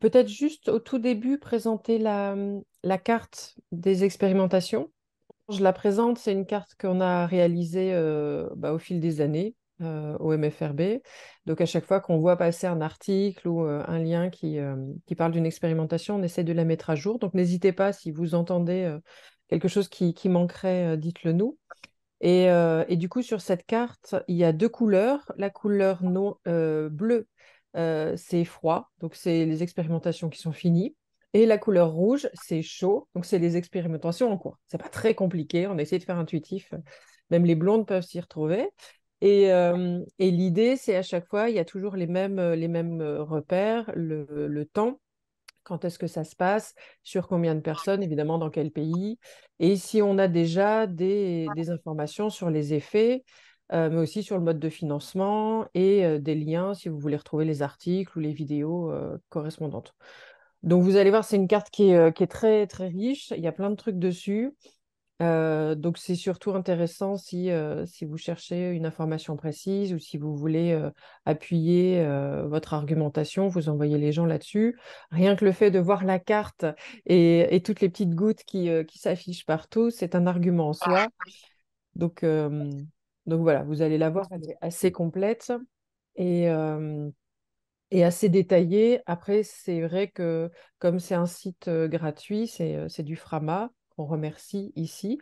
peut-être juste au tout début présenter la, carte des expérimentations. Je la présente, c'est une carte qu'on a réalisée euh, bah, au fil des années euh, au MFRB. Donc à chaque fois qu'on voit passer un article ou euh, un lien qui, qui parle d'une expérimentation, on essaie de la mettre à jour. Donc n'hésitez pas si vous entendez quelque chose qui, manquerait, dites-le nous. Et, du coup, sur cette carte, il y a deux couleurs. La couleur bleue, c'est froid, donc c'est les expérimentations qui sont finies. Et la couleur rouge, c'est chaud, donc c'est les expérimentations en cours. C'est pas très compliqué, on a essayé de faire intuitif. Même les blondes peuvent s'y retrouver. Et, et l'idée, c'est à chaque fois, il y a toujours les mêmes, repères, le, temps, quand est-ce que ça se passe, sur combien de personnes, évidemment, dans quel pays, et si on a déjà des informations sur les effets, euh, mais aussi sur le mode de financement et euh, des liens si vous voulez retrouver les articles ou les vidéos euh, correspondantes. Donc vous allez voir, c'est une carte qui est, qui est, très très riche, il y a plein de trucs dessus. donc c'est surtout intéressant si, si vous cherchez une information précise ou si vous voulez appuyer votre argumentation, vous envoyez les gens là-dessus. Rien que le fait de voir la carte et, et toutes les petites gouttes qui, qui s'affichent partout, c'est un argument en soi. Donc, donc voilà, vous allez la voir, elle est assez complète et, et assez détaillée. Après, c'est vrai que comme c'est un site gratuit, c'est du Frama qu'on remercie ici.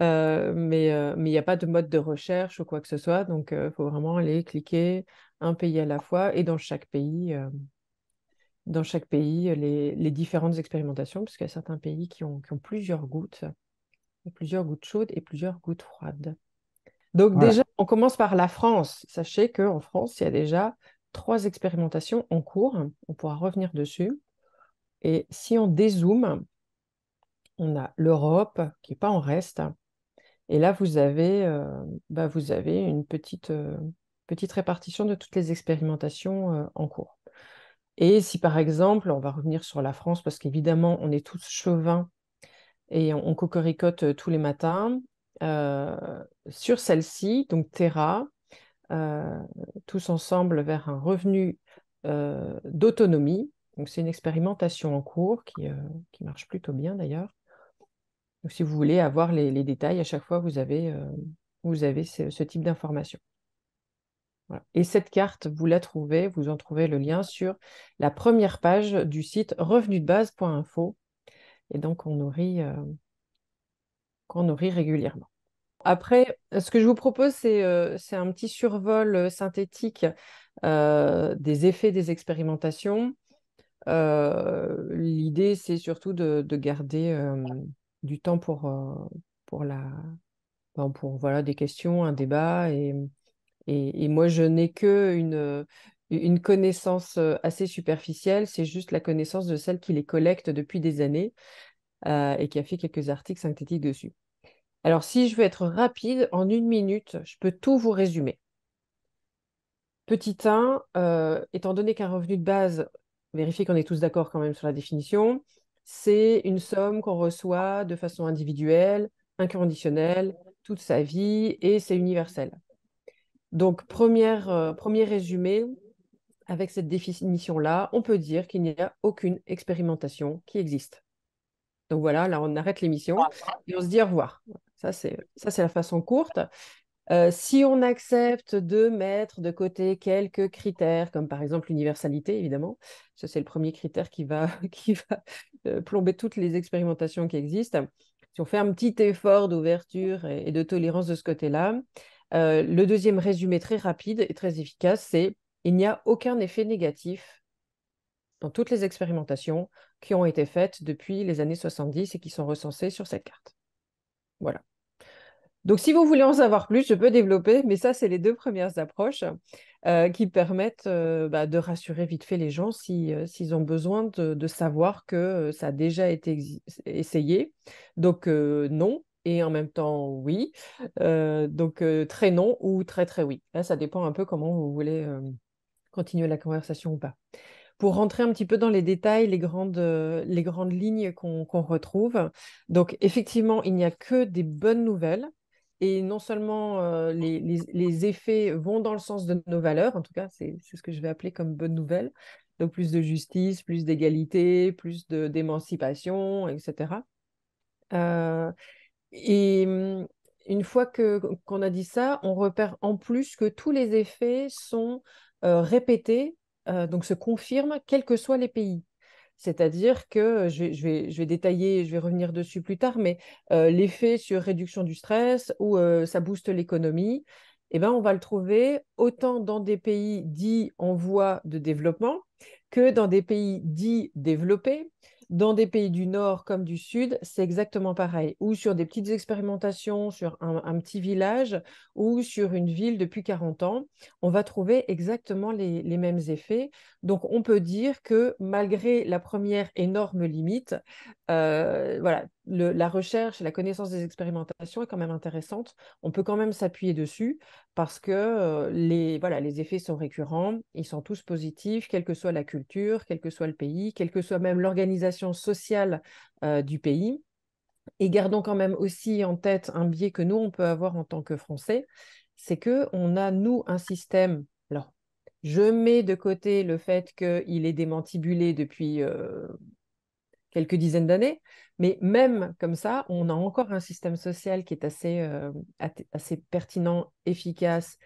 mais il n'y a pas de mode de recherche ou quoi que ce soit, donc il faut vraiment aller cliquer un pays à la fois et dans chaque pays, dans chaque pays les, les différentes expérimentations, parce qu'il y a certains pays qui ont, qui ont plusieurs gouttes, plusieurs gouttes chaudes et plusieurs gouttes froides. Donc déjà, on commence par la France. Sachez qu'en France, il y a déjà trois expérimentations en cours. On pourra revenir dessus. Et si on dézoome, on a l'Europe qui n'est pas en reste. Et là, vous avez, euh, bah, vous avez une petite, euh, petite répartition de toutes les expérimentations euh, en cours. Et si par exemple, on va revenir sur la France, parce qu'évidemment, on est tous chauvins et on, on cocoricote tous les matins, sur celle-ci, donc Terra, euh, tous ensemble vers un revenu euh, d'autonomie. C'est une expérimentation en cours qui, marche plutôt bien d'ailleurs. Si vous voulez avoir les, détails, à chaque fois vous avez, ce, type d'information. Et cette carte, vous la trouvez, vous en trouvez le lien sur la première page du site revenudebase.info. Et donc on nourrit, qu'on nourrit régulièrement. Après, ce que je vous propose, c'est euh, un petit survol euh, synthétique euh, des effets des expérimentations. L'idée, c'est surtout de, garder du temps pour, pour, la, pour voilà, des questions, un débat. Et, et, moi, je n'ai que une connaissance assez superficielle, c'est juste la connaissance de celle qui les collecte depuis des années et qui a fait quelques articles synthétiques dessus. Alors, si je veux être rapide, en une minute, je peux tout vous résumer. Petit 1, euh, étant donné qu'un revenu de base, vérifiez qu'on est tous d'accord quand même sur la définition, c'est une somme qu'on reçoit de façon individuelle, inconditionnelle, toute sa vie, et c'est universel. Donc, première, euh, premier résumé, avec cette définition-là, on peut dire qu'il n'y a aucune expérimentation qui existe. Donc voilà, là, on arrête l'émission et on se dit au revoir. Ça, c'est la façon courte. Euh, si on accepte de mettre de côté quelques critères, comme par exemple l'universalité, évidemment, ça c'est le premier critère qui va, euh, plomber toutes les expérimentations qui existent. Si on fait un petit effort d'ouverture et, de tolérance de ce côté-là, euh, le deuxième résumé très rapide et très efficace, c'est il n'y a aucun effet négatif dans toutes les expérimentations qui ont été faites depuis les années 70 et qui sont recensées sur cette carte. Voilà. Donc, si vous voulez en savoir plus, je peux développer, mais ça, c'est les deux premières approches euh, qui permettent euh, bah, de rassurer vite fait les gens euh, s'ils ont besoin de, savoir que ça a déjà été essayé. Donc, non, et en même temps, oui. donc, très non ou très, très oui. Là, ça dépend un peu comment vous voulez continuer la conversation ou pas. Pour rentrer un petit peu dans les détails, les grandes, les grandes lignes qu'on retrouve. Donc, effectivement, il n'y a que des bonnes nouvelles et non seulement les, les, effets vont dans le sens de nos valeurs, en tout cas, c'est ce que je vais appeler comme bonne nouvelle, donc plus de justice, plus d'égalité, plus d'émancipation, etc. et mmh, une fois que qu'on a dit ça, on repère en plus que tous les effets sont répétés, donc se confirment, quels que soient les pays. C'est-à-dire que je vais, je, vais, je vais, détailler, je vais revenir dessus plus tard, mais l'effet sur réduction du stress ou ça booste l'économie, eh ben, on va le trouver autant dans des pays dits en voie de développement que dans des pays dits développés, dans des pays du Nord comme du Sud, c'est exactement pareil. Ou sur des petites expérimentations sur un, petit village ou sur une ville depuis 40 ans, on va trouver exactement les, mêmes effets. Donc on peut dire que malgré la première énorme limite, euh, voilà, la recherche et la connaissance des expérimentations est quand même intéressante. On peut quand même s'appuyer dessus parce que euh, les, voilà, les effets sont récurrents, ils sont tous positifs, quelle que soit la culture, quel que soit le pays, quelle que soit même l'organisation sociale euh, du pays. Et gardons quand même aussi en tête un biais que nous, on peut avoir en tant que Français, c'est qu'on a, nous, un système. Alors, je mets de côté le fait qu'il est démantibulé depuis euh, quelques dizaines d'années, mais même comme ça, on a encore un système social qui est assez, euh, pertinent, efficace,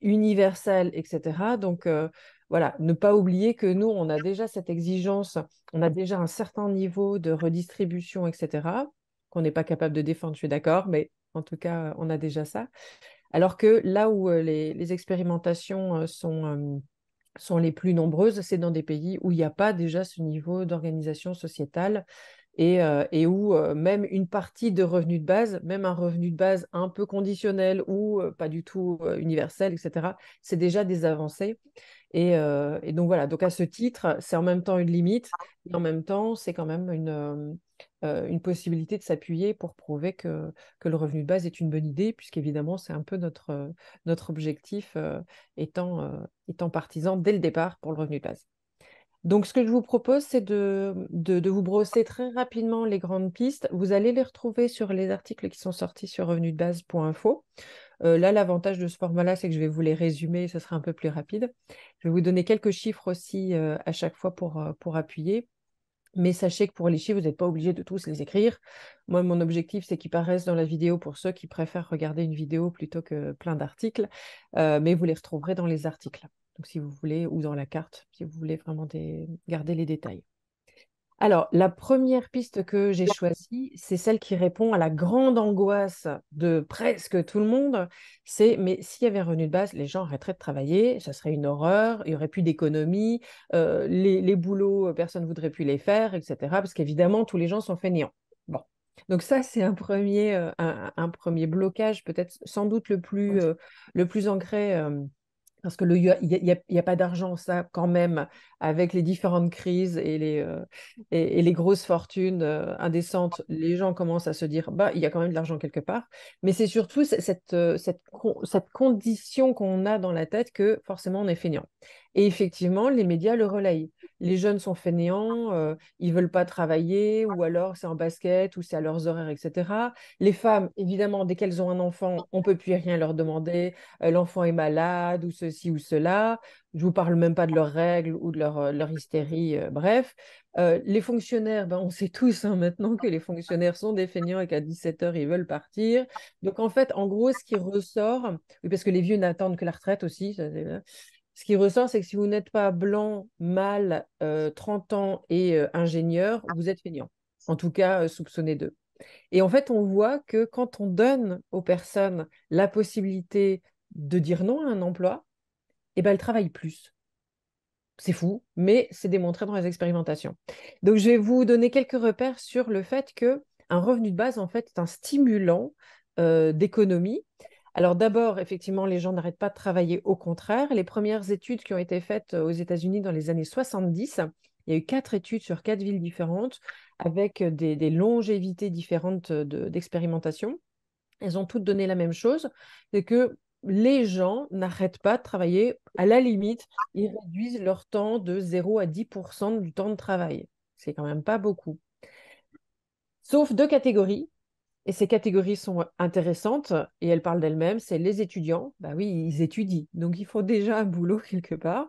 universel, etc. Donc, euh, voilà, ne pas oublier que nous, on a déjà cette exigence, on a déjà un certain niveau de redistribution, etc., qu'on n'est pas capable de défendre, je suis d'accord, mais en tout cas, on a déjà ça. Alors que là où euh, les, expérimentations sont sont les plus nombreuses, c'est dans des pays où il n'y a pas déjà ce niveau d'organisation sociétale et, euh, où euh, même une partie de revenu de base, même un revenu de base un peu conditionnel ou euh, pas du tout universel, etc., c'est déjà des avancées. Et, donc voilà, donc à ce titre, c'est en même temps une limite, et en même temps, c'est quand même une, une possibilité de s'appuyer pour prouver que, le revenu de base est une bonne idée, puisqu'évidemment, c'est un peu notre, notre objectif étant, étant partisan dès le départ pour le revenu de base. Donc, ce que je vous propose, c'est de, vous brosser très rapidement les grandes pistes. Vous allez les retrouver sur les articles qui sont sortis sur revenudebase.info. Euh, là, l'avantage de ce format-là, c'est que je vais vous les résumer, ce sera un peu plus rapide. Je vais vous donner quelques chiffres aussi euh, à chaque fois euh, pour appuyer. Mais sachez que pour les chiffres, vous n'êtes pas obligé de tous les écrire. Moi, mon objectif, c'est qu'ils paraissent dans la vidéo pour ceux qui préfèrent regarder une vidéo plutôt que plein d'articles. mais vous les retrouverez dans les articles. Donc, si vous voulez, ou dans la carte, si vous voulez vraiment garder les détails. Alors, la première piste que j'ai choisie, c'est celle qui répond à la grande angoisse de presque tout le monde. C'est, mais s'il y avait un revenu de base, les gens arrêteraient de travailler, ça serait une horreur, il n'y aurait plus d'économie, euh, les, boulots, personne ne voudrait plus les faire, etc. Parce qu'évidemment, tous les gens sont fainéants. Bon. Donc ça, c'est un premier, euh, un, premier blocage, peut-être sans doute le plus, euh, le plus ancré parce que il n'y a, pas d'argent, ça quand même, avec les différentes crises et les, euh, et, les grosses fortunes euh, indécentes, les gens commencent à se dire, bah, il y a quand même de l'argent quelque part. Mais c'est surtout cette, euh, cette, cette condition qu'on a dans la tête que forcément on est feignant. Et effectivement, les médias le relayent les jeunes sont fainéants, euh, ils veulent pas travailler, ou alors c'est en basket, ou c'est à leurs horaires, etc. Les femmes, évidemment, dès qu'elles ont un enfant, on peut plus rien leur demander. Euh, l'enfant est malade, ou ceci ou cela. Je vous parle même pas de leurs règles ou de leur, euh, leur hystérie, bref. les fonctionnaires, ben, on sait tous hein, maintenant que les fonctionnaires sont des feignants et qu'à 17h, ils veulent partir. Donc, en fait, en gros, ce qui ressort, parce que les vieux n'attendent que la retraite aussi, ça, ce qui ressort, c'est que si vous n'êtes pas blanc, mâle, 30 euh, ans et euh, ingénieur, vous êtes feignant. En tout cas, euh, soupçonné d'eux. Et en fait, on voit que quand on donne aux personnes la possibilité de dire non à un emploi, eh ben, elles travaillent plus. C'est fou, mais c'est démontré dans les expérimentations. Donc, je vais vous donner quelques repères sur le fait que un revenu de base, en fait, est un stimulant d'économie alors d'abord, effectivement, les gens n'arrêtent pas de travailler. Au contraire, les premières études qui ont été faites aux États-Unis dans les années 70, il y a eu quatre études sur quatre villes différentes avec des, longévités différentes d'expérimentation. Elles ont toutes donné la même chose, c'est que les gens n'arrêtent pas de travailler. À la limite, ils réduisent leur temps de 0 à 10% du temps de travail. C'est quand même pas beaucoup. Sauf deux catégories Et ces catégories sont intéressantes et elles parlent d'elles-mêmes. C'est les étudiants. Bah oui, ils étudient. Donc, il faut déjà un boulot quelque part.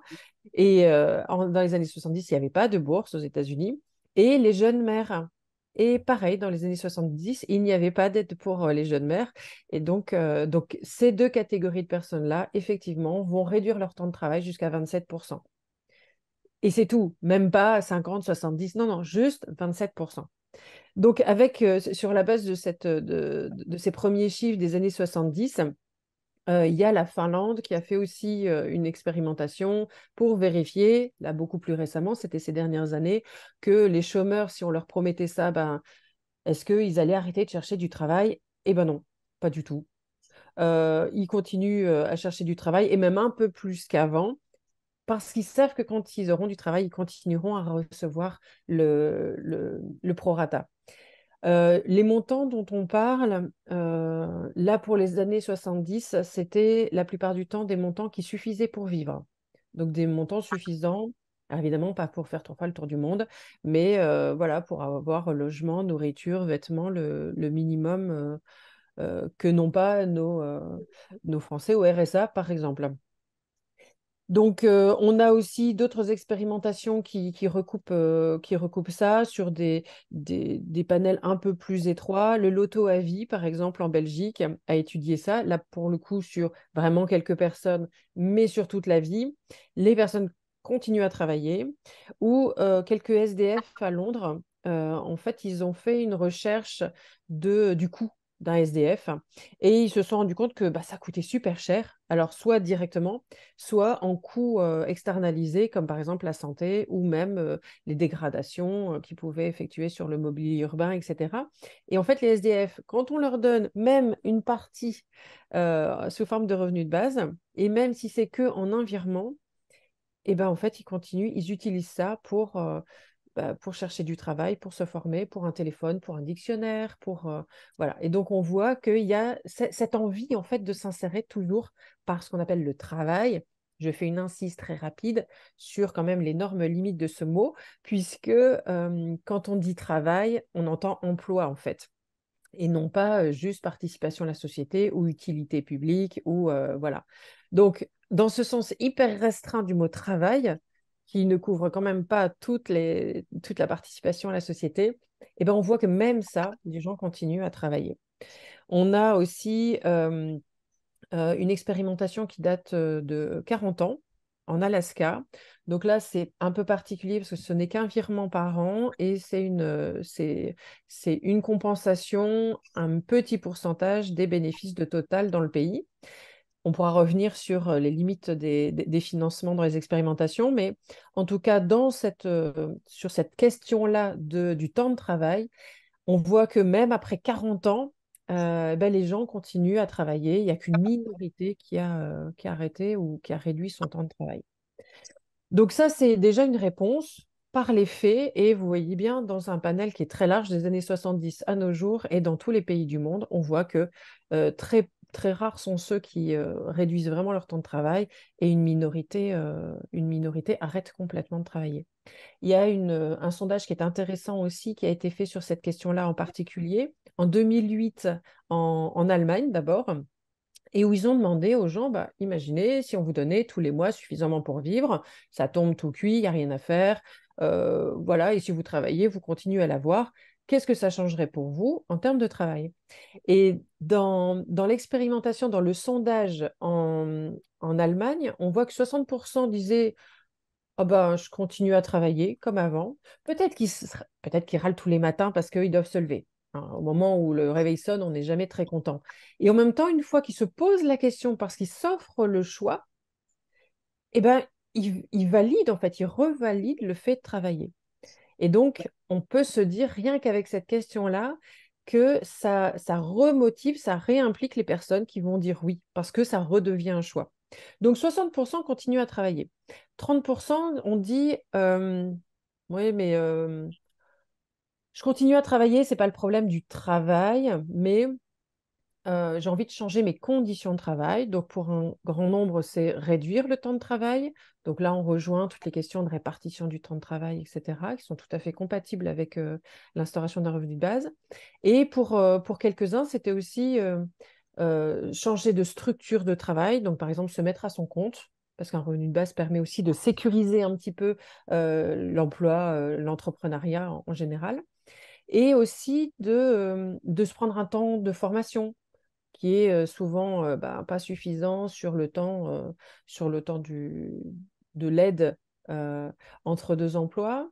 Et euh, dans les années 70, il n'y avait pas de bourse aux États-Unis. Et les jeunes mères. Et pareil, dans les années 70, il n'y avait pas d'aide pour euh, les jeunes mères. Et donc, euh, donc ces deux catégories de personnes-là, effectivement, vont réduire leur temps de travail jusqu'à 27%. Et c'est tout, même pas 50, 70, non, non, juste 27%. Donc, euh, sur la base de, cette, de, ces premiers chiffres des années 70, euh, il y a la Finlande qui a fait aussi euh, une expérimentation pour vérifier, là beaucoup plus récemment, c'était ces dernières années, que les chômeurs, si on leur promettait ça, ben, est-ce qu'ils allaient arrêter de chercher du travail? Eh ben non, pas du tout. ils continuent à chercher du travail et même un peu plus qu'avant parce qu'ils savent que quand ils auront du travail, ils continueront à recevoir le, le, le prorata. Euh, les montants dont on parle, euh, là pour les années 70, c'était la plupart du temps des montants qui suffisaient pour vivre. Donc des montants suffisants, évidemment pas pour faire trois fois le tour du monde, mais euh, voilà, pour avoir logement, nourriture, vêtements, le, le minimum que n'ont pas nos, nos Français au RSA, par exemple. Donc, euh, on a aussi d'autres expérimentations qui, recoupent, euh, qui, recoupent, ça sur des, des, panels un peu plus étroits. Le loto à vie, par exemple, en Belgique, a étudié ça, là, pour le coup, sur vraiment quelques personnes, mais sur toute la vie. Les personnes continuent à travailler. Ou euh, quelques SDF à Londres, en fait, ils ont fait une recherche de, du coût d'un SDF et ils se sont rendus compte que bah, ça coûtait super cher, alors soit directement, soit en coûts euh, externalisés comme par exemple la santé ou même euh, les dégradations euh, qu'ils pouvaient effectuer sur le mobilier urbain, etc. Et en fait, les SDF, quand on leur donne même une partie sous forme de revenus de base, et même si c'est que en un virement, et eh ben en fait, ils continuent, ils utilisent ça pour pour chercher du travail, pour se former, pour un téléphone, pour un dictionnaire, pour euh, voilà. Et donc on voit qu'il y a cette envie en fait de s'insérer toujours par ce qu'on appelle le travail. Je fais une incise très rapide sur quand même les normes limites de ce mot, puisque quand on dit travail, on entend emploi en fait et non pas juste participation à la société ou utilité publique ou voilà. Donc, dans ce sens hyper restreint du mot travail, qui ne couvre quand même pas toute, la participation à la société, eh ben on voit que même ça, les gens continuent à travailler. On a aussi euh, une expérimentation qui date de 40 ans en Alaska. Donc là, c'est un peu particulier parce que ce n'est qu'un virement par an et c'est, une compensation, un petit pourcentage des bénéfices de total dans le pays. On pourra revenir sur euh, les limites des, financements dans les expérimentations, mais en tout cas, euh, sur cette question-là du temps de travail, on voit que même après 40 ans, euh, ben, les gens continuent à travailler. Il n'y a qu'une minorité qui a, arrêté ou qui a réduit son temps de travail. Donc ça, c'est déjà une réponse par les faits, et vous voyez bien dans un panel qui est très large des années 70 à nos jours, et dans tous les pays du monde, on voit que très très rares sont ceux qui euh, réduisent vraiment leur temps de travail et une minorité, euh, une minorité arrête complètement de travailler. Il y a euh, un sondage qui est intéressant aussi qui a été fait sur cette question-là en particulier en 2008 en, Allemagne d'abord et où ils ont demandé aux gens, bah, imaginez si on vous donnait tous les mois suffisamment pour vivre, ça tombe tout cuit, il n'y a rien à faire, voilà, et si vous travaillez, vous continuez à l'avoir, qu'est-ce que ça changerait pour vous en termes de travail? Et dans, l'expérimentation, dans le sondage en, Allemagne, on voit que 60% disaient oh ben, je continue à travailler comme avant. Peut-être qu'ils peut qu'ils râlent tous les matins parce qu'ils doivent se lever. Hein. Au moment où le réveil sonne, on n'est jamais très content. Et en même temps, une fois qu'ils se posent la question parce qu'ils s'offrent le choix, eh ben, ils, ils valident, en fait, ils revalident le fait de travailler. Et donc, on peut se dire, rien qu'avec cette question-là, que ça, ça remotive, ça réimplique les personnes qui vont dire oui, parce que ça redevient un choix. Donc 60% continuent à travailler. 30% ont dit, euh, oui, mais euh, je continue à travailler, ce n'est pas le problème du travail, mais euh, j'ai envie de changer mes conditions de travail. Donc, pour un grand nombre, c'est réduire le temps de travail. Donc là, on rejoint toutes les questions de répartition du temps de travail, etc., qui sont tout à fait compatibles avec euh, l'instauration d'un revenu de base. Et pour, euh, pour quelques-uns, c'était aussi changer de structure de travail. Donc, par exemple, se mettre à son compte, parce qu'un revenu de base permet aussi de sécuriser un petit peu l'emploi, l'entrepreneuriat en, général et aussi de, de, se prendre un temps de formation qui est souvent bah, pas suffisant sur le temps, sur le temps du, de l'aide entre deux emplois.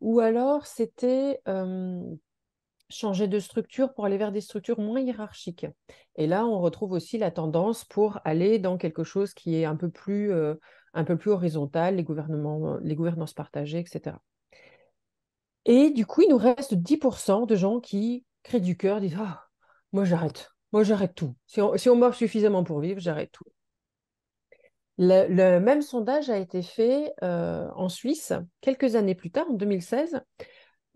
Ou alors, c'était changer de structure pour aller vers des structures moins hiérarchiques. Et là, on retrouve aussi la tendance pour aller dans quelque chose qui est un peu plus, un peu plus horizontal, les, gouvernements, les gouvernances partagées, etc. Et du coup, il nous reste 10% de gens qui créent du cœur, disent Ah, moi j'arrête. Moi, j'arrête tout. Si on, si meurt suffisamment pour vivre, j'arrête tout. Le, même sondage a été fait euh, en Suisse quelques années plus tard, en 2016.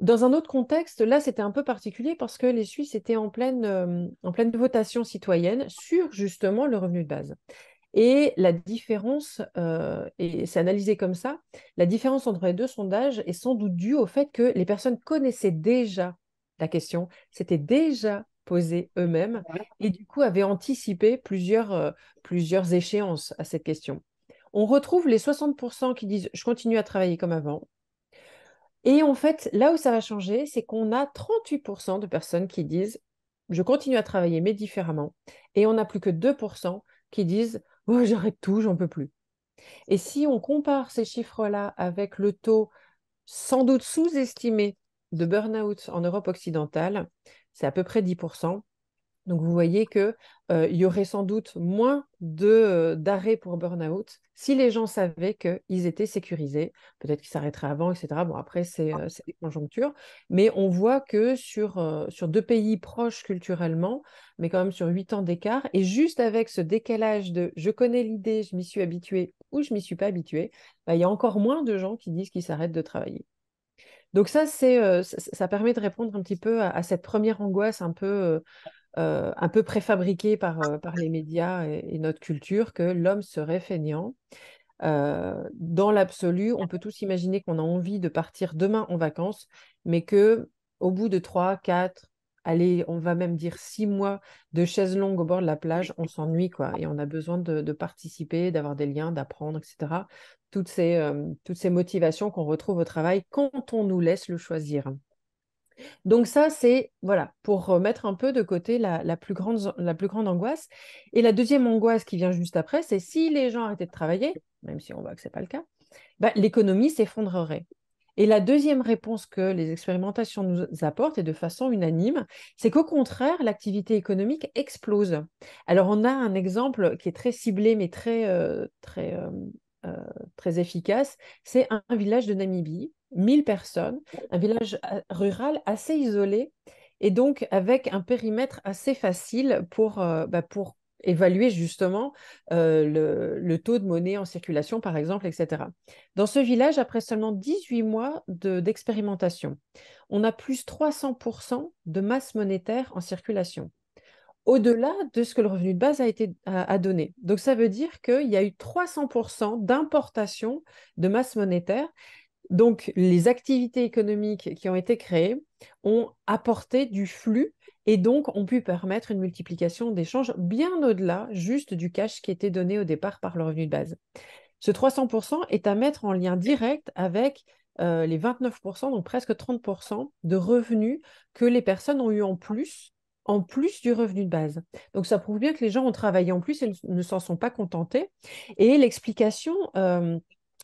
Dans un autre contexte, là, c'était un peu particulier parce que les Suisses étaient en pleine, euh, en pleine votation citoyenne sur justement le revenu de base. Et la différence, euh, et c'est analysé comme ça, la différence entre les deux sondages est sans doute due au fait que les personnes connaissaient déjà la question, c'était déjà eux-mêmes et du coup avaient anticipé plusieurs, euh, plusieurs échéances à cette question. On retrouve les 60% qui disent je continue à travailler comme avant. Et en fait, là où ça va changer, c'est qu'on a 38% de personnes qui disent je continue à travailler mais différemment. Et on n'a plus que 2% qui disent oh, j'arrête tout, j'en peux plus. Et si on compare ces chiffres-là avec le taux sans doute sous-estimé de burn-out en Europe occidentale, c'est à peu près 10%. Donc vous voyez qu'il euh, y aurait sans doute moins euh, d'arrêts pour burn-out si les gens savaient qu'ils étaient sécurisés. Peut-être qu'ils s'arrêteraient avant, etc. Bon, après, c'est euh, des conjonctures. Mais on voit que sur, sur deux pays proches culturellement, mais quand même sur huit ans d'écart, et juste avec ce décalage de je connais l'idée, je m'y suis habitué ou je m'y suis pas habitué, bah, il y a encore moins de gens qui disent qu'ils s'arrêtent de travailler. Donc ça, euh, ça, permet de répondre un petit peu à, cette première angoisse un peu, euh, euh, préfabriquée par, par les médias et, notre culture que l'homme serait feignant. dans l'absolu, on peut tous imaginer qu'on a envie de partir demain en vacances, mais que au bout de trois, quatre, allez, on va même dire six mois de chaises longues au bord de la plage, on s'ennuie, quoi. Et on a besoin de, participer, d'avoir des liens, d'apprendre, etc. Toutes ces, euh, toutes ces motivations qu'on retrouve au travail quand on nous laisse le choisir. Donc ça, c'est voilà pour mettre un peu de côté la, plus grande, la plus grande angoisse. Et la deuxième angoisse qui vient juste après, c'est si les gens arrêtaient de travailler, même si on voit que ce n'est pas le cas, bah, l'économie s'effondrerait. Et la deuxième réponse que les expérimentations nous apportent, et de façon unanime, c'est qu'au contraire, l'activité économique explose. Alors, on a un exemple qui est très ciblé, mais très, euh, très, euh, euh, très efficace. C'est un, village de Namibie, 1000 personnes, un village rural assez isolé, et donc avec un périmètre assez facile pour, bah, pour évaluer justement euh, le, taux de monnaie en circulation, par exemple, etc. Dans ce village, après seulement 18 mois d'expérimentation, on a plus 300% de masse monétaire en circulation, au-delà de ce que le revenu de base a, été, donné. Donc ça veut dire qu'il y a eu 300% d'importation de masse monétaire. Donc les activités économiques qui ont été créées ont apporté du flux et donc ont pu permettre une multiplication d'échanges bien au-delà juste du cash qui était donné au départ par le revenu de base. Ce 300% est à mettre en lien direct avec euh, les 29%, donc presque 30% de revenus que les personnes ont eu en plus en plus du revenu de base. Donc ça prouve bien que les gens ont travaillé en plus et ne s'en sont pas contentés. Et l'explication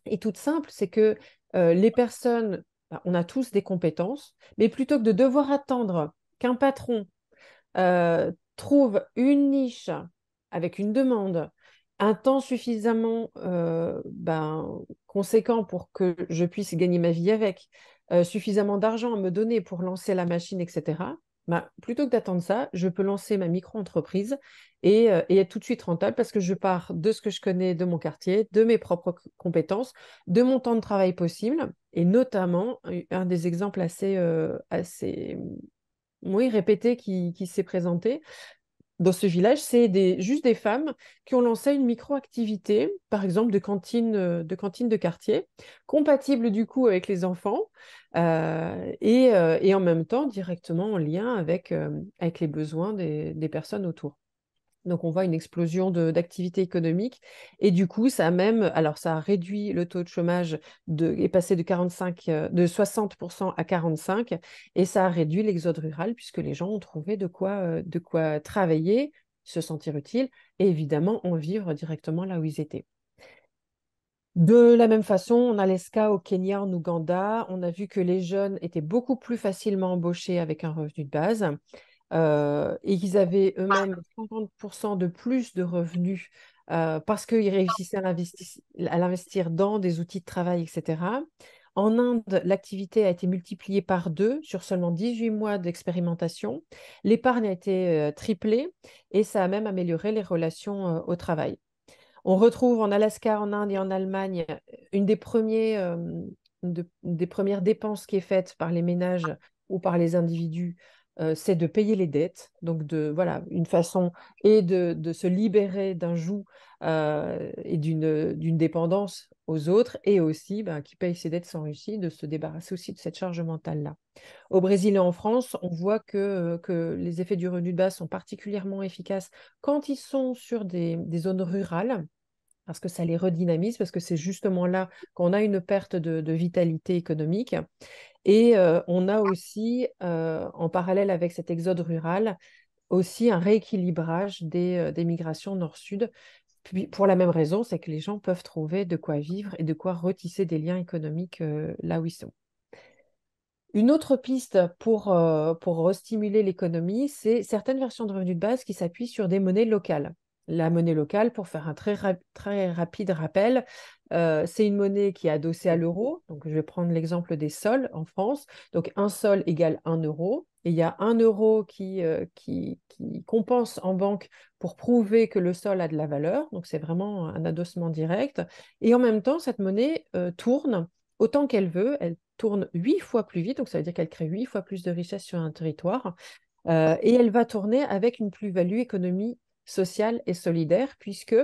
est toute simple, c'est que les personnes, bah, on a tous des compétences, mais plutôt que de devoir attendre qu'un patron trouve une niche avec une demande, un temps suffisamment ben, conséquent pour que je puisse gagner ma vie avec, suffisamment d'argent à me donner pour lancer la machine, etc., ben, plutôt que d'attendre ça, je peux lancer ma micro-entreprise et, et, être tout de suite rentable parce que je pars de ce que je connais de mon quartier, de mes propres compétences, de mon temps de travail possible. Et notamment, un des exemples assez, assez oui, répété qui, s'est présenté. Dans ce village, c'est juste des femmes qui ont lancé une micro-activité, par exemple de cantine, euh, de cantine de quartier, compatible du coup avec les enfants euh, et, euh, et, en même temps directement en lien avec, les besoins des personnes autour. Donc, on voit une explosion d'activité économique. Et du coup, ça a même, alors ça a réduit le taux de chômage, de, est passé de, 45, euh, de 60% à 45%, et ça a réduit l'exode rural, puisque les gens ont trouvé de quoi, euh, de quoi travailler, se sentir utile, et évidemment en vivre directement là où ils étaient. De la même façon, on a l'ESCA au Kenya, en Ouganda. On a vu que les jeunes étaient beaucoup plus facilement embauchés avec un revenu de base. Euh, et qu'ils avaient eux-mêmes 50% de plus de revenus euh, parce qu'ils réussissaient à l'investir dans des outils de travail, etc. En Inde, l'activité a été multipliée par deux sur seulement 18 mois d'expérimentation. L'épargne a été euh, triplée et ça a même amélioré les relations au travail. On retrouve en Alaska, en Inde et en Allemagne une des, premiers, des premières dépenses qui est faite par les ménages ou par les individus euh, c'est de payer les dettes. Donc, de, voilà, une façon et de, se libérer d'un joug euh, et d'une dépendance aux autres, et aussi, ben, qui paye ses dettes sans réussir, de se débarrasser aussi de cette charge mentale-là. Au Brésil et en France, on voit que, que les effets du revenu de base sont particulièrement efficaces quand ils sont sur des, zones rurales parce que ça les redynamise, parce que c'est justement là qu'on a une perte de, de vitalité économique. Et on a aussi, en parallèle avec cet exode rural, aussi un rééquilibrage des, migrations nord-sud. pour la même raison, c'est que les gens peuvent trouver de quoi vivre et de quoi retisser des liens économiques là où ils sont. Une autre piste pour, restimuler l'économie, c'est certaines versions de revenus de base qui s'appuient sur des monnaies locales. La monnaie locale, pour faire un très rapide rappel, euh, c'est une monnaie qui est adossée à l'euro. Donc, je vais prendre l'exemple des sols en France. Donc, un sol égale un euro. Et il y a un euro qui, euh, qui, compense en banque pour prouver que le sol a de la valeur. Donc, c'est vraiment un adossement direct. Et en même temps, cette monnaie euh, tourne autant qu'elle veut. Elle tourne huit fois plus vite. Donc, ça veut dire qu'elle crée huit fois plus de richesse sur un territoire. et elle va tourner avec une plus-value économique social et solidaire, puisque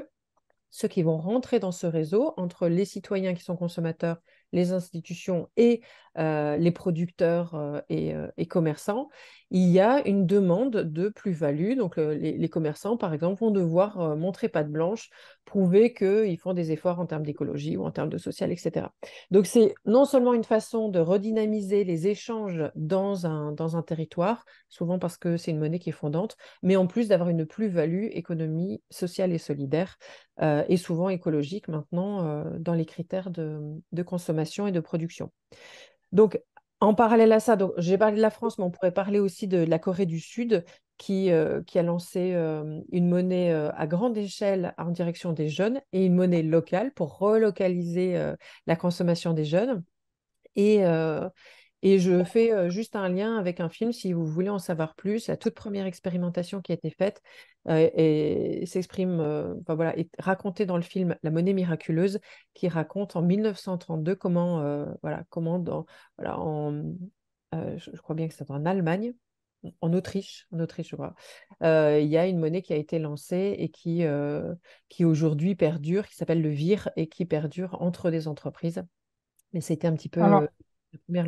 ceux qui vont rentrer dans ce réseau, entre les citoyens qui sont consommateurs les institutions et euh, les producteurs euh, euh, et, commerçants, il y a une demande de plus-value. Donc les, commerçants, par exemple, vont devoir montrer patte blanche, prouver qu'ils font des efforts en termes d'écologie ou en termes de social, etc. Donc c'est non seulement une façon de redynamiser les échanges dans un, territoire, souvent parce que c'est une monnaie qui est fondante, mais en plus d'avoir une plus-value économie sociale et solidaire, et souvent écologique maintenant dans les critères de consommation et de production. Donc, en parallèle à ça, j'ai parlé de la France, mais on pourrait parler aussi de, la Corée du Sud qui, euh, a lancé euh, une monnaie euh, à grande échelle en direction des jeunes et une monnaie locale pour relocaliser la consommation des jeunes. Et, et je fais juste un lien avec un film, si vous voulez en savoir plus. La toute première expérimentation qui a été faite et s'exprime, enfin, voilà, est racontée dans le film La monnaie miraculeuse, qui raconte en 1932 comment, voilà, comment dans, voilà, en, je, crois bien que c'est en Allemagne, en Autriche, en Autriche, je crois, il y a une monnaie qui a été lancée et qui, qui aujourd'hui perdure, qui s'appelle le VIR et qui perdure entre des entreprises. Mais c'était un petit peu.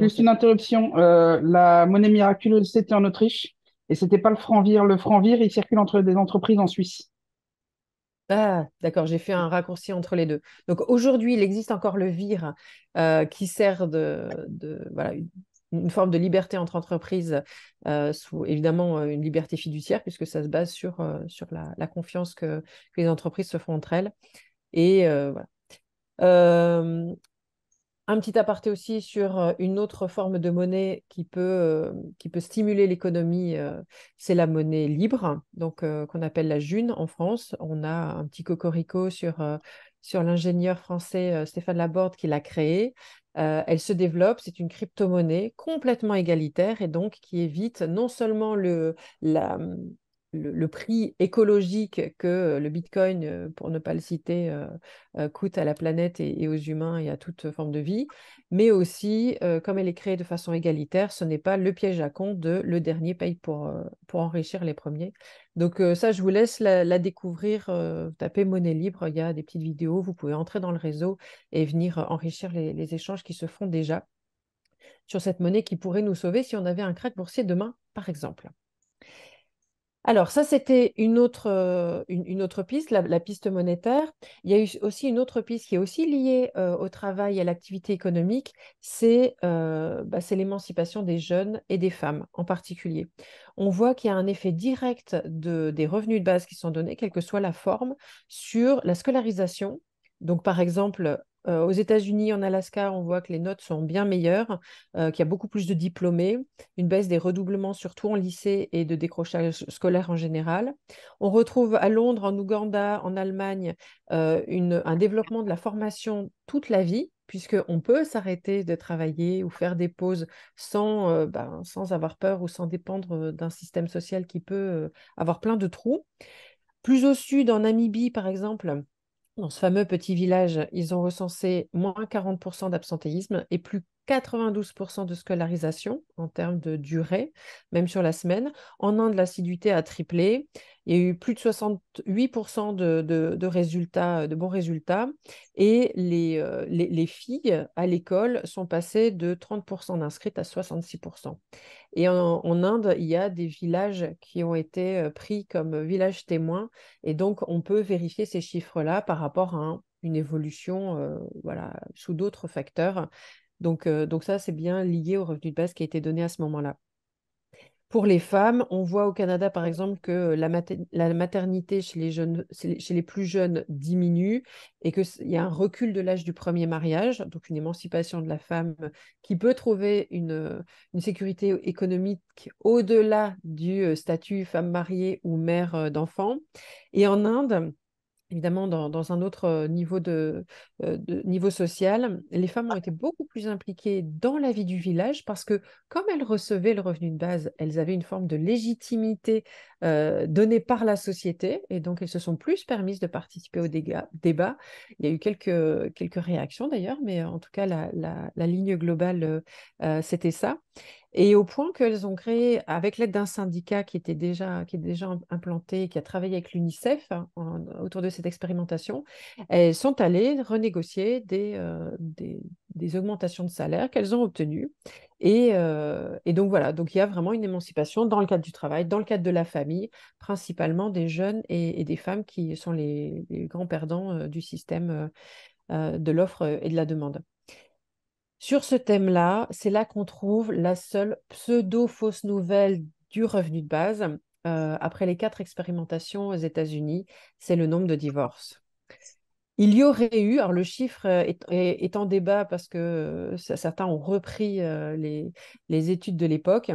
Juste une interruption. Euh, la monnaie miraculeuse, c'était en Autriche et c'était pas le franc-vir. Le franc-vir, il circule entre des entreprises en Suisse. Ah, d'accord, j'ai fait un raccourci entre les deux. Donc aujourd'hui, il existe encore le VIR euh, qui sert de, voilà, une, forme de liberté entre entreprises, euh, sous évidemment une liberté fiduciaire, puisque ça se base sur, sur la, confiance que, que, les entreprises se font entre elles. Et voilà. Un petit aparté aussi sur euh, une autre forme de monnaie qui peut, euh, stimuler l'économie, euh, c'est la monnaie libre, donc qu'on appelle la June en France. On a un petit cocorico sur, sur l'ingénieur français Stéphane Laborde qui l'a créée. elle se développe, c'est une crypto-monnaie complètement égalitaire et donc qui évite non seulement le, la, le, prix écologique que le Bitcoin, euh, pour ne pas le citer, euh, euh, coûte à la planète et, aux humains et à toute forme de vie, mais aussi, comme elle est créée de façon égalitaire, ce n'est pas le piège à compte de le dernier paye pour, enrichir les premiers. Donc ça, je vous laisse la, découvrir. tapez monnaie libre, il y a des petites vidéos, vous pouvez entrer dans le réseau et venir enrichir les, les échanges qui se font déjà sur cette monnaie qui pourrait nous sauver si on avait un crack boursier demain, par exemple. Alors, ça, c'était une autre, euh, une, autre piste, la, piste monétaire. Il y a eu aussi une autre piste qui est aussi liée euh, au travail et à l'activité économique, euh, bah, c'est l'émancipation des jeunes et des femmes en particulier. On voit qu'il y a un effet direct de, des revenus de base qui sont donnés, quelle que soit la forme, sur la scolarisation. Donc, par exemple, euh, aux États-Unis, en Alaska, on voit que les notes sont bien meilleures, euh, qu'il y a beaucoup plus de diplômés, une baisse des redoublements, surtout en lycée, et de décrochage scolaire en général. On retrouve à Londres, en Ouganda, en Allemagne, euh, un développement de la formation toute la vie, puisqu'on peut s'arrêter de travailler ou faire des pauses sans, ben, sans avoir peur ou sans dépendre d'un système social qui peut avoir plein de trous. Plus au sud, en Namibie, par exemple, dans ce fameux petit village, ils ont recensé moins 40% d'absentéisme et plus 92% de scolarisation en termes de durée, même sur la semaine. En Inde, l'assiduité a triplé. Il y a eu plus de 68% de, résultats, de bons résultats. Et les, euh, les, filles à l'école sont passées de 30% d'inscrites à 66%. Et en, Inde, il y a des villages qui ont été euh, pris comme villages témoins. Et donc, on peut vérifier ces chiffres-là par rapport à une évolution euh, voilà, sous d'autres facteurs. Donc, euh, donc ça, c'est bien lié au revenu de base qui a été donné à ce moment-là. Pour les femmes, on voit au Canada, par exemple, que la, maternité chez les, jeunes, chez les plus jeunes diminue et qu'il y a un recul de l'âge du premier mariage, donc une émancipation de la femme qui peut trouver une, une sécurité économique au-delà du euh, statut femme mariée ou mère euh, d'enfants. Et en Inde, évidemment, dans, un autre euh, niveau, de, euh, niveau social, les femmes ont été beaucoup plus impliquées dans la vie du village parce que comme elles recevaient le revenu de base, elles avaient une forme de légitimité euh, donnée par la société et donc elles se sont plus permises de participer au débat. Il y a eu quelques, quelques réactions d'ailleurs, mais en tout cas, la, la ligne globale, c'était ça. Et au point qu'elles ont créé, avec l'aide d'un syndicat qui était déjà, est déjà implanté, qui a travaillé avec l'UNICEF hein, autour de cette expérimentation, elles sont allées renégocier des, euh, augmentations de salaire qu'elles ont obtenues. Et, euh, et, donc voilà, donc il y a vraiment une émancipation dans le cadre du travail, dans le cadre de la famille, principalement des jeunes et, des femmes qui sont les, grands perdants euh, du système de l'offre et de la demande. Sur ce thème-là, c'est là, qu'on trouve la seule pseudo-fausse nouvelle du revenu de base. Euh, après les quatre expérimentations aux États-Unis, c'est le nombre de divorces. Il y aurait eu, alors le chiffre est, en débat parce que euh, certains ont repris euh, les, études de l'époque,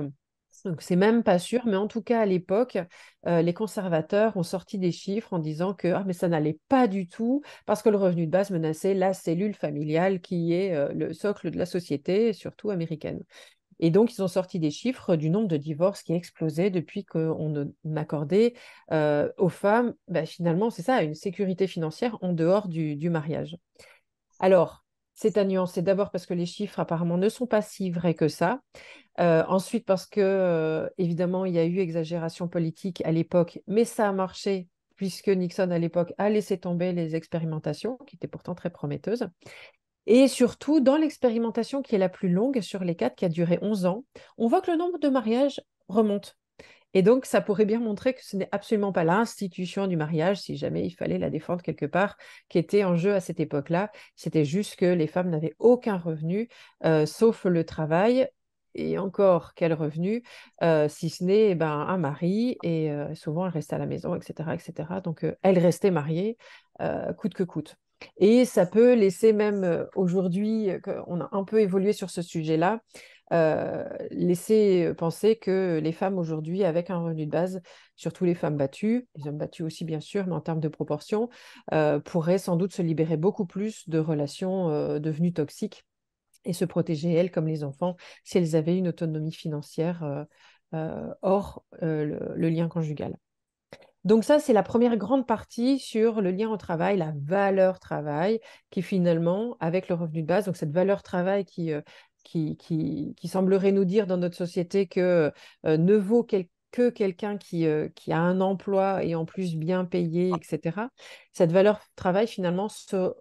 donc, c'est même pas sûr, mais en tout cas, à l'époque, euh, les conservateurs ont sorti des chiffres en disant que ah, mais ça n'allait pas du tout parce que le revenu de base menaçait la cellule familiale qui est euh, le socle de la société, surtout américaine. Et donc, ils ont sorti des chiffres du nombre de divorces qui a explosé depuis qu'on accordait euh, aux femmes, bah, finalement, c'est ça, une sécurité financière en dehors du, du mariage. Alors, c'est à nuancer d'abord parce que les chiffres apparemment ne sont pas si vrais que ça. Euh, ensuite parce que, euh, évidemment, il y a eu exagération politique à l'époque, mais ça a marché puisque Nixon, à l'époque, a laissé tomber les expérimentations, qui étaient pourtant très prometteuses. Et surtout, dans l'expérimentation qui est la plus longue sur les quatre, qui a duré 11 ans, on voit que le nombre de mariages remonte. Et donc, ça pourrait bien montrer que ce n'est absolument pas l'institution du mariage, si jamais il fallait la défendre quelque part, qui était en jeu à cette époque-là. C'était juste que les femmes n'avaient aucun revenu, euh, sauf le travail, et encore quel revenu, euh, si ce n'est eh ben, un mari, et euh, souvent elle restait à la maison, etc. etc. Donc elle restait mariée, coûte que coûte. Et ça peut laisser même aujourd'hui, on a un peu évolué sur ce sujet-là, euh, laisser penser que les femmes aujourd'hui, avec un revenu de base, surtout les femmes battues, les hommes battus aussi bien sûr, mais en termes de proportion, euh, pourraient sans doute se libérer beaucoup plus de relations euh, devenues toxiques et se protéger, elles comme les enfants, si elles avaient une autonomie financière hors le, lien conjugal. Donc ça, c'est la première grande partie sur le lien au travail, la valeur travail, qui finalement, avec le revenu de base, donc cette valeur travail qui, qui, qui, semblerait nous dire dans notre société que euh, ne vaut que quelqu'un qui, euh, qui, a un emploi et en plus bien payé, etc. Cette valeur travail, finalement, se,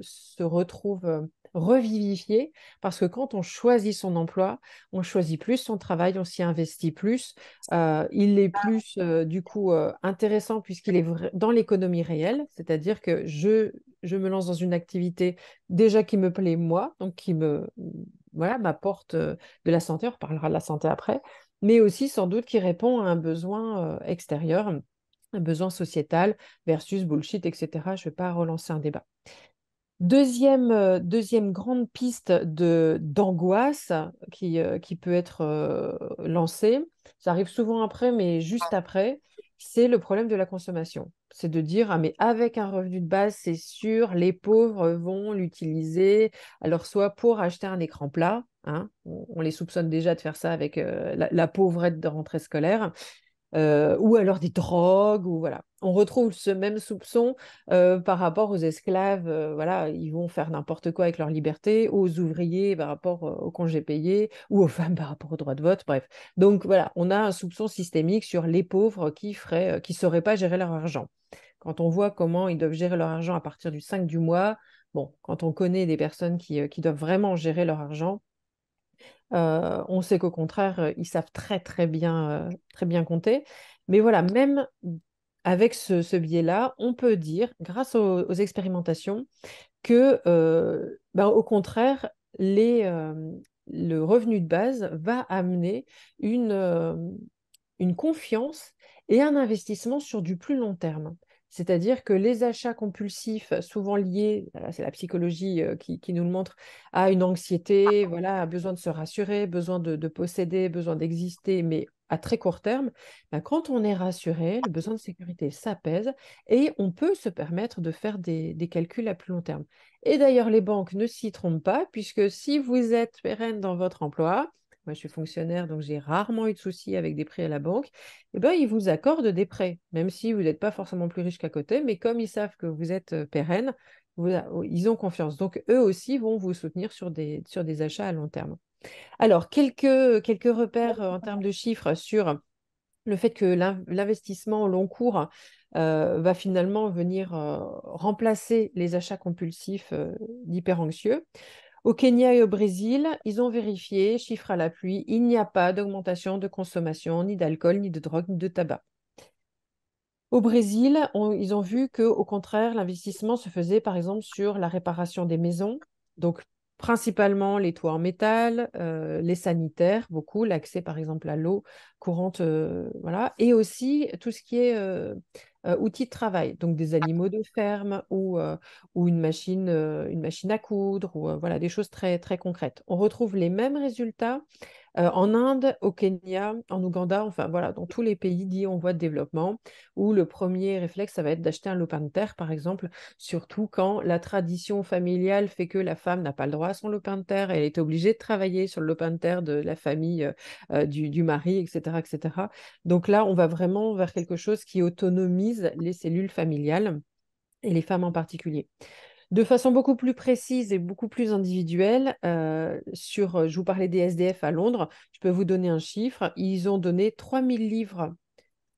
se retrouve revivifier parce que quand on choisit son emploi, on choisit plus son travail, on s'y investit plus. Euh, il est plus, euh, du coup, euh, intéressant puisqu'il est dans l'économie réelle, c'est-à-dire que je, je me lance dans une activité déjà qui me plaît moi, donc qui me voilà, m'apporte de la santé, on reparlera de la santé après, mais aussi sans doute qui répond à un besoin extérieur, un besoin sociétal versus bullshit, etc. Je ne vais pas relancer un débat. Deuxième, euh, deuxième grande piste de, d'angoisse qui, euh, peut être euh, lancée, ça arrive souvent après, mais juste après, c'est le problème de la consommation. C'est de dire, ah mais avec un revenu de base, c'est sûr, les pauvres vont l'utiliser, alors soit pour acheter un écran plat, hein, on, les soupçonne déjà de faire ça avec la, la pauvrette de rentrée scolaire, euh, ou alors des drogues, ou voilà. On retrouve ce même soupçon euh, par rapport aux esclaves, euh, voilà, ils vont faire n'importe quoi avec leur liberté, aux ouvriers par rapport aux congés payés, ou aux femmes par rapport au droit de vote, bref. Donc voilà, on a un soupçon systémique sur les pauvres qui feraient, qui sauraient pas gérer leur argent. Quand on voit comment ils doivent gérer leur argent à partir du 5 du mois, bon, quand on connaît des personnes qui, qui doivent vraiment gérer leur argent, euh, on sait qu'au contraire, euh, ils savent très très bien, euh, très bien compter. Mais voilà, même avec ce, biais-là, on peut dire, grâce aux, expérimentations, que ben, au contraire, le revenu de base va amener une, une confiance et un investissement sur du plus long terme. C'est-à-dire que les achats compulsifs, souvent liés, c'est la psychologie euh, qui, nous le montre, à une anxiété, voilà, à besoin de se rassurer, besoin de, posséder, besoin d'exister, mais à très court terme, ben, quand on est rassuré, le besoin de sécurité s'apaise et on peut se permettre de faire des calculs à plus long terme. Et d'ailleurs, les banques ne s'y trompent pas, puisque si vous êtes pérenne dans votre emploi, moi je suis fonctionnaire, donc j'ai rarement eu de soucis avec des prêts à la banque, eh ben, ils vous accordent des prêts, même si vous n'êtes pas forcément plus riche qu'à côté, mais comme ils savent que vous êtes pérenne, ils ont confiance. Donc eux aussi vont vous soutenir sur des, achats à long terme. Alors, quelques, repères en termes de chiffres sur le fait que l'investissement au long cours va finalement venir remplacer les achats compulsifs d'hyper-anxieux. Au Kenya et au Brésil, ils ont vérifié, chiffre à l'appui, il n'y a pas d'augmentation de consommation ni d'alcool, ni de drogue, ni de tabac. Au Brésil, ils ont vu qu'au contraire, l'investissement se faisait par exemple sur la réparation des maisons, donc principalement les toits en métal, euh, les sanitaires, beaucoup, l'accès par exemple à l'eau courante, euh, voilà, et aussi tout ce qui est euh, outils de travail, donc des animaux de ferme ou, ou une, machine, une machine à coudre, ou voilà, des choses très, très concrètes. On retrouve les mêmes résultats en Inde, au Kenya, en Ouganda, enfin voilà, dans tous les pays dits en voie de développement, où le premier réflexe, ça va être d'acheter un lopin de terre, par exemple, surtout quand la tradition familiale fait que la femme n'a pas le droit à son lopin de terre, elle est obligée de travailler sur le lopin de terre de la famille du, du, mari, etc., etc. Donc là, on va vraiment vers quelque chose qui autonomise les cellules familiales et les femmes en particulier de façon beaucoup plus précise et beaucoup plus individuelle, euh, sur, euh, je vous parlais des SDF à Londres, je peux vous donner un chiffre, ils ont donné 3000 livres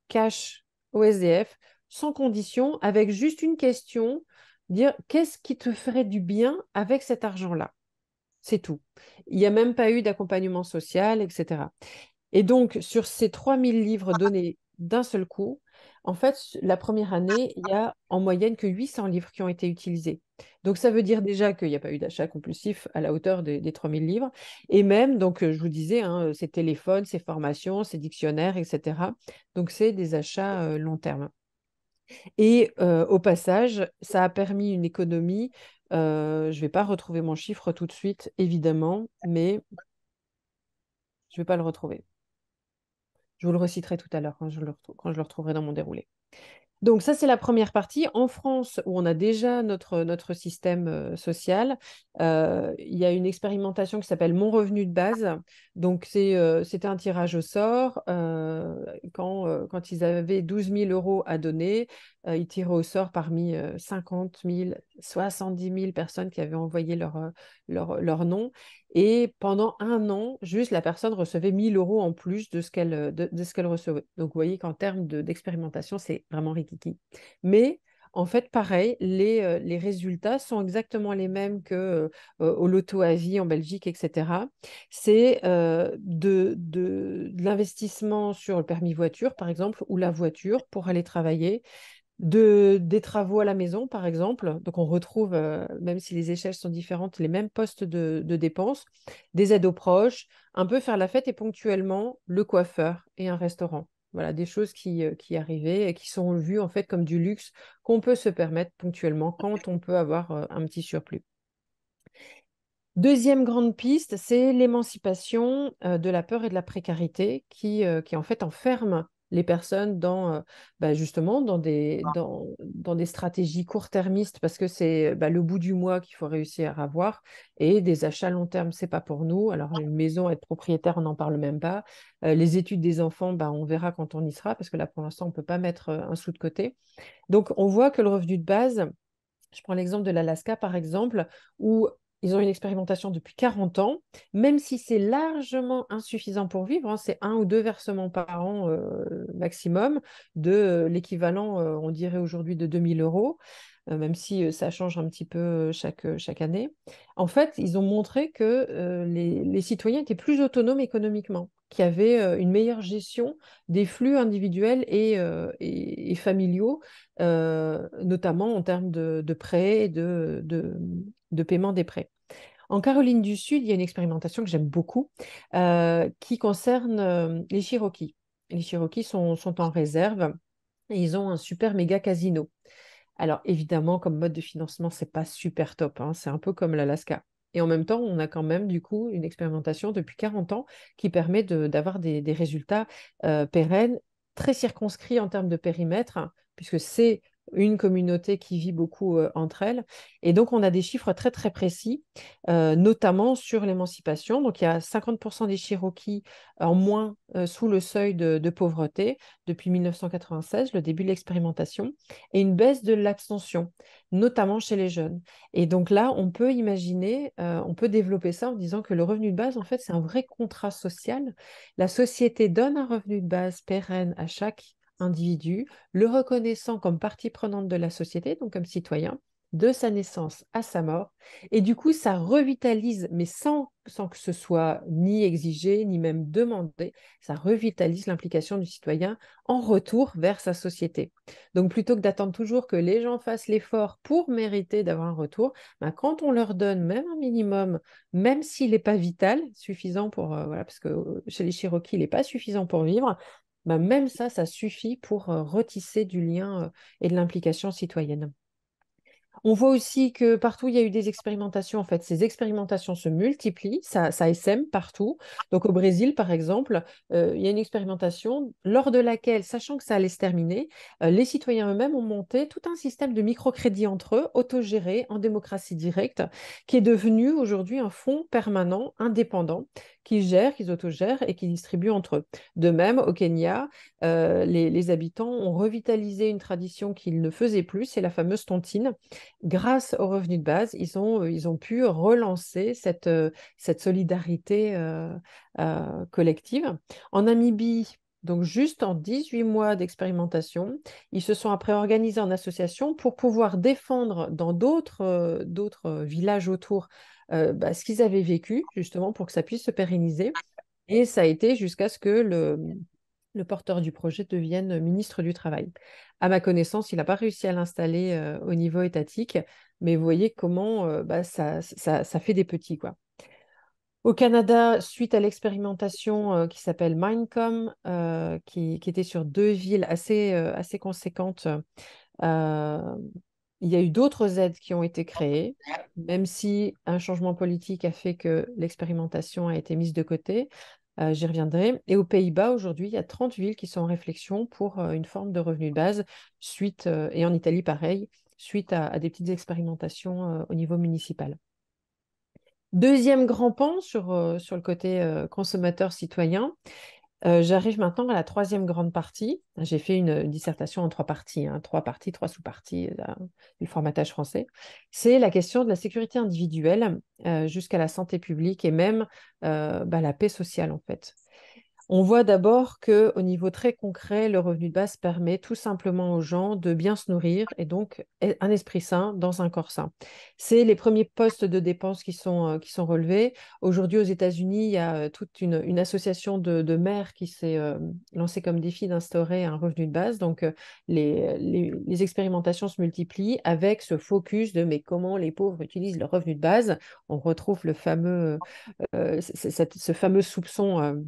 cash au SDF sans condition, avec juste une question, dire qu'est-ce qui te ferait du bien avec cet argent-là? C'est tout. Il n'y a même pas eu d'accompagnement social, etc. Et donc, sur ces 3000 livres donnés d'un seul coup, en fait, la première année, il y a en moyenne que 800 livres qui ont été utilisés. Donc, ça veut dire déjà qu'il n'y a pas eu d'achat compulsif à la hauteur des, 3000 livres. Et même, donc, je vous disais, hein, ces téléphones, ces formations, ces dictionnaires, etc. Donc, c'est des achats euh, long terme. Et euh, au passage, ça a permis une économie. Euh, je ne vais pas retrouver mon chiffre tout de suite, évidemment, mais je ne vais pas le retrouver. Je vous le reciterai tout à l'heure quand, je le retrouverai dans mon déroulé. Donc ça, c'est la première partie. En France, où on a déjà notre, notre système euh, social, euh, il y a une expérimentation qui s'appelle Mon revenu de base. Donc euh, c'était un tirage au sort. quand, quand ils avaient 12 000 euros à donner, ils tiraient au sort parmi 50 000, 70 000 personnes qui avaient envoyé leur, leur, leur nom. Et pendant un an, juste la personne recevait 1000 euros en plus de ce qu'elle de, ce qu'elle recevait. Donc, vous voyez qu'en termes d'expérimentation, c'est vraiment rikiki. Mais en fait, pareil, les, euh, les, résultats sont exactement les mêmes que euh, au loto à vie en Belgique, etc. C'est euh, de, de, de l'investissement sur le permis voiture, par exemple, ou la voiture pour aller travailler de, des travaux à la maison, par exemple. Donc, on retrouve, euh, même si les échelles sont différentes, les mêmes postes de, dépenses, des aides aux proches, un peu faire la fête et ponctuellement le coiffeur et un restaurant. Voilà, des choses qui, euh, qui arrivaient et qui sont vues en fait comme du luxe qu'on peut se permettre ponctuellement quand on peut avoir euh, un petit surplus. Deuxième grande piste, c'est l'émancipation de la peur et de la précarité qui, qui en fait enferme les personnes dans euh, bah, justement dans des, dans, dans des stratégies court-termistes parce que c'est bah, le bout du mois qu'il faut réussir à avoir et des achats long terme c'est pas pour nous. Alors une maison être propriétaire on n'en parle même pas. Euh, les études des enfants bah, on verra quand on y sera parce que là pour l'instant on peut pas mettre euh, un sou de côté. Donc on voit que le revenu de base je prends l'exemple de l'Alaska par exemple où ils ont une expérimentation depuis 40 ans, même si c'est largement insuffisant pour vivre, hein, c'est un ou deux versements par an euh, maximum, de euh, l'équivalent, euh, on dirait aujourd'hui, de 2000 euros. Même si ça change un petit peu chaque année. En fait, ils ont montré que les, citoyens étaient plus autonomes économiquement, qu'il y avait une meilleure gestion des flux individuels et, familiaux, notamment en termes de, prêts et de, de, paiement des prêts. En Caroline du Sud, il y a une expérimentation que j'aime beaucoup qui concerne les Cherokees. Les Cherokees sont, sont en réserve et ils ont un super méga casino. Alors évidemment, comme mode de financement, c'est pas super top. Hein, c'est un peu comme l'Alaska. Et en même temps, on a quand même du coup une expérimentation depuis 40 ans qui permet d'avoir des, résultats euh, pérennes, très circonscrits en termes de périmètre, puisque c'est une communauté qui vit beaucoup euh, entre elles. Et donc, on a des chiffres très, très précis, euh, notamment sur l'émancipation. Donc, il y a 50% des Cherokees en moins euh, sous le seuil de, pauvreté depuis 1996, le début de l'expérimentation, et une baisse de l'abstention, notamment chez les jeunes. Et donc là, on peut imaginer, on peut développer ça en disant que le revenu de base, en fait, c'est un vrai contrat social. La société donne un revenu de base pérenne à chaque individu, le reconnaissant comme partie prenante de la société, donc comme citoyen, de sa naissance à sa mort. Et du coup, ça revitalise, mais sans, que ce soit ni exigé, ni même demandé, ça revitalise l'implication du citoyen en retour vers sa société. Donc plutôt que d'attendre toujours que les gens fassent l'effort pour mériter d'avoir un retour, ben, quand on leur donne même un minimum, même s'il n'est pas vital, suffisant pour, euh, parce que euh, chez les Cherokees, il n'est pas suffisant pour vivre, bah, même ça, ça suffit pour euh, retisser du lien euh, et de l'implication citoyenne. On voit aussi que partout, il y a eu des expérimentations. En fait, ces expérimentations se multiplient, ça, ça partout. Donc, au Brésil, par exemple, euh, il y a une expérimentation lors de laquelle, sachant que ça allait se terminer, euh, les citoyens eux-mêmes ont monté tout un système de microcrédit entre eux, autogéré, en démocratie directe, qui est devenu aujourd'hui un fonds permanent, indépendant, qui gère, qu'ils autogèrent et qui distribue entre eux. De même, au Kenya, euh, les habitants ont revitalisé une tradition qu'ils ne faisaient plus, c'est la fameuse tontine grâce aux revenus de base, ils ont, euh, ils ont pu relancer cette, euh, cette solidarité euh, collective. En Namibie, donc juste en 18 mois d'expérimentation, ils se sont après organisés en association pour pouvoir défendre dans d'autres villages autour bah, ce qu'ils avaient vécu, justement pour que ça puisse se pérenniser. Et ça a été jusqu'à ce que le, le porteur du projet devienne ministre du Travail. À ma connaissance, il n'a pas réussi à l'installer euh, au niveau étatique, mais vous voyez comment euh, bah, ça, fait des petits. Au Canada, suite à l'expérimentation euh, qui s'appelle Mindcom, qui, était sur deux villes assez conséquentes, il y a eu d'autres aides qui ont été créées, même si un changement politique a fait que l'expérimentation a été mise de côté. J'y reviendrai. Et aux Pays-Bas, aujourd'hui, il y a 30 villes qui sont en réflexion pour une forme de revenu de base, suite, et en Italie, pareil, suite à, des petites expérimentations au niveau municipal. Deuxième grand pan sur, sur le côté consommateur citoyen, euh, j'arrive maintenant à la troisième grande partie. J'ai fait une, dissertation en trois parties, hein, trois parties, trois sous-parties euh, du formatage français. C'est la question de la sécurité individuelle euh, jusqu'à la santé publique et même bah, la paix sociale en fait. On voit d'abord qu'au niveau très concret, le revenu de base permet tout simplement aux gens de bien se nourrir et donc un esprit sain dans un corps sain. C'est les premiers postes de dépenses qui sont, euh, relevés. Aujourd'hui, aux États-Unis, il y a euh, toute une, association de, de, maires qui s'est euh, lancée comme défi d'instaurer un revenu de base. Donc, les, expérimentations se multiplient avec ce focus de mais comment les pauvres utilisent leur revenu de base? On retrouve le fameux, ce fameux soupçon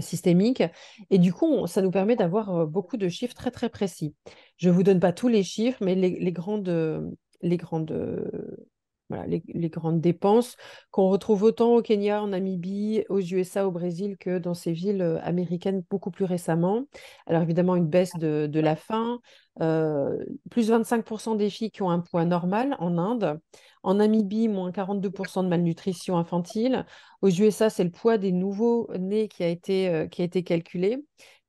systémique. Et du coup, ça nous permet d'avoir euh, beaucoup de chiffres très, très précis. Je vous donne pas tous les chiffres, mais les, grandes, les grandes voilà, les, grandes dépenses qu'on retrouve autant au Kenya, en Namibie, aux USA, au Brésil que dans ces villes euh, américaines beaucoup plus récemment. Alors évidemment, une baisse de, la faim, euh, plus 25% des filles qui ont un poids normal en Inde. En Namibie, moins 42% de malnutrition infantile. Aux USA, c'est le poids des nouveaux nés qui euh, qui a été calculé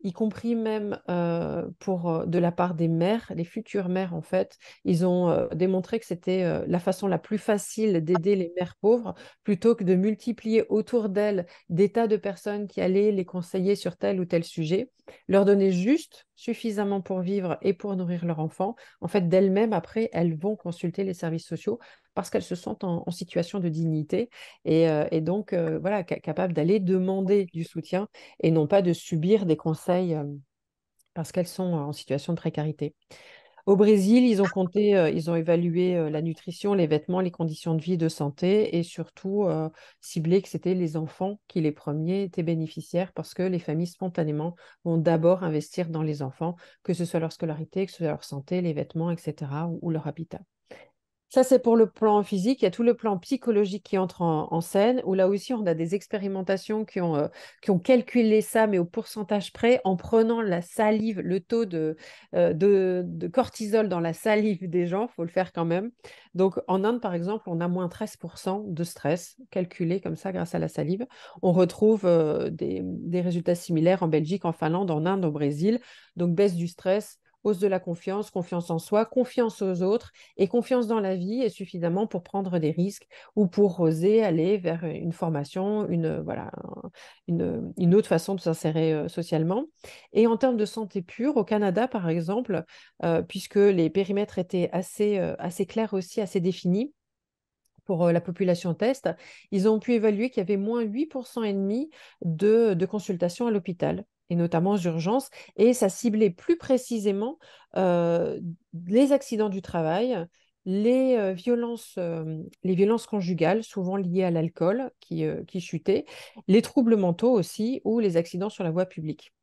y compris même euh, pour euh, de la part des mères, les futures mères en fait, ils ont euh, démontré que c'était la façon la plus facile d'aider les mères pauvres plutôt que de multiplier autour d'elles des tas de personnes qui allaient les conseiller sur tel ou tel sujet, leur donner juste suffisamment pour vivre et pour nourrir leur enfant. En fait, d'elles-mêmes après, elles vont consulter les services sociaux parce qu'elles se sentent en, situation de dignité et, euh, donc euh, voilà, capables d'aller demander du soutien et non pas de subir des conseils euh, parce qu'elles sont en situation de précarité. Au Brésil, ils ont compté, ils ont évalué la nutrition, les vêtements, les conditions de vie, de santé et surtout ciblé que c'était les enfants qui les premiers étaient bénéficiaires parce que les familles spontanément vont d'abord investir dans les enfants, que ce soit leur scolarité, que ce soit leur santé, les vêtements, etc. ou leur habitat. Ça, c'est pour le plan physique. Il y a tout le plan psychologique qui entre en, scène, où là aussi, on a des expérimentations qui ont, euh, qui ont calculé ça, mais au pourcentage près, en prenant la salive, le taux de, euh, de, cortisol dans la salive des gens, il faut le faire quand même. Donc, en Inde, par exemple, on a moins 13% de stress calculé comme ça grâce à la salive. On retrouve euh, des, des résultats similaires en Belgique, en Finlande, en Inde, au Brésil. Donc, baisse du stress hausse de la confiance, confiance en soi, confiance aux autres et confiance dans la vie est suffisamment pour prendre des risques ou pour oser aller vers une formation, une, voilà, une, une autre façon de s'insérer euh, socialement. Et en termes de santé pure, au Canada, par exemple, euh, puisque les périmètres étaient assez, euh, assez clairs aussi, assez définis, pour la population test, ils ont pu évaluer qu'il y avait moins 8% et demi de, consultations à l'hôpital et notamment aux urgences, et ça ciblait plus précisément euh, les accidents du travail, les, euh, violences, euh, les violences conjugales, souvent liées à l'alcool qui, qui chutaient, les troubles mentaux aussi, ou les accidents sur la voie publique.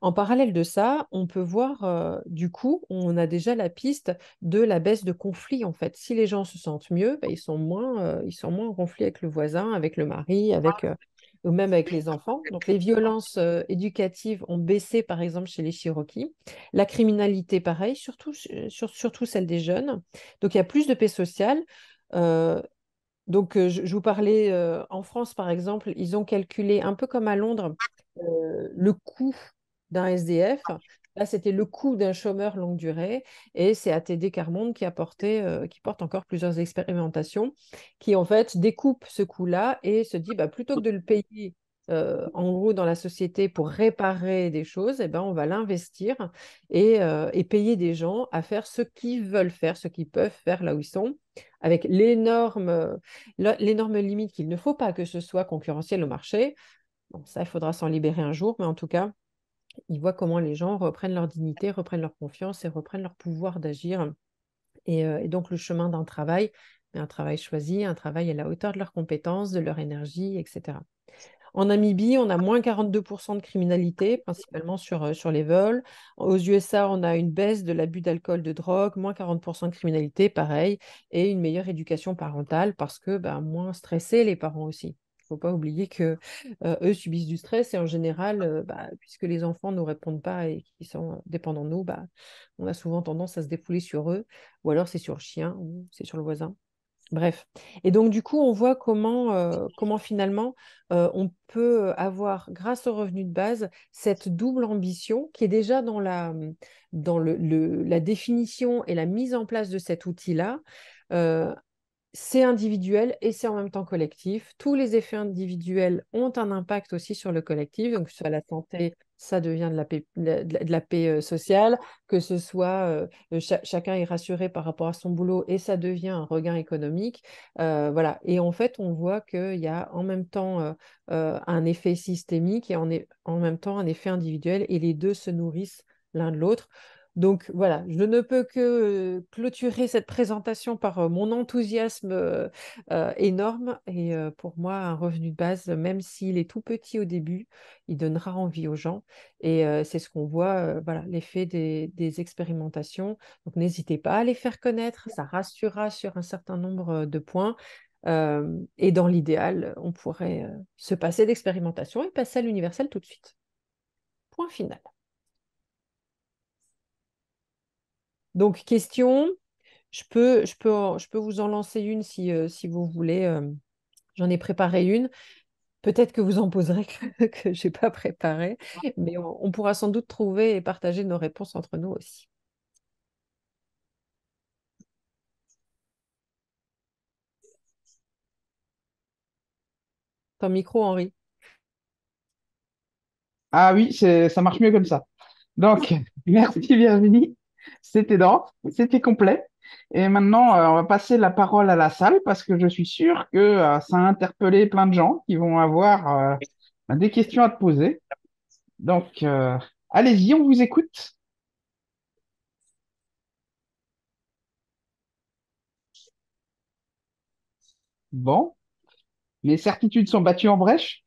En parallèle de ça, on peut voir, du coup, on a déjà la piste de la baisse de conflits, en fait. Si les gens se sentent mieux, bah, ils, sont moins, ils sont moins en conflit avec le voisin, avec le mari, avec ou même avec les enfants. Donc les violences euh, éducatives ont baissé, par exemple, chez les Cherokees. La criminalité, pareil, surtout, surtout celle des jeunes. Donc il y a plus de paix sociale. Euh, donc euh, je, vous parlais, en France, par exemple, ils ont calculé, un peu comme à Londres, le coût d'un SDF. Là, c'était le coût d'un chômeur longue durée et c'est ATD Carmonde euh, qui porte encore plusieurs expérimentations qui, en fait, découpe ce coût-là et se dit, bah, plutôt que de le payer euh, en gros dans la société pour réparer des choses, eh ben, on va l'investir et, euh, et, payer des gens à faire ce qu'ils veulent faire, ce qu'ils peuvent faire là où ils sont, avec l'énorme limite qu'il ne faut pas que ce soit concurrentiel au marché. Bon, ça, il faudra s'en libérer un jour, mais en tout cas, ils voient comment les gens reprennent leur dignité, reprennent leur confiance et reprennent leur pouvoir d'agir. Et, euh, donc le chemin d'un travail, un travail choisi, un travail à la hauteur de leurs compétences, de leur énergie, etc. En Namibie, on a moins 42% de criminalité, principalement sur, euh, les vols. Aux USA, on a une baisse de l'abus d'alcool, de drogue, moins 40% de criminalité, pareil, et une meilleure éducation parentale parce que ben, moins stressés les parents aussi. Ne faut pas oublier que eux subissent du stress et en général, bah, puisque les enfants ne répondent pas et qu'ils sont dépendants de nous, bah, on a souvent tendance à se défouler sur eux, ou alors c'est sur le chien ou c'est sur le voisin. Bref. Et donc, du coup, on voit comment, finalement on peut avoir, grâce au revenu de base, cette double ambition qui est déjà dans la, dans le, la définition et la mise en place de cet outil-là. C'est individuel et c'est en même temps collectif. Tous les effets individuels ont un impact aussi sur le collectif, donc que ce soit la santé, ça devient de la paix, euh, sociale, que ce soit euh, chacun est rassuré par rapport à son boulot et ça devient un regain économique. Euh, voilà. Et en fait, on voit qu'il y a en même temps un effet systémique et en même temps un effet individuel et les deux se nourrissent l'un de l'autre. Donc voilà, je ne peux que clôturer cette présentation par mon enthousiasme énorme. Et pour moi, un revenu de base, même s'il est tout petit au début, il donnera envie aux gens. Et c'est ce qu'on voit, voilà, l'effet des, expérimentations. Donc n'hésitez pas à les faire connaître, ça rassurera sur un certain nombre de points. et dans l'idéal, on pourrait se passer d'expérimentation et passer à l'universel tout de suite. Point final. Donc, question, je peux, vous en lancer une si, euh, vous voulez. Euh, j'en ai préparé une. Peut-être que vous en poserez que, je n'ai pas préparé, mais on, pourra sans doute trouver et partager nos réponses entre nous aussi. Ton micro, Henri. Ah oui, ça marche mieux comme ça. Donc, merci Virginie. C'était dense, c'était complet. Et maintenant, euh, on va passer la parole à la salle parce que je suis sûr que euh, ça a interpellé plein de gens qui vont avoir euh, des questions à te poser. Donc, allez-y, on vous écoute. Bon, les certitudes sont battues en brèche.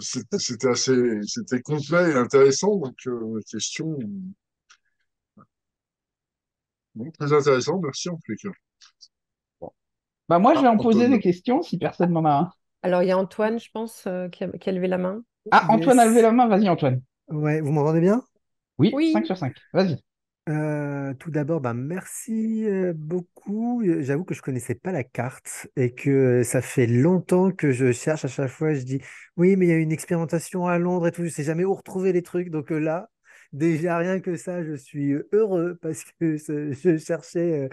C'était assez, c'était complet et intéressant. Donc, question, très intéressant, merci en plus. Bah moi, je vais en poser des questions si personne n'en a un. Alors, il y a Antoine, je pense, euh, qui, a, levé la main. Ah, Antoine a levé la main, vas-y Antoine. Ouais, vous m'entendez bien? Oui, oui, 5 sur 5, vas-y. Euh, tout d'abord, bah, merci euh, beaucoup. J'avoue que je connaissais pas la carte et que ça fait longtemps que je cherche à chaque fois. Je dis oui, mais il y a une expérimentation à Londres et tout. Je sais jamais où retrouver les trucs. Donc là, Déjà, rien que ça, je suis heureux parce que je cherchais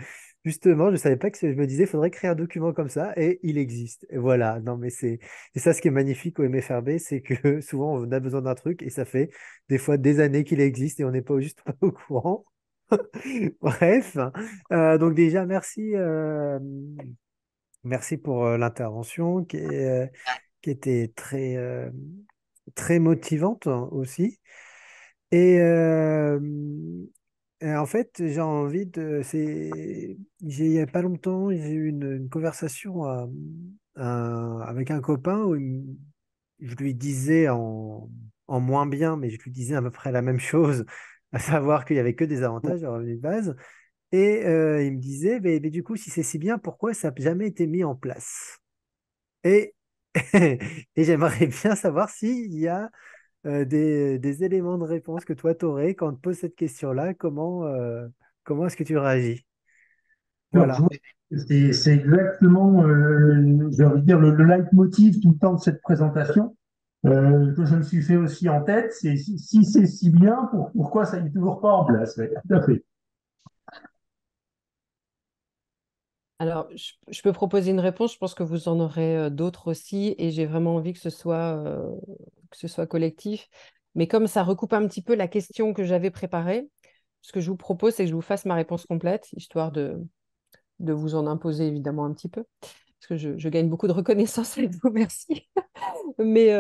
justement, je ne savais pas que je me disais, faudrait créer un document comme ça et il existe. Voilà, non, mais c'est ça ce qui est magnifique au MFRB, c'est que souvent on a besoin d'un truc et ça fait des fois des années qu'il existe et on n'est pas juste au courant. Bref, euh, donc déjà, merci, merci pour l'intervention qui, était très motivante aussi. Et, en fait, j'ai envie de. C'est, il n'y a pas longtemps, j'ai eu une, conversation avec un copain où je lui disais en, en, moins bien, mais je lui disais à peu près la même chose, à savoir qu'il n'y avait que des avantages à revenu de base. Et il me disait, mais, du coup, si c'est si bien, pourquoi ça n'a jamais été mis en place? Et, et j'aimerais bien savoir s'il y a euh, des, éléments de réponse que toi, tu aurais quand on te pose cette question-là. Comment, euh, comment est-ce que tu réagis? Voilà. C'est exactement, euh, j'ai envie de dire, le, leitmotiv tout le temps de cette présentation que je me suis fait aussi en tête. C'est si, c'est si bien, pourquoi ça n'est toujours pas en place? Tout à fait. Alors, je, peux proposer une réponse. Je pense que vous en aurez d'autres aussi, et j'ai vraiment envie que ce soit que ce soit collectif. Mais comme ça recoupe un petit peu la question que j'avais préparée, ce que je vous propose, c'est que je vous fasse ma réponse complète, histoire de, de vous en imposer évidemment un petit peu, parce que je, gagne beaucoup de reconnaissance avec vous, merci. mais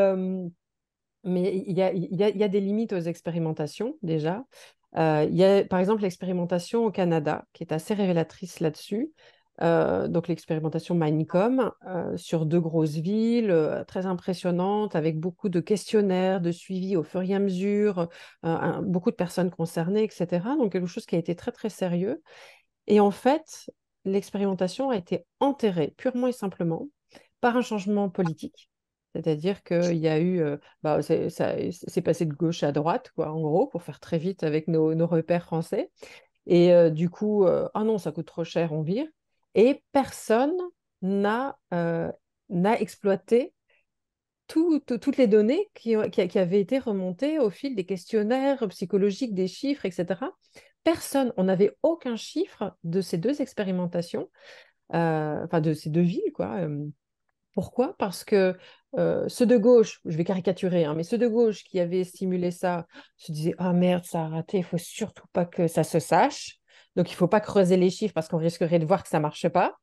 mais il y a, y, a, y a, des limites aux expérimentations déjà. Euh, il y a par exemple l'expérimentation au Canada qui est assez révélatrice là-dessus. Euh, donc l'expérimentation Minecom euh, sur deux grosses villes, euh, très impressionnante, avec beaucoup de questionnaires, de suivi au fur et à mesure, beaucoup de personnes concernées, etc. Donc quelque chose qui a été très très sérieux. Et en fait, l'expérimentation a été enterrée purement et simplement par un changement politique. C'est-à-dire qu'il y a eu, bah, c'est passé de gauche à droite, quoi, en gros, pour faire très vite avec nos, nos repères français. Et du coup, ah non, ça coûte trop cher, on vire. Et personne n'a n'a exploité toutes les données qui, avaient été remontées au fil des questionnaires psychologiques, des chiffres, etc. Personne, on n'avait aucun chiffre de ces deux expérimentations, enfin de ces deux villes, quoi. Pourquoi? Parce que ceux de gauche, je vais caricaturer, hein, mais ceux de gauche qui avaient stimulé ça se disaient Ah merde, ça a raté, il faut surtout pas que ça se sache. Donc il ne faut pas creuser les chiffres parce qu'on risquerait de voir que ça ne marche pas.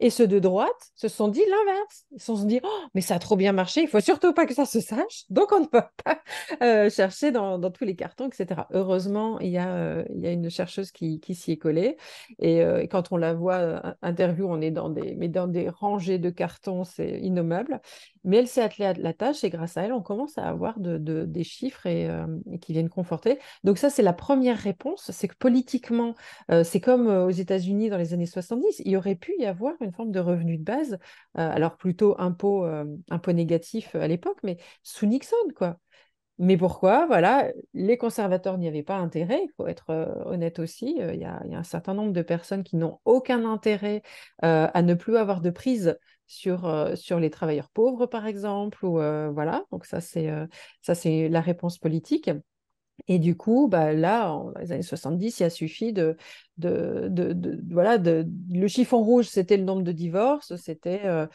Et ceux de droite se sont dit l'inverse. Ils se sont dit, oh, mais ça a trop bien marché, il faut surtout pas que ça se sache, donc on ne peut pas euh, chercher dans, tous les cartons, etc. Heureusement, il y a, euh, il y a une chercheuse qui, s'y est collée. Euh, et, quand on la voit interview, on est dans des, mais dans des rangées de cartons, c'est innommable. Mais elle s'est attelée à la tâche et grâce à elle, on commence à avoir de, des chiffres et, qui viennent conforter. Donc ça, c'est la première réponse, c'est que politiquement, c'est comme aux États-Unis dans les années 70, il aurait pu y avoir une forme de revenu de base, euh, alors plutôt impôt, euh, impôt négatif à l'époque, mais sous Nixon, quoi. Mais pourquoi? Voilà, les conservateurs n'y avaient pas intérêt, il faut être euh, honnête aussi. Il y, a un certain nombre de personnes qui n'ont aucun intérêt à ne plus avoir de prise sur, sur les travailleurs pauvres, par exemple. Ou, voilà, donc ça, c'est ça c'est la réponse politique. Et du coup, bah, là, dans les années 70, il a suffi de, de, de, voilà, de, le chiffon rouge, c'était le nombre de divorces, c'était euh,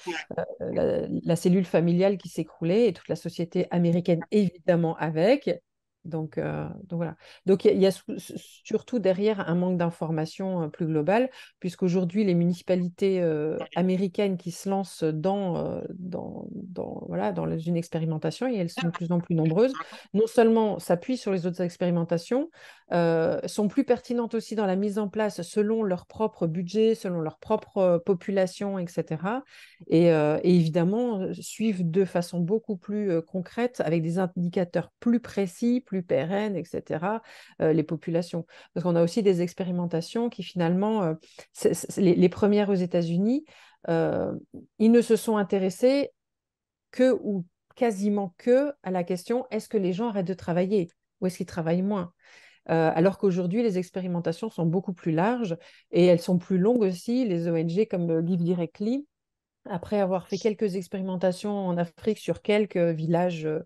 la, cellule familiale qui s'écroulait et toute la société américaine évidemment avec. Donc, euh, donc voilà. Donc il y, a surtout derrière un manque d'information euh, plus global, puisqu'aujourd'hui les municipalités euh, américaines qui se lancent dans, dans, dans, voilà, dans une expérimentation, et elles sont de plus en plus nombreuses, non seulement s'appuient sur les autres expérimentations, sont plus pertinentes aussi dans la mise en place selon leur propre budget, selon leur propre population, etc. Et, et évidemment suivent de façon beaucoup plus concrète avec des indicateurs plus précis, plus pérennes, etc., euh, les populations. Parce qu'on a aussi des expérimentations qui finalement, euh, les, premières aux États-Unis, euh, ils ne se sont intéressés que ou quasiment que à la question est-ce que les gens arrêtent de travailler ou est-ce qu'ils travaillent moins? Alors qu'aujourd'hui, les expérimentations sont beaucoup plus larges et elles sont plus longues aussi. Les ONG comme Give Directly après avoir fait quelques expérimentations en Afrique sur quelques villages, euh,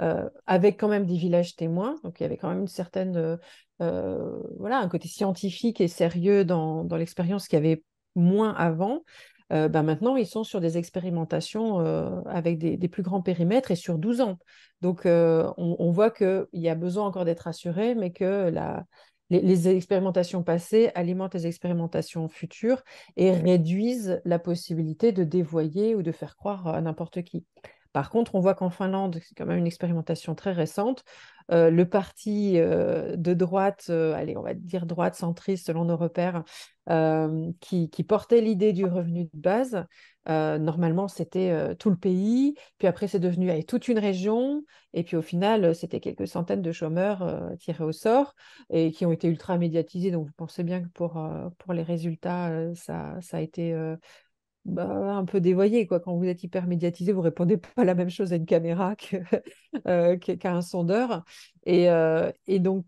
euh, avec quand même des villages témoins, donc il y avait quand même une certaine, euh, voilà, un côté scientifique et sérieux dans, dans l'expérience qu'il y avait moins avant. Ben maintenant, ils sont sur des expérimentations avec des, des, plus grands périmètres et sur 12 ans. Donc, on, on, voit qu'il y a besoin encore d'être assuré, mais que la, les, expérimentations passées alimentent les expérimentations futures et réduisent la possibilité de dévoyer ou de faire croire à n'importe qui. Par contre, on voit qu'en Finlande, c'est quand même une expérimentation très récente, euh, le parti euh, de droite, euh, allez, on va dire droite centriste selon nos repères, qui, portait l'idée du revenu de base. normalement, c'était tout le pays, puis après, c'est devenu toute une région, et puis au final, c'était quelques centaines de chômeurs tirés au sort et qui ont été ultra médiatisés. Donc, vous pensez bien que pour, les résultats, ça a été bah, un peu dévoyé. Quoi. Quand vous êtes hyper médiatisé, vous répondez pas la même chose à une caméra euh, qu'à un sondeur. Et, euh, et donc,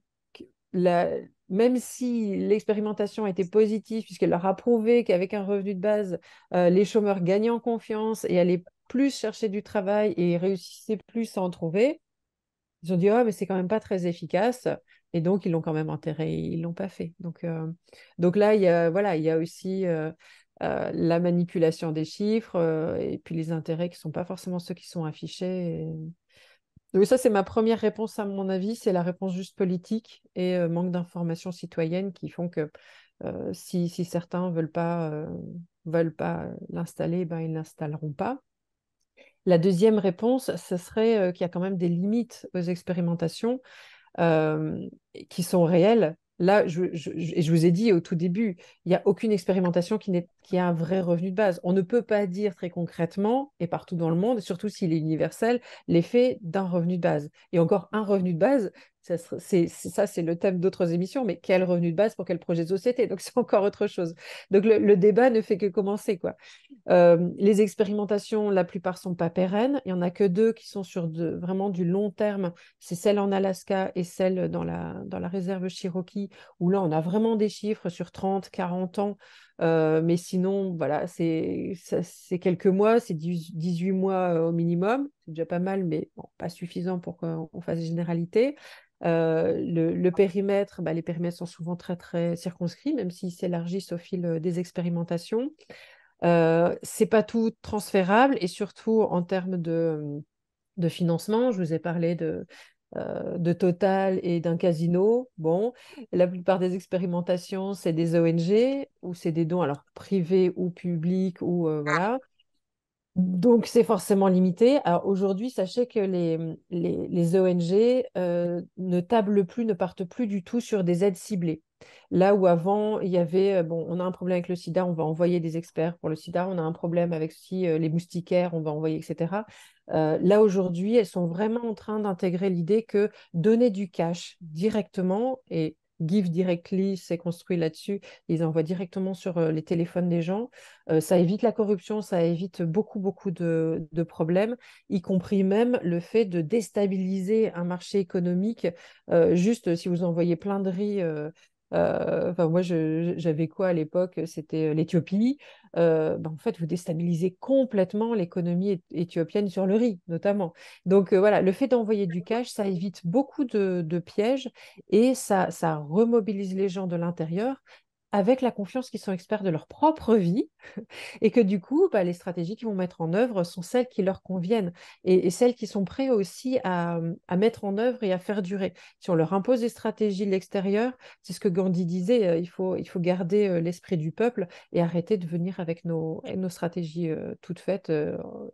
même si l'expérimentation était positive, puisqu'elle leur a prouvé qu'avec un revenu de base, euh, les chômeurs gagnaient en confiance et allaient plus chercher du travail et réussissaient plus à en trouver, ils ont dit, oh, mais c'est quand même pas très efficace. Et donc, ils l'ont quand même enterré, ils l'ont pas fait. Donc, donc là, il y a, voilà, il y a aussi la manipulation des chiffres euh, et puis les intérêts qui ne sont pas forcément ceux qui sont affichés. Donc ça, c'est ma première réponse à mon avis, c'est la réponse juste politique et euh, manque d'informations citoyennes qui font que si, certains ne veulent pas, veulent pas l'installer, ben, ils ne l'installeront pas. La deuxième réponse, ce serait qu'il y a quand même des limites aux expérimentations qui sont réelles Là, je, je, je, vous ai dit au tout début, il n'y a aucune expérimentation qui n'est qui a un vrai revenu de base. On ne peut pas dire très concrètement, et partout dans le monde, surtout s'il est universel, l'effet d'un revenu de base. Et encore un revenu de base, ça, c'est, le thème d'autres émissions, mais quel revenu de base pour quel projet de société? Donc, c'est encore autre chose. Donc, le, débat ne fait que commencer. Euh, les expérimentations, la plupart sont pas pérennes. Il n'y en a que deux qui sont sur vraiment du long terme. C'est celle en Alaska et celle dans la, dans la réserve Cherokee, où là, on a vraiment des chiffres sur 30, 40 ans. Euh, mais sinon, voilà, c'est, quelques mois, c'est 18 mois euh, au minimum. C'est déjà pas mal, mais pas suffisant pour qu'on fasse des généralités. Euh, le, périmètre, bah, les périmètres sont souvent très très circonscrits, même s'ils s'élargissent au fil euh, des expérimentations. Euh, c'est pas tout transférable et surtout en termes de, de financement, je vous ai parlé de, euh, de Total et d'un casino. Bon, la plupart des expérimentations, c'est des ONG ou c'est des dons alors privés ou publics ou voilà. Donc, c'est forcément limité. Alors, aujourd'hui, sachez que les, les, ONG euh, ne tablent plus, ne partent plus du tout sur des aides ciblées. Là où avant, il y avait, euh, bon, on a un problème avec le sida, on va envoyer des experts pour le sida, on a un problème avec aussi euh, les moustiquaires, on va envoyer, etc. là, aujourd'hui, elles sont vraiment en train d'intégrer l'idée que donner du cash directement, et Give Directly s'est construit là-dessus. Ils envoient directement sur euh, les téléphones des gens. Euh, ça évite la corruption, ça évite beaucoup, beaucoup de, problèmes, y compris même le fait de déstabiliser un marché économique. Euh, juste si vous envoyez plein de riz enfin, moi, j'avais quoi à l'époque? C'était euh, l'Éthiopie. Euh, ben, en fait, vous déstabilisez complètement l'économie éthiopienne sur le riz, notamment. Donc voilà, le fait d'envoyer du cash, ça évite beaucoup de, pièges et ça remobilise les gens de l'intérieur avec la confiance qu'ils sont experts de leur propre vie et que du coup, bah, les stratégies qu'ils vont mettre en œuvre sont celles qui leur conviennent et, celles qui sont prêts aussi à, mettre en œuvre et à faire durer. Si on leur impose des stratégies de l'extérieur, c'est ce que Gandhi disait, euh, il, faut, garder euh, l'esprit du peuple et arrêter de venir avec nos, stratégies euh, toutes faites,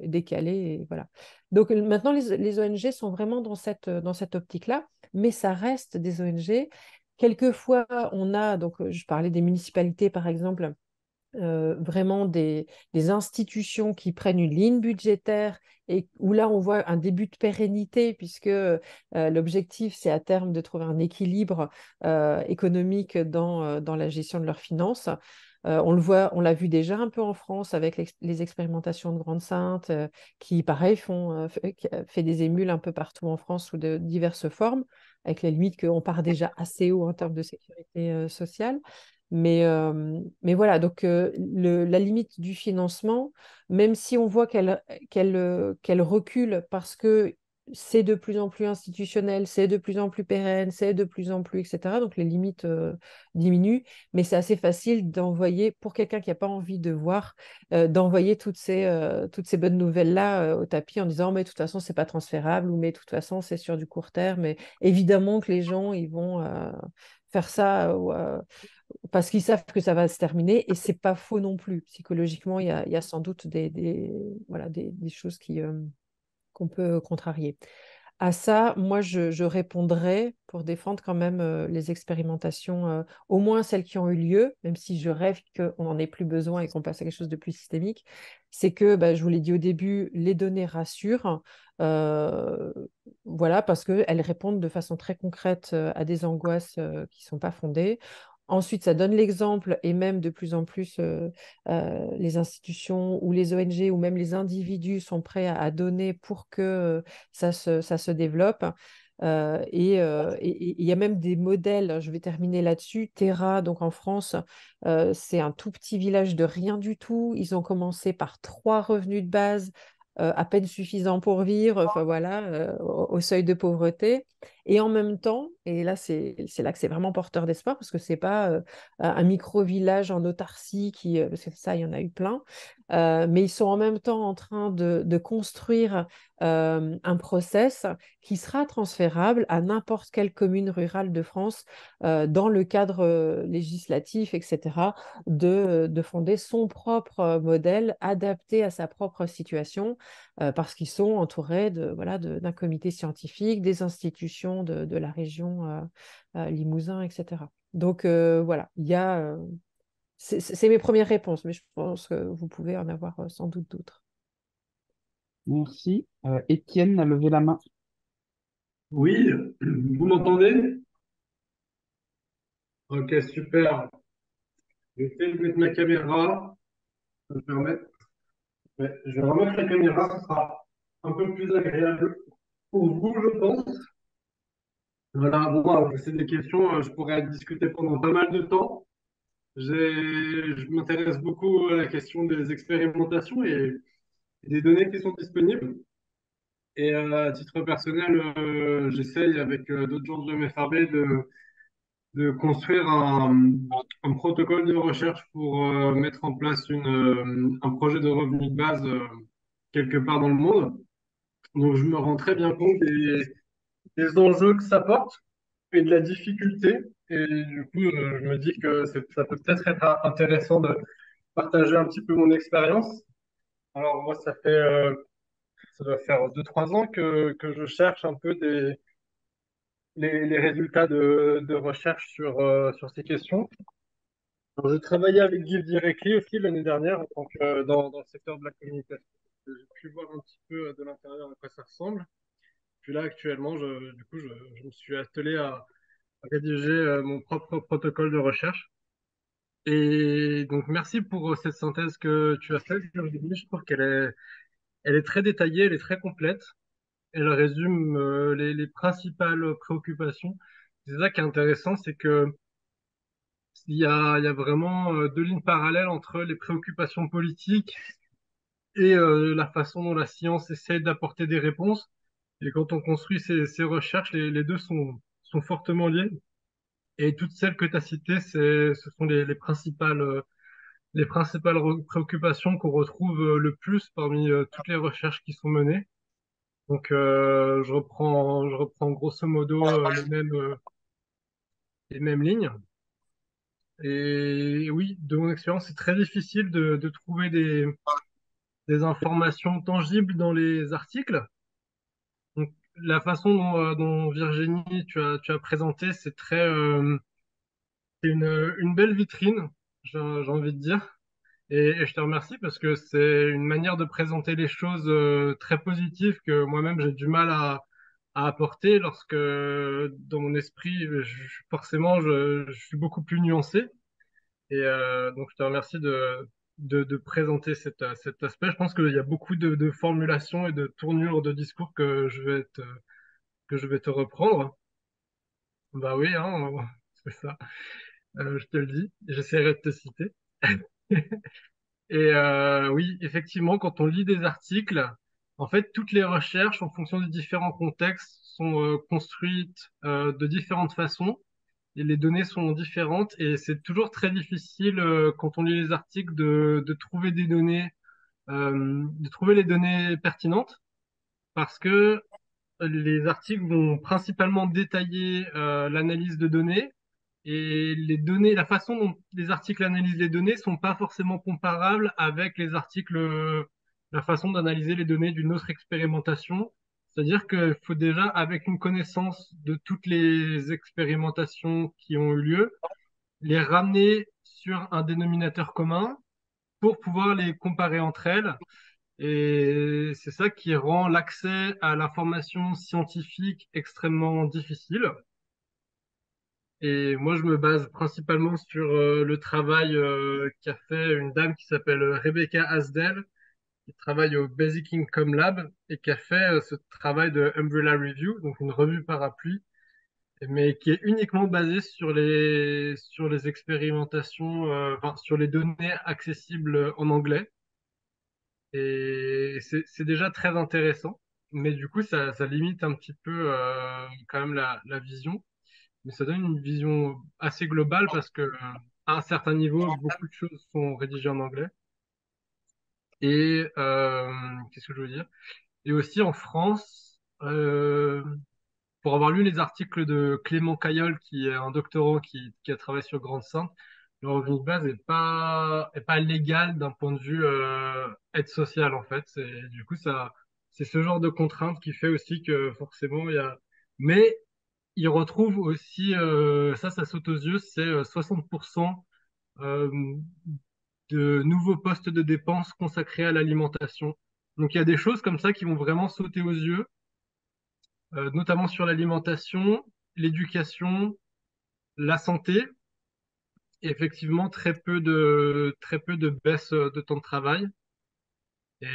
décalées. Voilà. Donc maintenant, les, ONG sont vraiment dans cette optique-là, mais ça reste des ONG Quelquefois, on a, donc euh, je parlais des municipalités par exemple, euh, vraiment des, institutions qui prennent une ligne budgétaire et où là on voit un début de pérennité puisque euh, l'objectif c'est à terme de trouver un équilibre économique dans, dans, la gestion de leurs finances. on le voit, on l'a vu déjà un peu en France avec les expérimentations de Grande Sainte qui, pareil, font fait des émules un peu partout en France sous de diverses formes avec la limite qu'on part déjà assez haut en termes de sécurité euh, sociale. Mais, euh, mais voilà, donc euh, la limite du financement, même si on voit qu'elle qu'elle recule parce que c'est de plus en plus institutionnel, c'est de plus en plus pérenne, c'est de plus en plus, etc. Donc les limites euh, diminuent, mais c'est assez facile d'envoyer, pour quelqu'un qui n'a pas envie de voir, euh, d'envoyer toutes ces, euh, toutes ces bonnes nouvelles-là au tapis en disant, mais de toute façon, c'est pas transférable, ou mais de toute façon, c'est sur du court terme. Mais évidemment que les gens, ils vont faire ça parce qu'ils savent que ça va se terminer, et c'est pas faux non plus. Psychologiquement, il y a, sans doute des, voilà, des choses qui qu'on peut contrarier. À ça, moi, je, répondrais pour défendre quand même euh, les expérimentations, euh, au moins celles qui ont eu lieu, même si je rêve qu'on n'en ait plus besoin et qu'on passe à quelque chose de plus systémique, c'est que, bah, je vous l'ai dit au début, les données rassurent, euh, voilà, parce qu'elles répondent de façon très concrète à des angoisses qui ne sont pas fondées. Ensuite, ça donne l'exemple et même de plus en plus, euh, euh, les institutions ou les ONG ou même les individus sont prêts à, donner pour que euh, ça, se, développe. et il y a même des modèles, je vais terminer là-dessus. Terra, donc en France, c'est un tout petit village de rien du tout. Ils ont commencé par trois revenus de base, à peine suffisants pour vivre, enfin voilà, au, seuil de pauvreté. Et en même temps, et là, c'est là que c'est vraiment porteur d'espoir, parce que ce n'est pas euh, un micro-village en autarcie, qui, euh, parce que ça, il y en a eu plein, euh, mais ils sont en même temps en train de, construire un process qui sera transférable à n'importe quelle commune rurale de France dans le cadre législatif, etc., de, fonder son propre modèle adapté à sa propre situation, parce qu'ils sont entourés de, voilà, d'un comité scientifique, des institutions de, la région euh, euh, Limousin, etc. Donc euh, voilà, il y a C'est c'est mes premières réponses, mais je pense que vous pouvez en avoir euh, sans doute d'autres. Merci. Euh, Étienne a levé la main. Oui, vous m'entendez? Ok, super. Je vais essayer de mettre ma caméra. Ça me permet. Je vais remettre la caméra, ce sera un peu plus agréable pour vous, je pense. Voilà, bon, c'est des questions, euh, je pourrais discuter pendant pas mal de temps. Je m'intéresse beaucoup à la question des expérimentations et des données qui sont disponibles. Et euh, à titre personnel, euh, j'essaye avec d'autres gens de l'MFRB de, de construire un, un protocole de recherche pour euh, mettre en place une, euh, un projet de revenu de base euh, quelque part dans le monde. Donc je me rends très bien compte des, des enjeux que ça porte et de la difficulté. Et du coup, je me dis que ça peut peut-être être intéressant de partager un petit peu mon expérience. Alors moi, ça fait, ça doit faire deux, trois ans que, que je cherche un peu des, les, résultats de, recherche sur, euh, sur ces questions. Alors, j'ai travaillé avec Give Directly aussi l'année dernière en tant que, dans, dans le secteur de la communication. J'ai pu voir un petit peu de l'intérieur à quoi ça ressemble. Puis là, actuellement, je, du coup, je, je me suis attelé à, rédiger euh, mon propre protocole de recherche. Et donc, merci pour euh, cette synthèse que tu as faite. Je trouve qu'elle est, elle est très détaillée, elle est très complète. Elle résume euh, les, les principales préoccupations. C'est ça qui est intéressant, c'est que il y a, vraiment euh, deux lignes parallèles entre les préoccupations politiques et euh, la façon dont la science essaie d'apporter des réponses. Et quand on construit ces, recherches, les, deux sont, fortement liés. Et toutes celles que tu as citées, ce sont les, les principales, préoccupations qu'on retrouve le plus parmi toutes les recherches qui sont menées. Donc, euh, je reprends, je reprends grosso modo euh, les mêmes, euh, les mêmes lignes. Et oui, de mon expérience, c'est très difficile de, de trouver des, des informations tangibles dans les articles. Donc, la façon dont, euh, dont Virginie, tu as, tu as présenté, c'est très, euh, c'est une, une belle vitrine, j'ai envie de dire. Et, et je te remercie parce que c'est une manière de présenter les choses euh, très positive que moi-même j'ai du mal à, à apporter lorsque dans mon esprit, je- forcément, je, je suis beaucoup plus nuancé. Et euh, donc, je te remercie de, de, de présenter cet, cet aspect. Je pense qu'il y a beaucoup de, de formulations et de tournures de discours que je vais te, que je vais te reprendre. Bah oui, hein, c'est ça. Euh, je te le dis. J'essaierai de te citer. Et euh, oui, effectivement, quand on lit des articles, en fait, toutes les recherches, en fonction des différents contextes, sont euh, construites euh, de différentes façons. Et les données sont différentes. Et c'est toujours très difficile quand on lit les articles de, de trouver des données, de trouver les données pertinentes. Parce que les articles vont principalement détailler l'analyse de données et les données, la façon dont les articles analysent les données sont pas forcément comparables avec les articles, euh, la façon d'analyser les données d'une autre expérimentation. C'est-à-dire qu'il faut déjà, avec une connaissance de toutes les expérimentations qui ont eu lieu, les ramener sur un dénominateur commun pour pouvoir les comparer entre elles. Et c'est ça qui rend l'accès à l'information scientifique extrêmement difficile. Et moi, je me base principalement sur euh, le travail euh, qu'a fait une dame qui s'appelle Rebecca Asdell, qui travaille au Basic Income Lab et qui a fait euh, ce travail de Umbrella Review, donc une revue parapluie, mais qui est uniquement basée sur les sur les expérimentations, euh, enfin sur les données accessibles en anglais. Et c'est déjà très intéressant, mais du coup, ça, ça limite un petit peu euh, quand même la, la vision mais ça donne une vision assez globale parce que à un certain niveau, beaucoup de choses sont rédigées en anglais. Et euh, qu'est-ce que je veux dire? Et aussi en France, euh, pour avoir lu les articles de Clément Caillol, qui est un doctorant qui, qui a travaillé sur Grande Sainte, le revenu de base est pas est pas légal d'un point de vue euh, aide sociale en fait. Du coup c'est ce genre de contrainte qui fait aussi que forcément il y a mais il retrouve aussi, euh, ça, ça saute aux yeux, c'est euh, 60% de nouveaux postes de dépenses consacrés à l'alimentation. Donc il y a des choses comme ça qui vont vraiment sauter aux yeux, notamment sur l'alimentation, l'éducation, la santé, effectivement très peu de très peu de baisse de temps de travail. Et,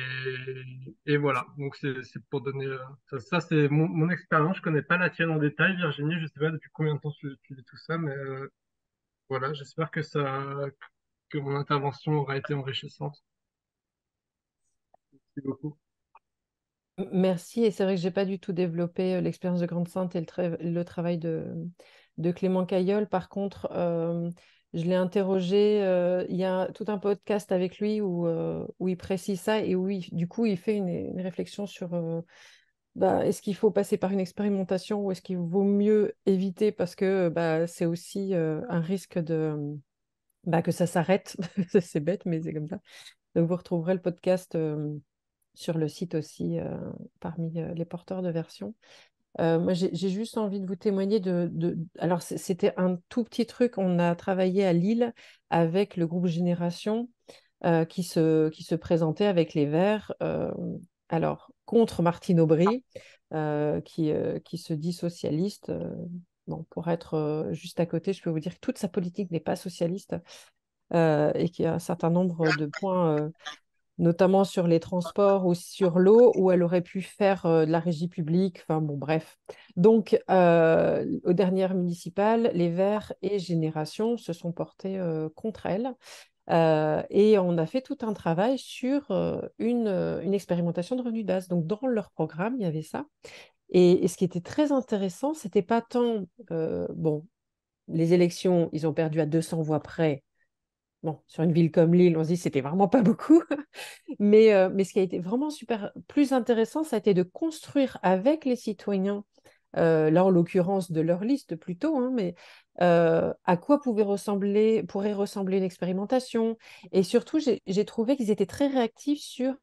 et voilà, donc c'est pour donner ça, ça c'est mon, expérience. Je connais pas la tienne en détail, Virginie. Je sais pas depuis combien de temps tu, tu dis tout ça, mais euh, voilà, j'espère que ça que mon intervention aura été enrichissante. Merci beaucoup. Merci, et c'est vrai que j'ai pas du tout développé euh, l'expérience de Grande Sainte et le travail de, de Clément Caillol. Par contre, euh, je l'ai interrogé, euh, il y a tout un podcast avec lui où, euh, il précise ça et où du coup il fait une, réflexion sur euh, bah, est-ce qu'il faut passer par une expérimentation ou est-ce qu'il vaut mieux éviter parce que bah, c'est aussi un risque de bah, que ça s'arrête. c'est bête, mais c'est comme ça. Donc vous retrouverez le podcast sur le site aussi parmi les porteurs de version. Euh, moi, j'ai juste envie de vous témoigner de, Alors, c'était un tout petit truc. On a travaillé à Lille avec le groupe Génération euh, qui se, qui se présentait avec les Verts. euh, alors, contre Martine Aubry, qui, qui se dit socialiste. bon, pour être juste à côté, je peux vous dire que toute sa politique n'est pas socialiste et qu'il y a un certain nombre de points. Notamment sur les transports ou sur l'eau, où elle aurait pu faire euh, de la régie publique. Enfin bon, bref. Donc, euh, aux dernières municipales, les Verts et Génération se sont portés euh, contre elle. Et on a fait tout un travail sur une, une expérimentation de revenu de base. Donc, dans leur programme, il y avait ça. Et, et ce qui était très intéressant, c'était pas tant, bon, les élections, ils ont perdu à 200 voix près. Bon, sur une ville comme Lille, on se dit c'était vraiment pas beaucoup. Mais, euh, mais ce qui a été vraiment super, plus intéressant, ça a été de construire avec les citoyens, euh, là en l'occurrence de leur liste plutôt, hein, mais euh, à quoi pouvait ressembler, pourrait ressembler une expérimentation. Et surtout, j'ai trouvé qu'ils étaient très réactifs sur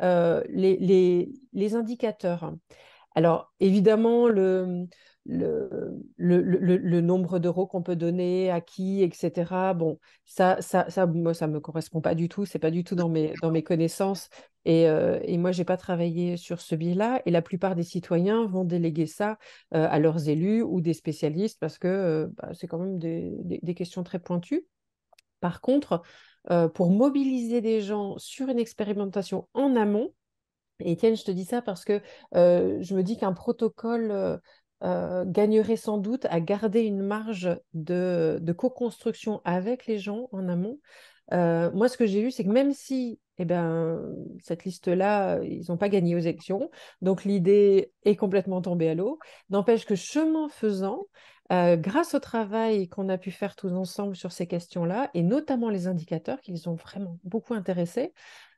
les, les, les indicateurs. Alors, évidemment, le, le, le, le- le nombre d'euros qu'on peut donner à qui, etc. Bon, ça, ça, ça, moi, ça me correspond pas du tout. C'est pas du tout dans mes, dans mes connaissances. Et, euh, et moi, j'ai pas travaillé sur ce biais-là. Et la plupart des citoyens vont déléguer ça euh, à leurs élus ou des spécialistes parce que euh, bah, c'est quand même des, des- questions très pointues. Par contre, pour mobiliser des gens sur une expérimentation en amont, Étienne, je te dis ça parce que je me dis qu'un protocole euh, gagnerait sans doute à garder une marge de, co-construction avec les gens en amont. Euh, moi, ce que j'ai vu, c'est que même si eh ben, cette liste-là, ils n'ont pas gagné aux élections, donc l'idée est complètement tombée à l'eau, n'empêche que chemin faisant, euh, grâce au travail qu'on a pu faire tous ensemble sur ces questions-là, et notamment les indicateurs qui les ont vraiment beaucoup intéressés,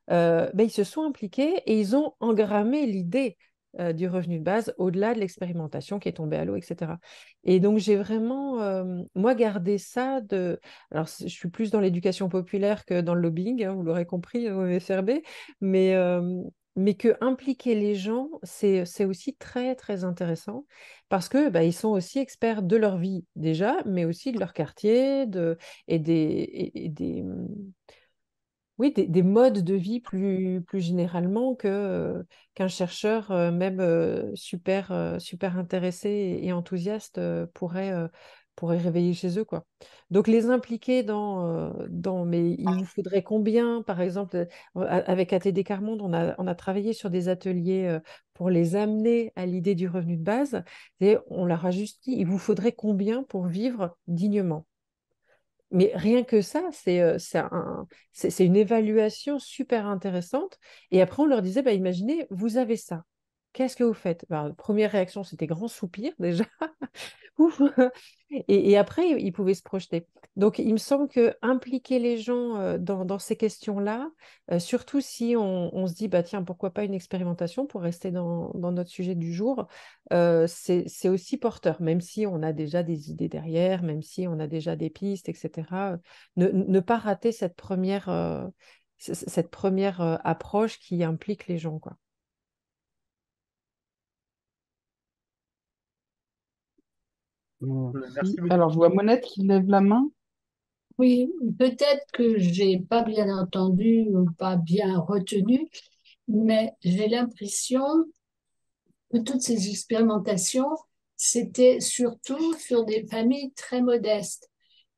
ben, ils se sont impliqués et ils ont engrammé l'idée euh, du revenu de base au-delà de l'expérimentation qui est tombée à l'eau, etc. Et donc j'ai vraiment, euh, moi, gardé ça de... Alors je suis plus dans l'éducation populaire que dans le lobbying, hein, vous l'aurez compris au FRB, mais, euh, mais que impliquer les gens, c'est, aussi très, très intéressant parce que bah, ils sont aussi experts de leur vie déjà, mais aussi de leur quartier de, et des oui, des, des modes de vie plus, généralement que, euh, qu'un chercheur, euh, même euh, super, intéressé et, enthousiaste, pourrait, réveiller chez eux, quoi. Donc, les impliquer dans, mais il vous faudrait combien, par exemple, avec ATD Carmonde, on a, travaillé sur des ateliers pour les amener à l'idée du revenu de base, et on leur a juste il vous faudrait combien pour vivre dignement? Mais rien que ça, c'est un- une évaluation super intéressante. Et après, on leur disait, bah, imaginez, vous avez ça. Qu'est-ce que vous faites? Bah, première réaction, c'était grand soupir déjà. Et, après, ils pouvaient se projeter. Donc, il me semble que impliquer les gens dans, ces questions-là, surtout si on, se dit, bah, tiens, pourquoi pas une expérimentation pour rester dans, notre sujet du jour, c'est aussi porteur, même si on a déjà des idées derrière, même si on a déjà des pistes, etc. Ne, pas rater cette première, cette première approche qui implique les gens, quoi. Merci. Merci beaucoup. Alors, je vois Monette qui lève la main. Oui, peut-être que j'ai pas bien entendu ou pas bien retenu, mais j'ai l'impression que toutes ces expérimentations, c'était surtout sur des familles très modestes.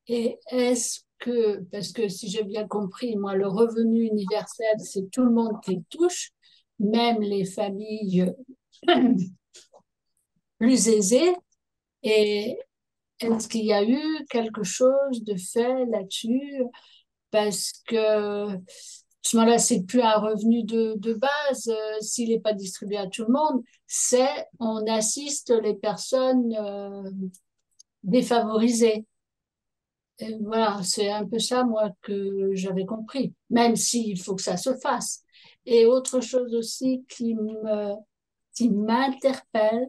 Et est-ce que, parce que si j'ai bien compris, moi, le revenu universel, c'est tout le monde qui touche, même les familles plus aisées. Et est-ce qu'il y a eu quelque chose de fait là-dessus? Parce que ce moment-là, c'est plus un revenu de, de base. euh, S'il n'est pas distribué à tout le monde, c'est on assiste les personnes euh, défavorisées. Et voilà, c'est un peu ça, moi, que j'avais compris, même s'il faut que ça se fasse. Et autre chose aussi qui me, qui m'interpelle,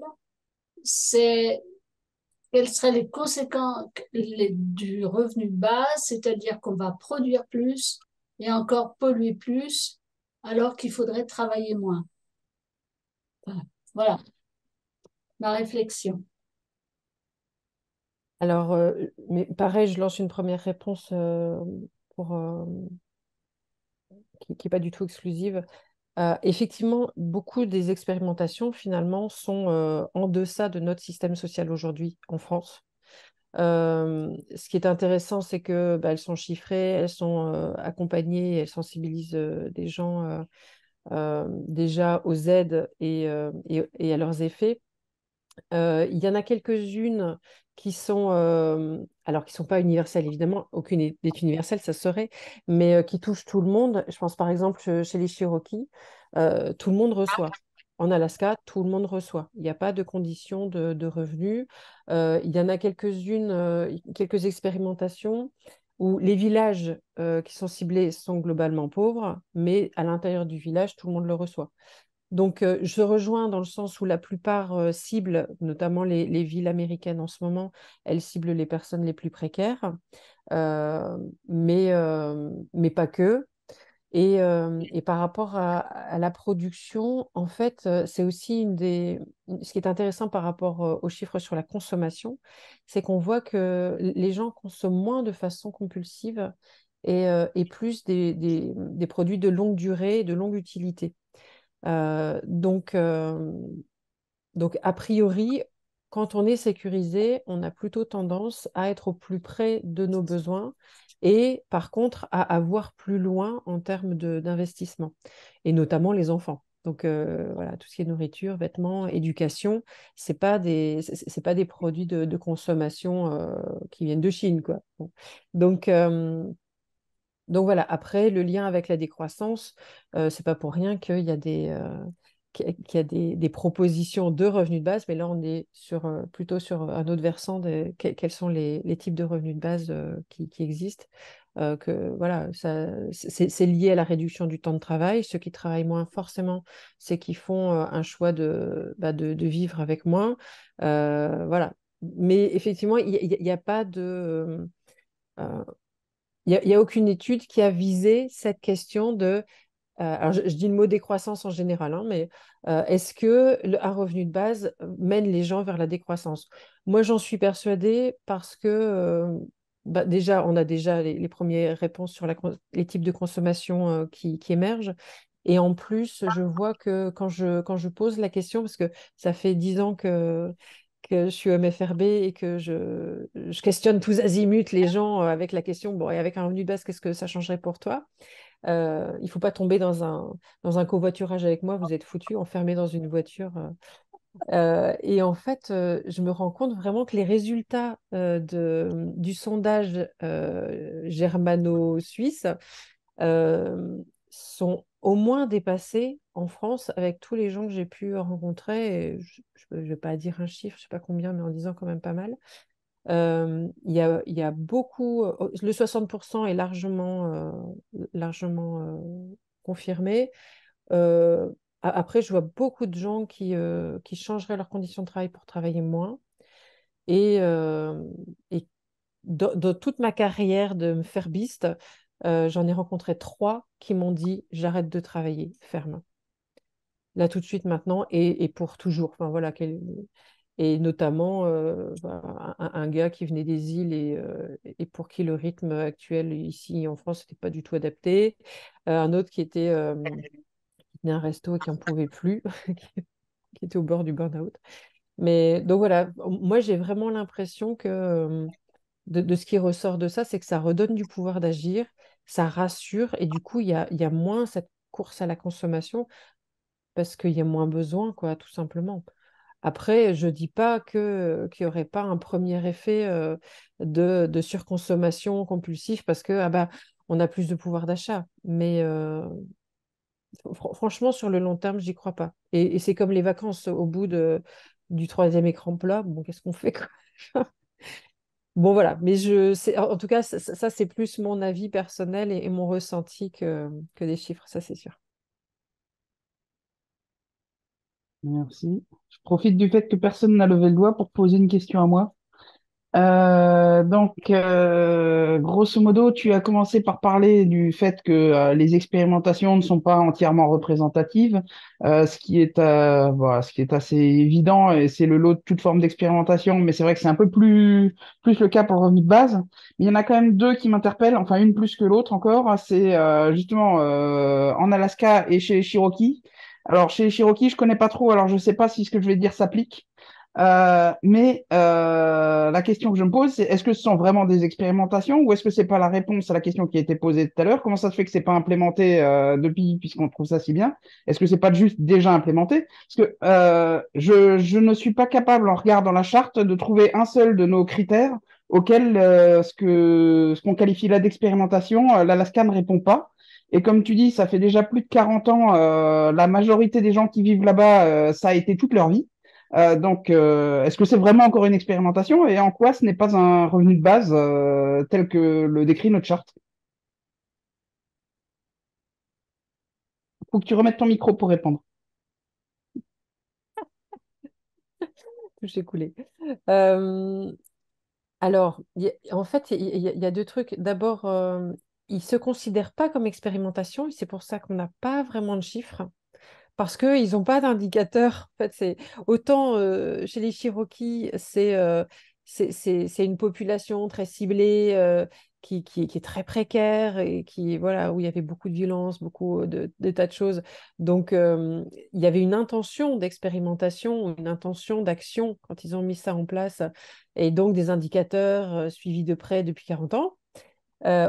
c'est quelles seraient les conséquences du revenu de base, c'est-à-dire qu'on va produire plus et encore polluer plus, alors qu'il faudrait travailler moins. Voilà, Voilà ma réflexion. Alors, euh, mais pareil, je lance une première réponse euh, pour, euh, qui n'est pas du tout exclusive. Effectivement, beaucoup des expérimentations, finalement, sont en deçà de notre système social aujourd'hui en France. Ce qui est intéressant, c'est que bah, elles sont chiffrées, elles sont accompagnées, elles sensibilisent des gens déjà aux aides et, à leurs effets. Il y en a quelques-unes qui sont, euh, alors qui sont pas universelles, évidemment, aucune n'est est universelle, ça serait, mais euh, qui touchent tout le monde. Je pense par exemple che- chez les Cherokees, euh, tout le monde reçoit. En Alaska, tout le monde reçoit. Il n'y a pas de conditions de, de revenus. Il y en a quelques-unes, quelques expérimentations où les villages qui sont ciblés sont globalement pauvres, mais à l'intérieur du village, tout le monde le reçoit. Donc, euh, je rejoins dans le sens où la plupart euh, ciblent, notamment les, les villes américaines en ce moment, elles ciblent les personnes les plus précaires, euh, mais, mais pas que. Et, et par rapport à, à la production, en fait, c'est aussi une des... Ce qui est intéressant par rapport aux chiffres sur la consommation, c'est qu'on voit que les gens consomment moins de façon compulsive et, et plus des, des- des produits de longue durée, de longue utilité. Euh, donc, euh, donc, a priori, quand on est sécurisé, on a plutôt tendance à être au plus près de nos besoins et par contre à avoir plus loin en termes d'investissement, et notamment les enfants. Donc euh, voilà, tout ce qui est nourriture, vêtements, éducation, c'est pas des, pas des produits de, de consommation qui viennent de Chine, quoi. Donc, donc voilà, après, le lien avec la décroissance, euh, c'est pas pour rien qu'il y a des, euh, y a des, propositions de revenus de base, mais là, on est sur, euh, plutôt sur un autre versant de que- quels sont les, types de revenus de base euh, qui, existent. Que voilà, c'est lié à la réduction du temps de travail. Ceux qui travaillent moins, forcément, c'est qu'ils font un choix de, bah, de, vivre avec moins. Voilà. Mais effectivement, il n'y a, pas de. Il n'y a, aucune étude qui a visé cette question de, euh, alors je, dis le mot décroissance en général, hein, mais euh, est-ce que un revenu de base mène les gens vers la décroissance? Moi, j'en suis persuadée parce que euh, bah, déjà, on a déjà les, premières réponses sur les types de consommation euh, qui, qui émergent. Et en plus, je vois que quand je, quand je pose la question, parce que ça fait dix ans que, que je suis MFRB et que je, je questionne tous azimuts les gens euh, avec la question, bon, et avec un revenu de base, qu'est-ce que ça changerait pour toi? Euh, il ne faut pas tomber dans un, dans un covoiturage avec moi, vous êtes foutu, enfermé dans une voiture. euh. Et en fait, je me rends compte vraiment que les résultats de, du sondage germano-suisse sont au moins dépassés en France avec tous les gens que j'ai pu rencontrer. Et je ne vais pas dire un chiffre, je ne sais pas combien, mais en disant quand même pas mal. Euh, Il y a, beaucoup, euh, le 60% est largement, euh, largement confirmé. Après, je vois beaucoup de gens qui, qui changeraient leurs conditions de travail pour travailler moins. Et, et dans, dans toute ma carrière de ferbiste, euh, j'en ai rencontré trois qui m'ont dit j'arrête de travailler ferme. Là tout de suite maintenant et, pour toujours. Enfin voilà, et notamment bah, un, gars qui venait des îles et, et, pour qui le rythme actuel ici en France n'était pas du tout adapté. un autre qui était qui un resto et qui n'en pouvait plus, qui était au bord du burn-out. Mais donc voilà, moi j'ai vraiment l'impression que de, ce qui ressort de ça, c'est que ça redonne du pouvoir d'agir, ça rassure, et du coup, il y a, y a, moins cette course à la consommation parce qu'il y a moins besoin, quoi, tout simplement. Après, je ne dis pas qu'il n'y aurait pas un premier effet de, de, surconsommation compulsive parce que ah bah, on a plus de pouvoir d'achat. Mais franchement, sur le long terme, j'y crois pas. Et, c'est comme les vacances au bout du troisième écran plat. Qu'est-ce qu'on fait Bon, voilà. Mais je, en tout cas, ça, c'est plus mon avis personnel et, mon ressenti que, que des chiffres, ça, c'est sûr. Merci. Je profite du fait que personne n'a levé le doigt pour poser une question à moi. Euh, donc, euh, grosso modo, tu as commencé par parler du fait que euh, les expérimentations ne sont pas entièrement représentatives, ce qui est, voilà, ce qui est assez évident, et c'est le lot de toute forme d'expérimentation, mais c'est vrai que c'est un peu plus, plus le cas pour le revenu de base. Il y en a quand même deux qui m'interpellent, enfin une plus que l'autre encore, c'est justement en Alaska et chez les. Alors, chez les Cherokee, je connais pas trop, alors je sais pas si ce que je vais dire s'applique. Euh, mais euh, la question que je me pose, c'est est-ce que ce sont vraiment des expérimentations ou est-ce que c'est pas la réponse à la question qui a été posée tout à l'heure? Comment ça se fait que c'est pas implémenté euh, depuis, puisqu'on trouve ça si bien? Est-ce que c'est pas juste déjà implémenté? Parce que euh, je, je ne suis pas capable, en regardant la charte, de trouver un seul de nos critères auxquels euh, ce que ce qu'on qualifie là d'expérimentation, l'Alaska ne répond pas. Et comme tu dis, ça fait déjà plus de 40 ans, la majorité des gens qui vivent là-bas, ça a été toute leur vie. Euh, donc, euh, est-ce que c'est vraiment encore une expérimentation et en quoi ce n'est pas un revenu de base euh, tel que le décrit notre charte? Faut que tu remettes ton micro pour répondre. J'ai coulé. Alors, en fait, il y, a deux trucs. D'abord, ils ne se considèrent pas comme expérimentation, c'est pour ça qu'on n'a pas vraiment de chiffres parce qu'ils n'ont pas d'indicateur. En fait, c'est autant euh, chez les Cherokees, euh, c'est c'est une population très ciblée euh, qui, qui, est très précaire et qui voilà où il y avait beaucoup de violence, beaucoup de, tas de choses. Donc il y avait une intention d'expérimentation, une intention d'action quand ils ont mis ça en place, et donc des indicateurs suivis de près depuis 40 ans.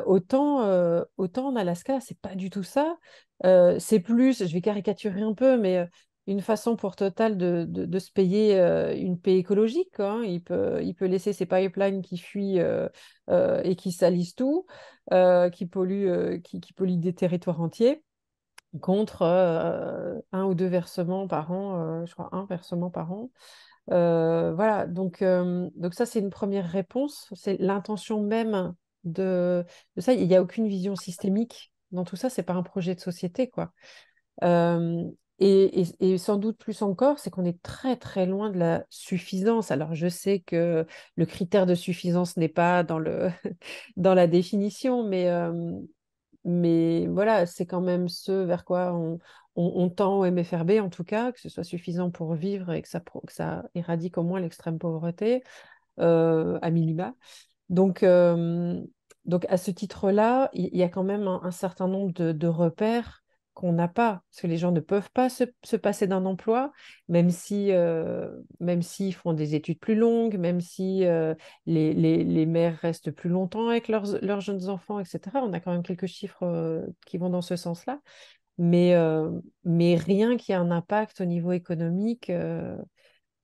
autant, autant en Alaska, c'est pas du tout ça. Euh, c'est plus, je vais caricaturer un peu, mais euh, une façon pour Total de, se payer euh, une paix écologique. Hein. Il, peut, laisser ses pipelines qui fuient et qui salissent tout, qui, polluent, qui, polluent des territoires entiers contre un ou deux versements par an, je crois un versement par an. voilà, donc, ça c'est une première réponse, c'est l'intention même de, ça. Il n'y a aucune vision systémique dans tout ça, c'est pas un projet de société, quoi. et, sans doute plus encore, c'est qu'on est très très loin de la suffisance. Alors je sais que le critère de suffisance n'est pas dans, le dans la définition, mais, mais voilà, c'est quand même ce vers quoi on, tend au MFRB, en tout cas, que ce soit suffisant pour vivre et que ça éradique au moins l'extrême pauvreté, à minima. Donc, donc, à ce titre-là, il y, a quand même un, certain nombre de, repères qu'on n'a pas, parce que les gens ne peuvent pas se, passer d'un emploi, même si, euh, même s'ils font des études plus longues, même si euh, les, mères restent plus longtemps avec leurs, leurs, jeunes enfants, etc. On a quand même quelques chiffres euh, qui vont dans ce sens-là, mais, mais rien qui a un impact au niveau économique.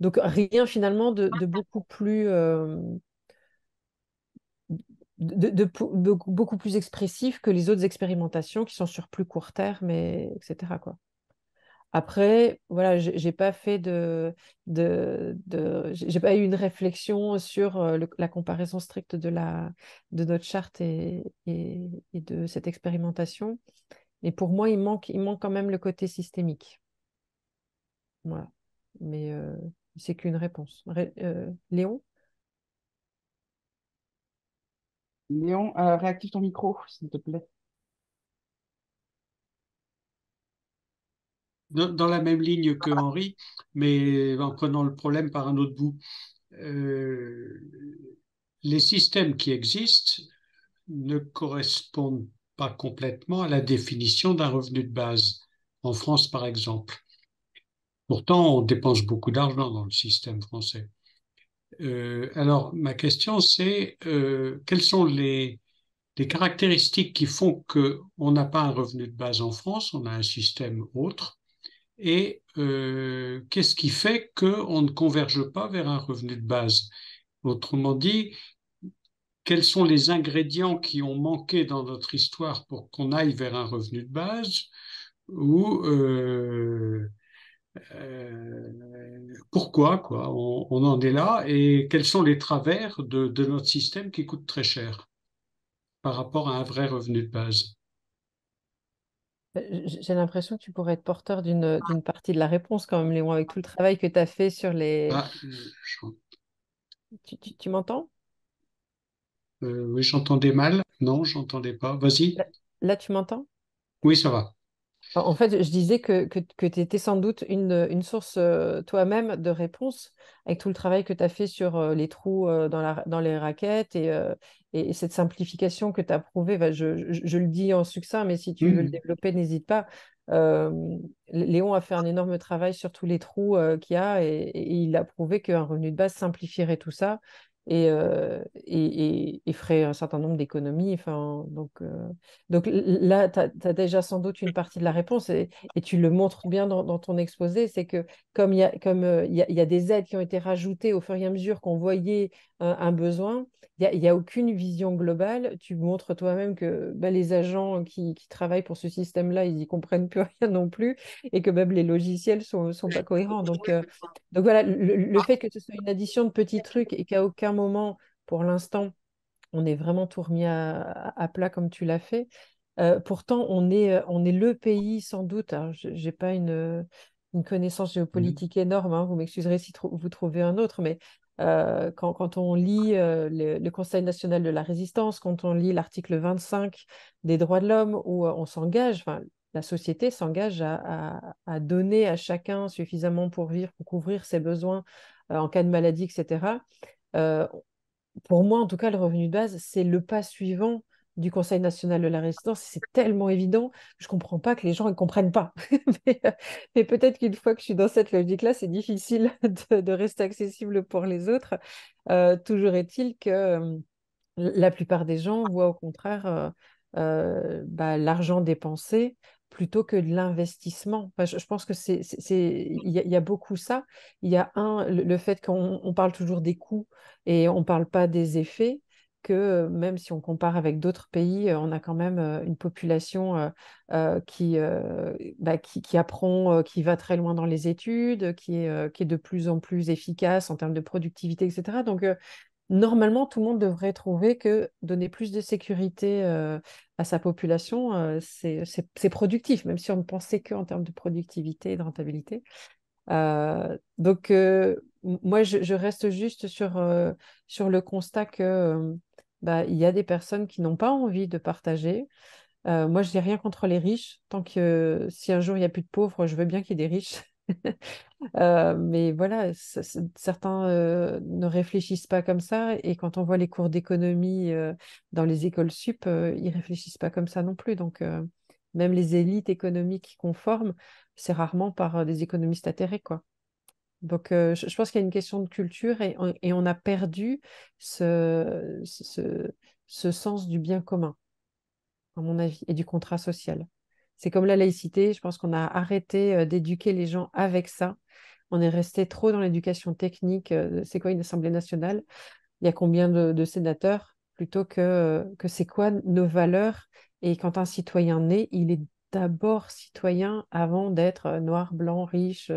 donc rien finalement de beaucoup plus de, beaucoup plus expressif que les autres expérimentations qui sont sur plus court terme, et, etc. Quoi. Après, voilà, j'ai pas fait de, de, j'ai pas eu une réflexion sur euh, la comparaison stricte de la de notre charte et, et, de cette expérimentation. Et pour moi, il manque, il manque quand même le côté systémique. Voilà. Mais euh, c'est qu'une réponse. Euh, Léon? Léon, euh, réactive ton micro, s'il te plaît. dans, la même ligne que Henri, mais en prenant le problème par un autre bout. Euh, les systèmes qui existent ne correspondent pas complètement à la définition d'un revenu de base. En France, par exemple. Pourtant, on dépense beaucoup d'argent dans le système français. Euh, alors, ma question, c'est euh, quelles sont les, caractéristiques qui font qu'on n'a pas un revenu de base en France, on a un système autre, et euh, qu'est-ce qui fait qu'on ne converge pas vers un revenu de base? Autrement dit, quels sont les ingrédients qui ont manqué dans notre histoire pour qu'on aille vers un revenu de base ou euh, pourquoi quoi? On, en est là et quels sont les travers de, notre système qui coûte très cher par rapport à un vrai revenu de base? J'ai l'impression que tu pourrais être porteur d'une partie de la réponse quand même, Léon, avec tout le travail que tu as fait sur les... Ah, tu m'entends? Euh, oui, j'entendais mal. Non, j'entendais pas. Vas-y. Là, tu m'entends? Oui, ça va. En fait, je disais que, que, tu étais sans doute une, une source euh, toi-même de réponse avec tout le travail que tu as fait sur euh, les trous dans, la, dans les raquettes et, et, cette simplification que tu as prouvée. Je, je, le dis en succinct, mais si tu veux le mmh. développer, n'hésite pas. Léon a fait un énorme travail sur tous les trous qu'il y a et, et, il a prouvé qu'un revenu de base simplifierait tout ça et, euh, et, et, ferait un certain nombre d'économies. Enfin, donc, euh, donc là, tu as, déjà sans doute une partie de la réponse et, et tu le montres bien dans, dans ton exposé, c'est que comme il y, a, comme, euh, y, a, y, a, des aides qui ont été rajoutées au fur et à mesure qu'on voyait un besoin, il n'y a, a, aucune vision globale. Tu montres toi-même que bah, les agents qui, qui, travaillent pour ce système-là, ils n'y comprennent plus rien non plus et que même les logiciels ne sont, sont, pas cohérents. Donc, donc voilà, le, le, fait que ce soit une addition de petits trucs et qu'à aucun moment, pour l'instant, on est vraiment tout remis à, à plat comme tu l'as fait. Euh, pourtant, on est, on est le pays, sans doute, je n'ai pas une, une, connaissance mmh géopolitique énorme, hein, vous m'excuserez si vous trouvez un autre, mais euh, quand, quand, on lit euh, le, Conseil national de la résistance, quand on lit l'article 25 des droits de l'homme, où on s'engage, la société s'engage à, à, donner à chacun suffisamment pour vivre, pour couvrir ses besoins en cas de maladie, etc pour moi, en tout cas, le revenu de base, c'est le pas suivant du Conseil national de la résistance. C'est tellement évident, je ne comprends pas que les gens ne comprennent pas. mais, peut-être qu'une fois que je suis dans cette logique-là, c'est difficile de, rester accessible pour les autres. Euh, toujours est-il que euh, la plupart des gens voient au contraire euh, bah, l'argent dépensé plutôt que de l'investissement. je, pense que c'est, il y, a beaucoup ça. Il y a un, le, fait qu'on parle toujours des coûts et on ne parle pas des effets, que même si on compare avec d'autres pays, on a quand même une population qui, bah, qui, qui, apprend, qui va très loin dans les études, qui est, qui est de plus en plus efficace en termes de productivité, etc. Donc, normalement, tout le monde devrait trouver que donner plus de sécurité euh, à sa population, euh, c'est productif, même si on ne pensait qu'en termes de productivité et de rentabilité. Euh, donc, moi, je, reste juste sur, le constat que bah, y a des personnes qui n'ont pas envie de partager. moi, je n'ai rien contre les riches. Tant que si un jour il n'y a plus de pauvres, je veux bien qu'il y ait des riches. Euh, mais voilà, certains euh, ne réfléchissent pas comme ça. Et quand on voit les cours d'économie euh, dans les écoles sup, ils réfléchissent pas comme ça non plus. Donc, même les élites économiques qu'on forme, c'est rarement par des économistes atterrés. Quoi. Donc, je, pense qu'il y a une question de culture et, on a perdu ce sens du bien commun, à mon avis, et du contrat social. C'est comme la laïcité, je pense qu'on a arrêté euh, d'éduquer les gens avec ça. On est resté trop dans l'éducation technique. Euh, c'est quoi une Assemblée nationale? Il y a combien de, sénateurs? Plutôt que, euh, que c'est quoi nos valeurs? Et quand un citoyen naît, il est d'abord citoyen avant d'être noir, blanc, riche,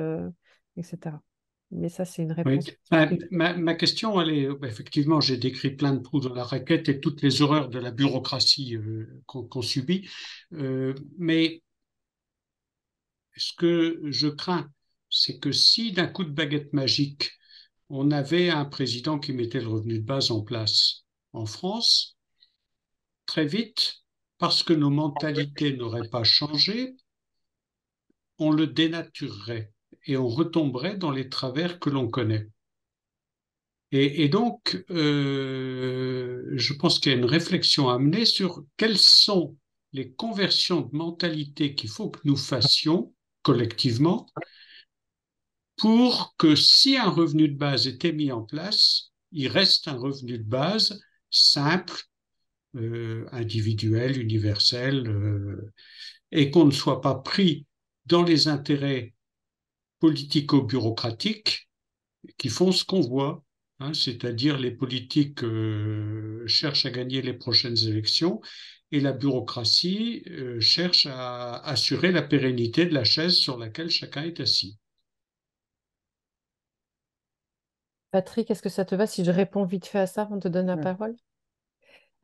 etc. Mais ça, c'est une réponse. Ma, question, elle est effectivement, j'ai décrit plein de trous dans la raquette et toutes les horreurs de la bureaucratie euh, qu'on subit. Euh, mais ce que je crains, c'est que si d'un coup de baguette magique, on avait un président qui mettait le revenu de base en place en France, très vite, parce que nos mentalités n'auraient pas changé, on le dénaturerait et on retomberait dans les travers que l'on connaît. Et, donc, euh, je pense qu'il y a une réflexion à mener sur quelles sont les conversions de mentalité qu'il faut que nous fassions collectivement pour que si un revenu de base était mis en place, il reste un revenu de base simple, euh, individuel, universel, euh, et qu'on ne soit pas pris dans les intérêts politico-bureaucratiques qui font ce qu'on voit, hein, c'est-à-dire les politiques euh, cherchent à gagner les prochaines élections et la bureaucratie cherche à assurer la pérennité de la chaise sur laquelle chacun est assis. Patrick, est-ce que ça te va si je réponds vite fait à ça avant de te donner la parole?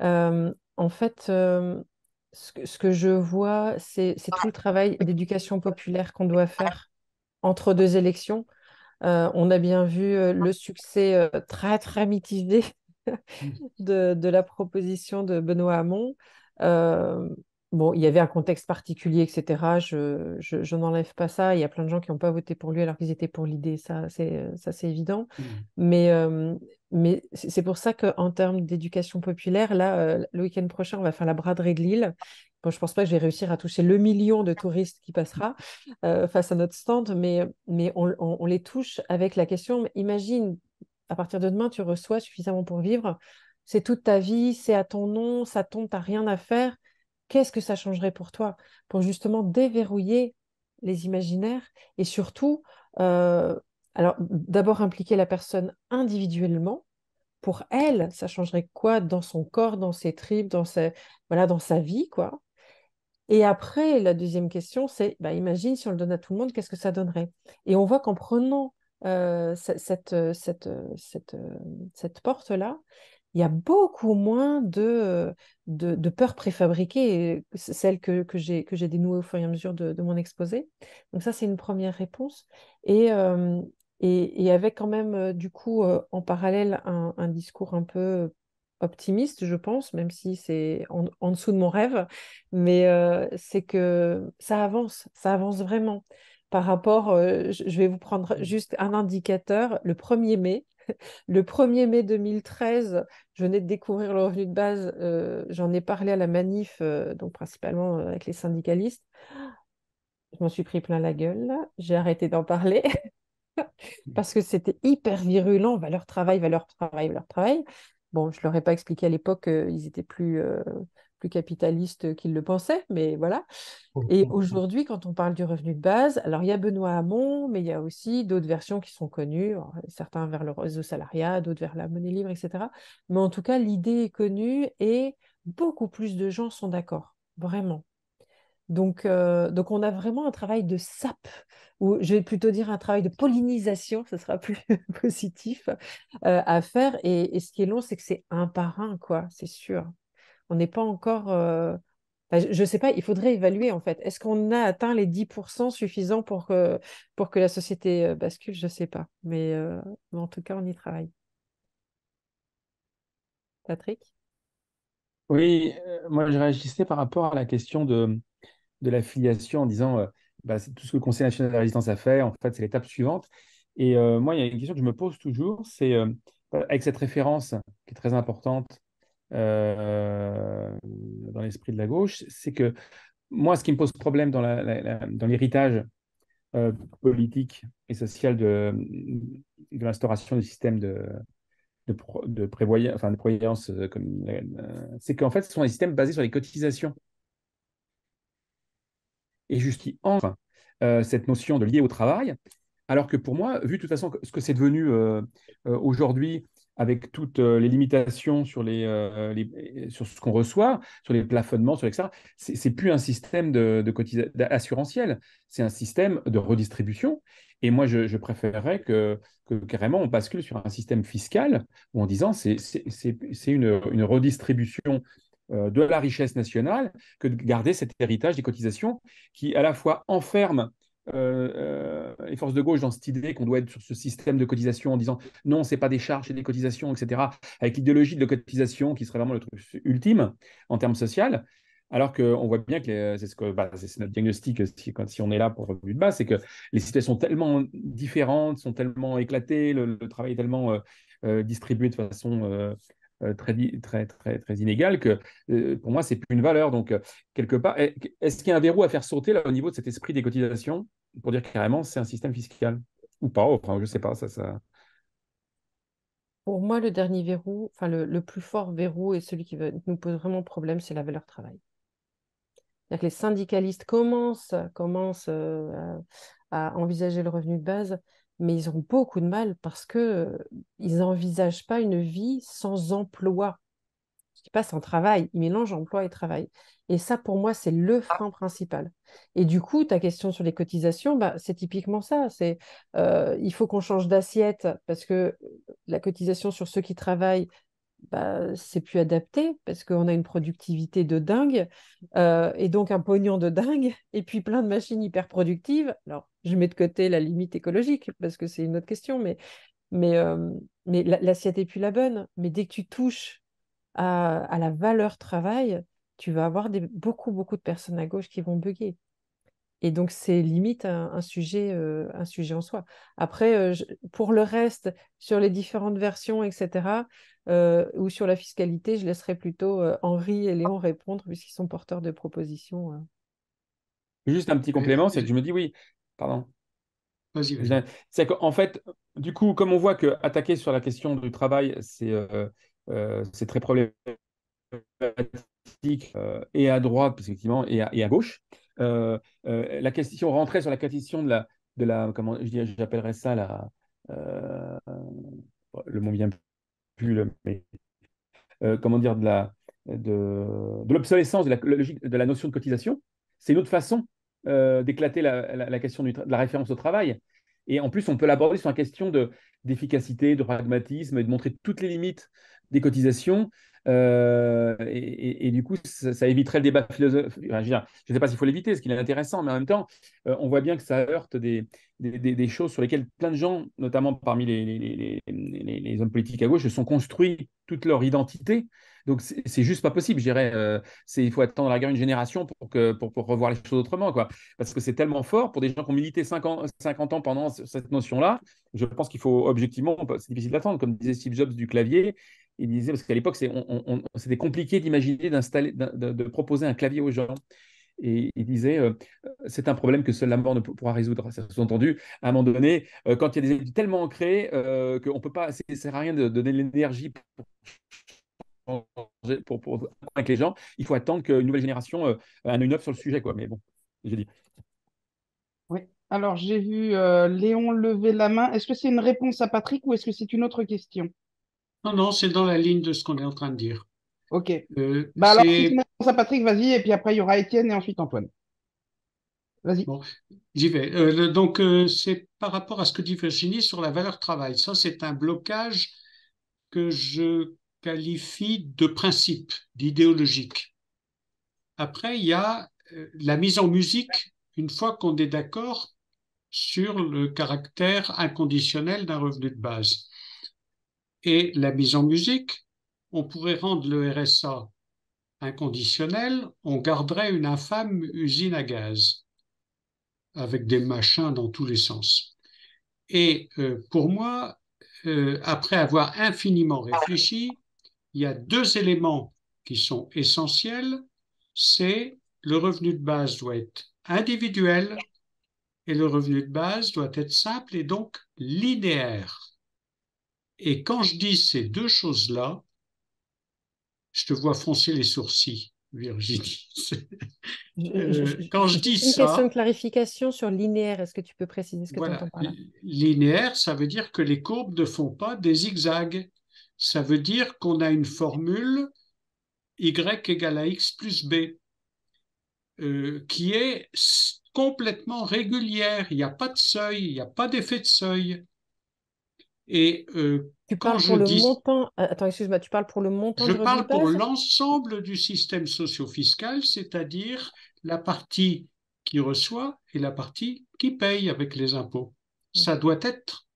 Euh, En fait, euh, ce, que, je vois, c'est tout le travail d'éducation populaire qu'on doit faire entre deux élections. Euh, on a bien vu le succès très, très mitigé de, de, la proposition de Benoît Hamon. Bon, il y avait un contexte particulier, etc. Je, je, n'enlève pas ça. Il y a plein de gens qui n'ont pas voté pour lui alors qu'ils étaient pour l'idée. Ça, c'est, euh, ça, c'est évident. Mmh. Mais, euh, mais c'est pour ça qu'en termes d'éducation populaire, là, euh, le week-end prochain, on va faire la braderie de Lille. Bon, je ne pense pas que je vais réussir à toucher le million de touristes qui passera face à notre stand, mais, mais on, on, les touche avec la question, imagine, à partir de demain, tu reçois suffisamment pour vivre. C'est toute ta vie, c'est à ton nom, ça tombe, tu n'as rien à faire qu'est-ce que ça changerait pour toi? Pour justement déverrouiller les imaginaires et surtout, euh, alors d'abord impliquer la personne individuellement. Pour elle, ça changerait quoi dans son corps, dans ses tripes, dans sa, voilà, dans sa vie, quoi? Et après, la deuxième question, c'est, bah, imagine si on le donne à tout le monde, qu'est-ce que ça donnerait? Et on voit qu'en prenant euh, cette, cette, cette, cette porte-là, il y a beaucoup moins de, de, de peurs préfabriquées, celles que, que j'ai dénouées au fur et à mesure de, mon exposé. Donc ça, c'est une première réponse. Et, et, avec quand même, du coup, en parallèle, un, discours un peu optimiste, je pense, même si c'est en, dessous de mon rêve, mais c'est que ça avance, ça avance vraiment. Par rapport, je vais vous prendre juste un indicateur, le 1er mai, le 1er mai 2013, je venais de découvrir le revenu de base. Euh, j'en ai parlé à la manif, euh, donc principalement euh, avec les syndicalistes. Je m'en suis pris plein la gueule. J'ai arrêté d'en parler parce que c'était hyper virulent. Valeur travail, valeur travail, valeur travail. Bon, je ne leur ai pas expliqué à l'époque qu'ils étaient plus, plus capitaliste qu'ils le pensaient, mais voilà. Et aujourd'hui, quand on parle du revenu de base, alors il y a Benoît Hamon, mais il y a aussi d'autres versions qui sont connues, certains vers le réseau salariat, d'autres vers la monnaie libre, etc. Mais en tout cas, l'idée est connue et beaucoup plus de gens sont d'accord, vraiment. Donc, euh, donc, on a vraiment un travail de sape, ou je vais plutôt dire un travail de pollinisation, ce sera plus positif, euh, à faire. Et, ce qui est long, c'est que c'est un par un, quoi, c'est sûr on n'est pas encore. Euh, je ne sais pas, il faudrait évaluer en fait. Est-ce qu'on a atteint les 10% suffisants pour que, pour que la société bascule? Je ne sais pas. Euh, mais, en tout cas, on y travaille. Patrick? Oui, moi je réagissais par rapport à la question de, de l'affiliation en disant bah, tout ce que le Conseil national de la résistance a fait, en fait, c'est l'étape suivante. Et moi, il y a une question que je me pose toujours, c'est avec cette référence qui est très importante euh, dans l'esprit de la gauche, c'est que moi, ce qui me pose problème dans, l'héritage euh, politique et social de, l'instauration du système de, prévoyance, de prévoyance, euh, c'est qu'en fait, ce sont des systèmes basés sur les cotisations. Et jusqu'y enfin cette notion de lié au travail, alors que pour moi, vu de toute façon ce que c'est devenu aujourd'hui avec toutes euh, les limitations sur, les, euh, ce qu'on reçoit, sur les plafonnements, sur etc., c'est plus un système de, de assurantiel, c'est un système de redistribution. Et moi, je, préférerais que, carrément on bascule sur un système fiscal en disant c'est une, redistribution euh, de la richesse nationale que de garder cet héritage des cotisations qui à la fois enferme euh, euh, les forces de gauche dans cette idée qu'on doit être sur ce système de cotisation en disant non, c'est pas des charges, c'est des cotisations, etc., avec l'idéologie de cotisation qui serait vraiment le truc ultime en termes social. Alors qu'on voit bien que c'est ce que bah, c'est notre diagnostic si, si on est là pour revenu de base, c'est que les situations sont tellement différentes, sont tellement éclatées, le, travail est tellement distribué de façon très, très, très, très inégale que pour moi, c'est plus une valeur. Donc, quelque part, est-ce qu'il y a un verrou à faire sauter là au niveau de cet esprit des cotisations pour dire carrément c'est un système fiscal ou pas? Enfin, je sais pas, ça. Pour moi, le dernier verrou, enfin le, plus fort verrou et celui qui nous pose vraiment problème, c'est la valeur travail que les syndicalistes commencent, commencent euh, à, envisager le revenu de base, mais ils ont beaucoup de mal parce qu'ils euh, n'envisagent pas une vie sans emploi. Ce qui passe sans travail, ils mélangent emploi et travail. Et ça, pour moi, c'est le frein principal. Et du coup, ta question sur les cotisations, bah, c'est typiquement ça. C'est euh, il faut qu'on change d'assiette parce que la cotisation sur ceux qui travaillent, bah, c'est plus adapté parce qu'on a une productivité de dingue euh, et donc un pognon de dingue et puis plein de machines hyper productives. Alors, je mets de côté la limite écologique parce que c'est une autre question, mais, mais, euh, l'assiette est plus la bonne. Mais dès que tu touches à, la valeur travail, tu vas avoir beaucoup, beaucoup de personnes à gauche qui vont bugger. Et donc, c'est limite un, sujet, euh, un sujet en soi. Après, pour le reste, sur les différentes versions, etc., euh, ou sur la fiscalité, je laisserai plutôt euh, Henri et Léon répondre puisqu'ils sont porteurs de propositions. Euh. Juste un petit complément, c'est que je me dis oui, pardon. Vas-y, vas C'est qu'en fait, du coup, comme on voit que attaquer sur la question du travail, c'est c'est très problématique et à droite, effectivement, et à, et à gauche. La question, rentrer sur la question de la, de la comment j'appellerais ça, la, le mot bien mais euh, comment dire, de la de, de l'obsolescence de la, de la notion de cotisation. C'est une autre façon euh, d'éclater la, la, question de la référence au travail. Et en plus, on peut l'aborder sur une question d'efficacité, de pragmatisme et de montrer toutes les limites des cotisations euh, et, du coup, ça, éviterait le débat philosophique. je ne sais pas s'il faut l'éviter, ce qu'il est intéressant, mais en même temps, euh, on voit bien que ça heurte des, choses sur lesquelles plein de gens, notamment parmi les, hommes politiques à gauche, se sont construits toute leur identité. Donc, c'est juste pas possible, je dirais. Euh, il faut attendre la guerre une génération pour, revoir les choses autrement, quoi. Parce que c'est tellement fort pour des gens qui ont milité 50, 50 ans pendant cette notion-là. Je pense qu'il faut objectivement, c'est difficile d'attendre, comme disait Steve Jobs du clavier il disait, parce qu'à l'époque, c'était compliqué d'imaginer d'installer, de, proposer un clavier aux gens. Et il disait, euh, c'est un problème que seule la mort ne pourra résoudre. Sous-entendu, à un moment donné, euh, quand il y a des études tellement ancrées euh, qu'on peut pas, ça ne sert à rien de, donner l'énergie pour, pour, avec les gens. Il faut attendre qu'une nouvelle génération ait un œil neuf sur le sujet. Quoi. Mais bon, j'ai dit. Oui. Alors, j'ai vu Léon lever la main. Est-ce que c'est une réponse à Patrick ou est-ce que c'est une autre question? Non, non, c'est dans la ligne de ce qu'on est en train de dire. Ok. Euh, bah alors, si Patrick, vas-y, et puis après, il y aura Étienne et ensuite Antoine. Vas-y. Bon, j'y vais. Euh, donc, euh, c'est par rapport à ce que dit Virginie sur la valeur travail. Ça, c'est un blocage que je qualifie de principe, d'idéologique. Après, il y a la mise en musique, une fois qu'on est d'accord sur le caractère inconditionnel d'un revenu de base et la mise en musique, on pourrait rendre le RSA inconditionnel, on garderait une infâme usine à gaz avec des machins dans tous les sens. Et euh, pour moi, euh, après avoir infiniment réfléchi, il y a deux éléments qui sont essentiels. C'est le revenu de base doit être individuel et le revenu de base doit être simple et donc linéaire. Et quand je dis ces deux choses-là, je te vois froncer les sourcils, Virginie. Euh, quand je dis ça. Une question de clarification sur linéaire. Est-ce que tu peux préciser ce que tu entends par là? Linéaire, ça veut dire que les courbes ne font pas des zigzags. Ça veut dire qu'on a une formule y égale à x plus b euh, qui est complètement régulière. Il n'y a pas de seuil, il n'y a pas d'effet de seuil. Et euh, tu quand je pour dis... le montant, euh, attends, excuse-moi, tu parles pour le montant Je parle pour l'ensemble du système socio-fiscal, c'est-à-dire la partie qui reçoit et la partie qui paye avec les impôts. Ça doit être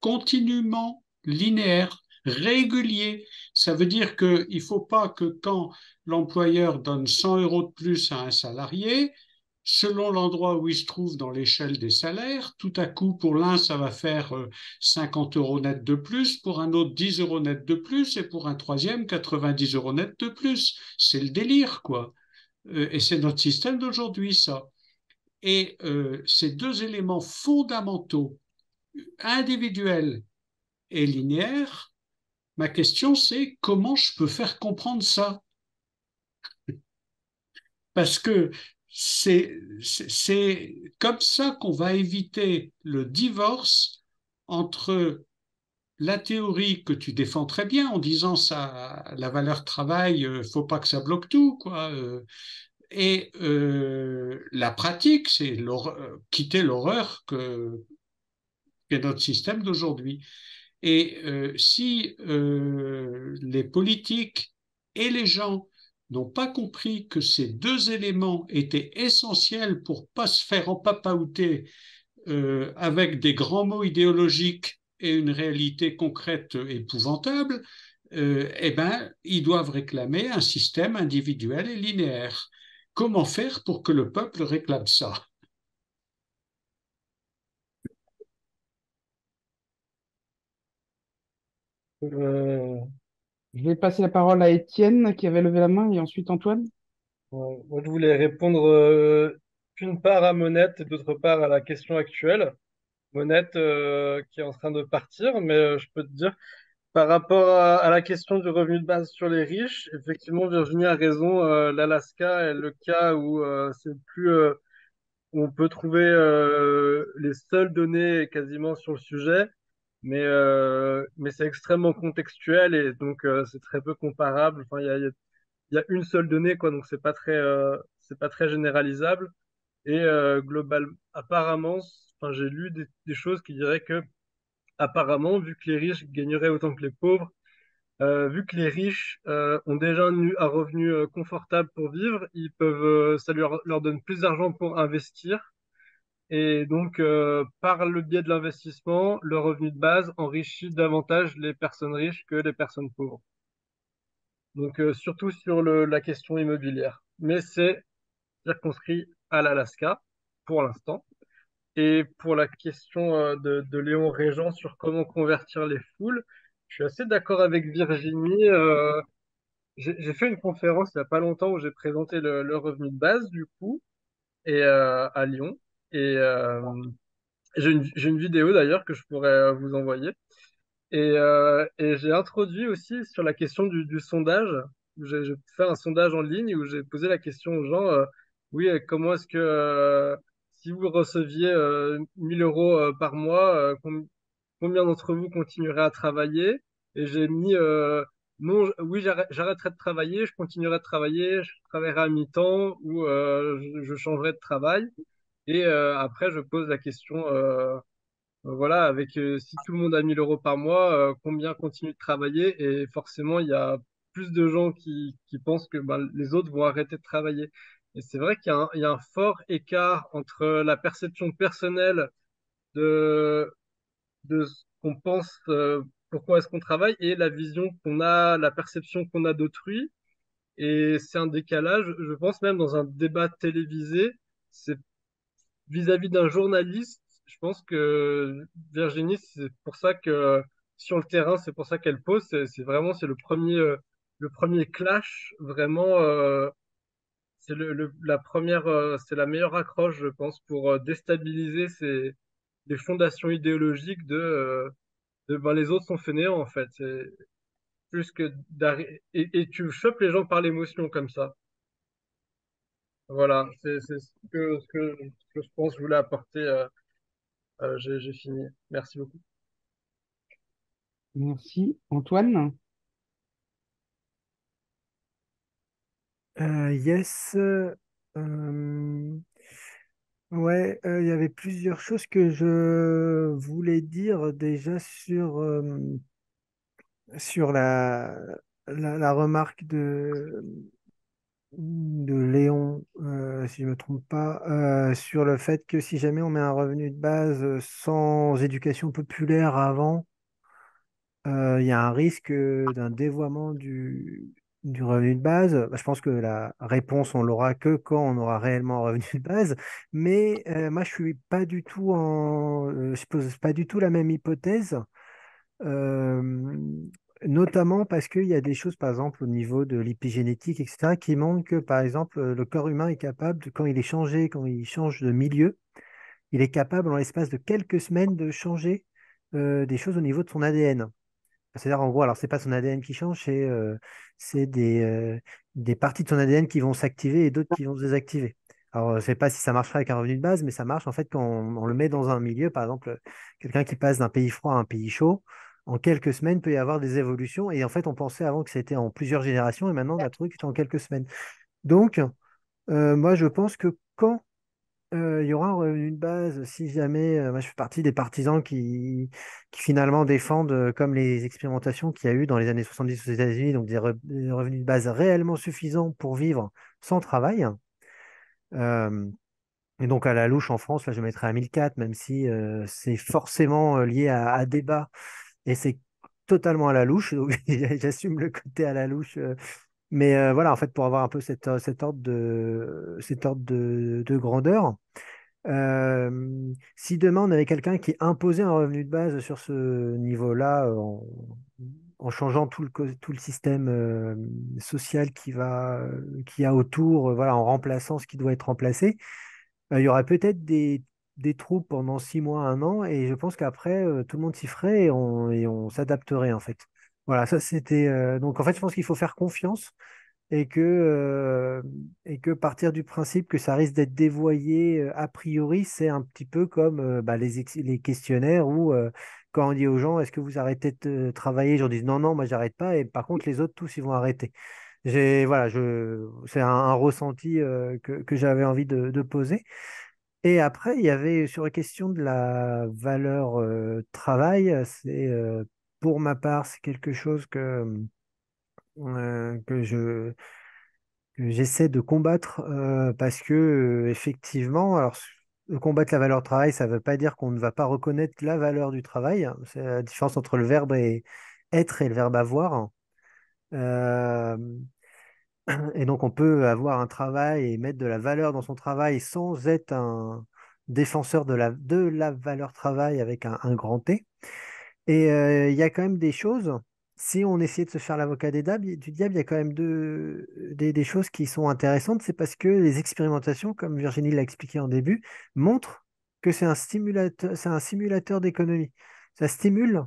continuellement linéaire. régulier. Ça veut dire qu'il ne faut pas que quand l'employeur donne 100 euros de plus à un salarié, selon l'endroit où il se trouve dans l'échelle des salaires, tout à coup, pour l'un, ça va faire 50 euros net de plus, pour un autre, 10 euros net de plus, et pour un troisième, 90 euros net de plus. C'est le délire, quoi. Et c'est notre système d'aujourd'hui, ça. Et euh, ces deux éléments fondamentaux, individuels et linéaires, ma question c'est comment je peux faire comprendre ça? Parce que c'est comme ça qu'on va éviter le divorce entre la théorie que tu défends très bien en disant ça, la valeur travail, euh, faut pas que ça bloque tout, quoi. Euh, et euh, la pratique, c'est quitter l'horreur que qu'est notre système d'aujourd'hui. Et si les politiques et les gens n'ont pas compris que ces deux éléments étaient essentiels pour pas se faire empapaouter avec des grands mots idéologiques et une réalité concrète épouvantable, eh ben, ils doivent réclamer un système individuel et linéaire. Comment faire pour que le peuple réclame ça? Euh, Je vais passer la parole à Étienne qui avait levé la main et ensuite Antoine. moi, je voulais répondre euh, d'une part à Monette et d'autre part à la question actuelle. Monette euh, qui est en train de partir, mais je peux te dire par rapport à, la question du revenu de base sur les riches, effectivement, Virginie a raison. Euh, L'Alaska est le cas où euh, c'est plus euh, où on peut trouver les seules données quasiment sur le sujet, mais mais c'est extrêmement contextuel et donc c'est très peu comparable. Enfin, il y a, y a une seule donnée quoi, donc c'est pas très c'est pas très généralisable. Et global, apparemment, enfin j'ai lu des, choses qui diraient que apparemment, vu que les riches gagneraient autant que les pauvres, euh, vu que les riches euh, ont déjà un, revenu euh, confortable pour vivre, ils peuvent, ça leur donne plus d'argent pour investir. Et donc, par le biais de l'investissement, le revenu de base enrichit davantage les personnes riches que les personnes pauvres. Donc, surtout sur le, la question immobilière. Mais c'est circonscrit à l'Alaska pour l'instant. Et pour la question euh, de, de Léon Régent sur comment convertir les foules, je suis assez d'accord avec Virginie. Euh, j'ai fait une conférence il n'y a pas longtemps où j'ai présenté le, le, revenu de base du coup et euh, à Lyon. Et euh, j'ai une, vidéo d'ailleurs que je pourrais euh, vous envoyer. Et, euh, et j'ai introduit aussi sur la question du, sondage. J'ai fait un sondage en ligne où j'ai posé la question aux gens. oui, comment est-ce que si vous receviez 1000 euh, euros euh, par mois, combien d'entre vous continueraient à travailler? Et j'ai mis non, oui, j'arrêterai de travailler, je continuerai de travailler, je travaillerai à mi-temps ou je, changerai de travail. Et après, je pose la question, voilà, avec si tout le monde a 1000 euros par mois, combien continue de travailler? Et forcément, il y a plus de gens qui, qui pensent que ben, les autres vont arrêter de travailler. Et c'est vrai qu'il y, a un fort écart entre la perception personnelle de, de ce qu'on pense, euh, pourquoi est-ce qu'on travaille, et la vision qu'on a, la perception qu'on a d'autrui. Et c'est un décalage, je pense même dans un débat télévisé, c'est vis-à-vis d'un journaliste, je pense que Virginie, c'est pour ça que sur le terrain, c'est pour ça qu'elle pose, c'est vraiment c'est le premier euh, le premier clash vraiment euh, c'est le, la première, euh, c'est la meilleure accroche, je pense, pour euh, déstabiliser ces, les fondations idéologiques de, euh, de ben, les autres sont fainéants, en fait. Plus que et, et tu chopes les gens par l'émotion comme ça. Voilà, c'est ce que, ce que, ce que je pense que je voulais apporter. J'ai fini. Merci beaucoup. Merci. Antoine? Euh, yes. euh, ouais, euh, il y avait plusieurs choses que je voulais dire déjà sur, euh, sur la, la, la remarque de, de Léon, euh, si je me trompe pas, euh, sur le fait que si jamais on met un revenu de base sans éducation populaire avant, euh, il y a un risque euh, d'un dévoiement du, revenu de base. Bah, je pense que la réponse, on l'aura que quand on aura réellement un revenu de base. Mais euh, moi, je suis pas du tout en, je pose pas du tout la même hypothèse. Notamment parce qu'il y a des choses, par exemple, au niveau de l'épigénétique, etc., qui montrent que, par exemple, le corps humain est capable, quand il est changé, quand il change de milieu, il est capable, en l'espace de quelques semaines, de changer des choses au niveau de son ADN. C'est-à-dire, en gros, alors, c'est pas son ADN qui change, c'est euh, euh, des parties de son ADN qui vont s'activer et d'autres qui vont se désactiver. Alors, je ne sais pas si ça marchera avec un revenu de base, mais ça marche en fait quand on, le met dans un milieu, par exemple, quelqu'un qui passe d'un pays froid à un pays chaud, en quelques semaines, peut y avoir des évolutions. Et en fait, on pensait avant que c'était en plusieurs générations, et maintenant, on a trouvé que en quelques semaines. Donc, euh, moi, je pense que quand euh, il y aura un revenu de base si jamais, euh, moi je fais partie des partisans qui, finalement défendent, comme les expérimentations qu'il y a eu dans les années 70 aux États-Unis, donc des, revenus de base réellement suffisants pour vivre sans travail. et donc à la louche en France, là je mettrais à 1004, même si c'est forcément lié à, débat et c'est totalement à la louche, donc j'assume le côté à la louche. mais voilà, en fait, pour avoir un peu cet ordre de, cet ordre de grandeur, si demain on avait quelqu'un qui imposait un revenu de base sur ce niveau-là, en, changeant tout le, tout le système social qui va, qui a autour, voilà, en remplaçant ce qui doit être remplacé, il y aurait peut-être des, des troubles pendant six mois, un an, et je pense qu'après, tout le monde s'y ferait et on, on s'adapterait en fait. Voilà, ça c'était. donc en fait, je pense qu'il faut faire confiance et que, euh, et que partir du principe que ça risque d'être dévoyé euh, a priori, c'est un petit peu comme euh, bah, les, les, questionnaires où quand on dit aux gens est-ce que vous arrêtez de travailler, ils gens disent non, non, moi j'arrête pas, et par contre les autres tous ils vont arrêter. Voilà, c'est un, ressenti que, que j'avais envie de, poser. Et après, il y avait sur la question de la valeur travail, c'est pour ma part, c'est quelque chose que euh, que je j'essaie de combattre parce que effectivement, alors combattre la valeur travail, ça ne veut pas dire qu'on ne va pas reconnaître la valeur du travail. Hein. C'est la différence entre le verbe et être et le verbe avoir. Et donc on peut avoir un travail et mettre de la valeur dans son travail sans être un défenseur de la, valeur travail avec un, grand T. Et il y a quand même des choses si on essayait de se faire l'avocat des du diable, il y a quand même des, choses qui sont intéressantes. C'est parce que les expérimentations, comme Virginie l'a expliqué en début, montrent que c'est un stimulateur, c'est un simulateur d'économie. Ça stimule,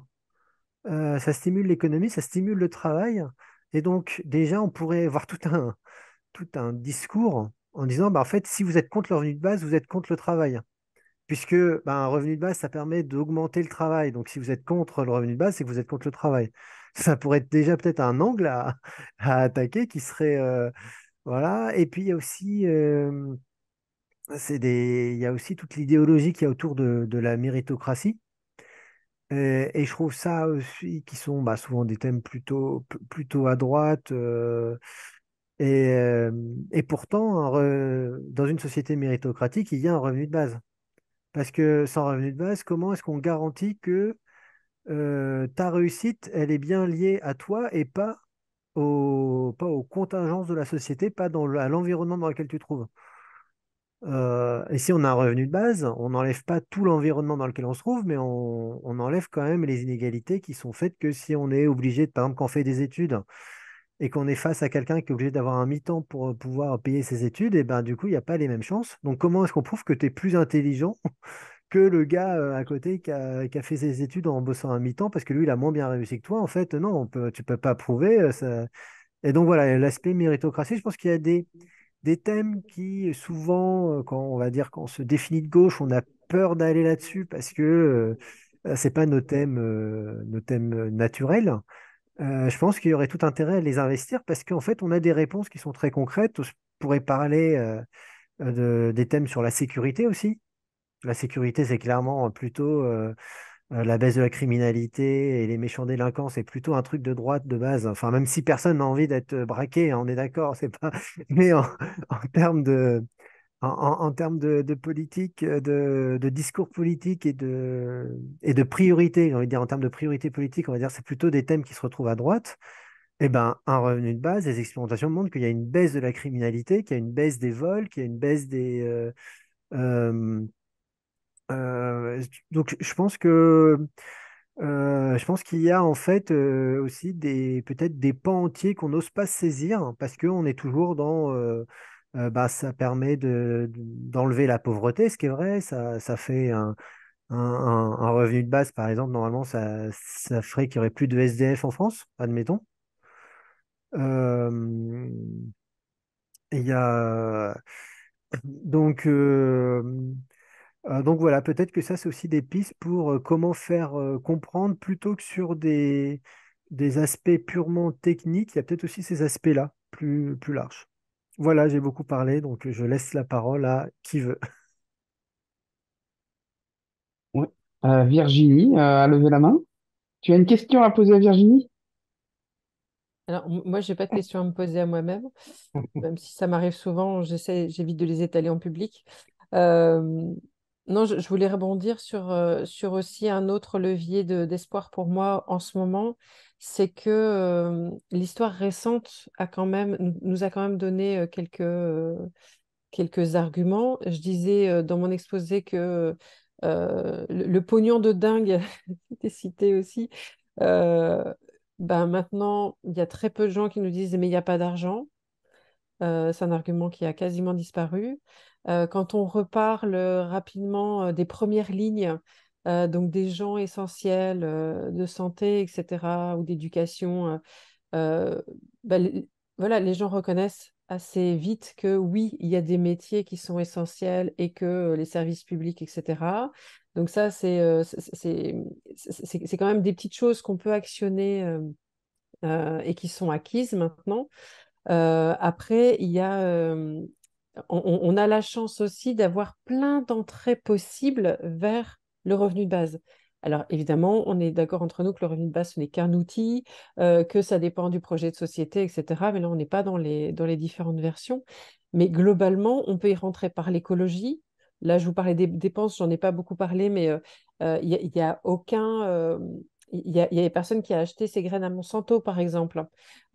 euh, ça stimule l'économie, ça stimule le travail. Et donc, déjà, on pourrait avoir tout un, discours en disant, bah, en fait, si vous êtes contre le revenu de base, vous êtes contre le travail puisque bah, un revenu de base, ça permet d'augmenter le travail. Donc, si vous êtes contre le revenu de base, c'est que vous êtes contre le travail. Ça pourrait être déjà peut-être un angle à, attaquer qui serait. Euh, voilà. Et puis, il y a aussi. Euh, des... Il y a aussi toute l'idéologie qui y a autour de, la méritocratie. Et, je trouve ça aussi qui sont bah, souvent des thèmes plutôt, plutôt à droite. Euh, et, pourtant, dans une société méritocratique, il y a un revenu de base. Parce que sans revenu de base, comment est-ce qu'on garantit que euh, ta réussite, elle est bien liée à toi et pas, au, pas aux contingences de la société, pas dans à l'environnement dans lequel tu te trouves? Euh, et si on a un revenu de base, on n'enlève pas tout l'environnement dans lequel on se trouve, mais on, enlève quand même les inégalités qui sont faites que si on est obligé, par exemple, quand on fait des études et qu'on est face à quelqu'un qui est obligé d'avoir un mi-temps pour pouvoir payer ses études, et ben du coup, il n'y a pas les mêmes chances. Donc, comment est-ce qu'on prouve que tu es plus intelligent que le gars euh, à côté qui a, fait ses études en bossant un mi-temps parce que lui, il a moins bien réussi que toi? En fait, non, on peut, tu peux pas prouver. Euh, ça... Et donc voilà, l'aspect méritocratie, je pense qu'il y a des, des thèmes qui, souvent, euh, quand on va dire qu'on se définit de gauche, on a peur d'aller là-dessus parce que ce c'est pas nos thèmes, nos thèmes naturels. je pense qu'il y aurait tout intérêt à les investir parce qu'en fait, on a des réponses qui sont très concrètes. Je pourrais parler de, des thèmes sur la sécurité aussi. La sécurité, c'est clairement plutôt euh, euh, la baisse de la criminalité et les méchants délinquants, c'est plutôt un truc de droite de base. Enfin, même si personne n'a envie d'être braqué, hein, on est d'accord, c'est pas. Mais en, termes de, en, de, politique, euh, de, discours politique et de, et de priorité, dire en termes de priorité politique, on va dire c'est plutôt des thèmes qui se retrouvent à droite. Eh ben, un revenu de base, les expérimentations montrent qu'il y a une baisse de la criminalité, qu'il y a une baisse des vols, qu'il y a une baisse des... euh, euh, euh, donc, je pense que euh, je pense qu'il y a en fait euh, aussi des peut-être des pans entiers qu'on n'ose pas saisir parce qu'on est toujours dans bah, ça permet de, de- d'enlever la pauvreté, ce qui est vrai, ça, ça fait un, un, revenu de base, par exemple, normalement, ça, ça ferait qu'il n'y aurait plus de SDF en France, admettons. Il y a donc, donc voilà, peut-être que ça, c'est aussi des pistes pour euh, comment faire euh, comprendre plutôt que sur des, des aspects purement techniques, il y a peut-être aussi ces aspects-là, plus, plus larges. Voilà, j'ai beaucoup parlé, donc je laisse la parole à qui veut. Ouais. Euh, Virginie euh, a levé la main. Tu as une question à poser à Virginie? Alors, moi, j'ai pas de questions à me poser à moi-même, même si ça m'arrive souvent, j'essaie, j'évite de les étaler en public. Euh, non, je, voulais rebondir sur, euh, sur aussi un autre levier de- d'espoir pour moi en ce moment, c'est que euh, l'histoire récente a quand même, nous a quand même donné euh, quelques, quelques arguments. Je disais dans mon exposé que le, pognon de dingue, était cité aussi. ben maintenant, il y a très peu de gens qui nous disent mais il n'y a pas d'argent. C'est un argument qui a quasiment disparu. Euh, quand on reparle euh, rapidement euh, des premières lignes, donc des gens essentiels de santé, etc., ou d'éducation, bah, voilà, les gens reconnaissent assez vite que oui, il y a des métiers qui sont essentiels et que les services publics, etc. Donc ça, c'est c'est quand même des petites choses qu'on peut actionner et qui sont acquises maintenant. Après, il y a, on, a la chance aussi d'avoir plein d'entrées possibles vers le revenu de base. Alors évidemment, on est d'accord entre nous que le revenu de base, ce n'est qu'un outil, euh, que ça dépend du projet de société, etc. Mais là, on n'est pas dans les, différentes versions. Mais globalement, on peut y rentrer par l'écologie. Là, je vous parlais des dépenses, j'en ai pas beaucoup parlé, mais euh, euh, il n'y a, aucun... il y a, y a des personnes qui ont acheté ces graines à Monsanto, par exemple.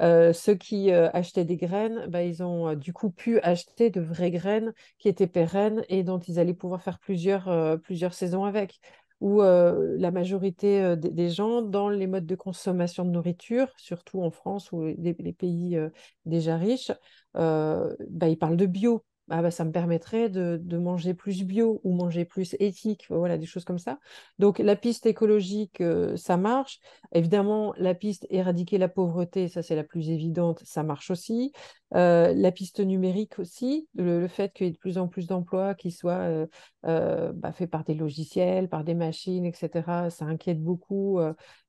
Euh, ceux qui euh, achetaient des graines, bah, ils ont euh, du coup pu acheter de vraies graines qui étaient pérennes et dont ils allaient pouvoir faire plusieurs, plusieurs saisons avec. Ou la majorité des, gens, dans les modes de consommation de nourriture, surtout en France ou les, les pays déjà riches, bah, ils parlent de bio. Ah bah, ça me permettrait de, manger plus bio ou manger plus éthique, voilà, des choses comme ça. Donc la piste écologique, euh, ça marche. Évidemment, la piste éradiquer la pauvreté, ça c'est la plus évidente, ça marche aussi. Euh, la piste numérique aussi, le, fait qu'il y ait de plus en plus d'emplois qui soient euh, bah, faits par des logiciels, par des machines, etc., ça inquiète beaucoup.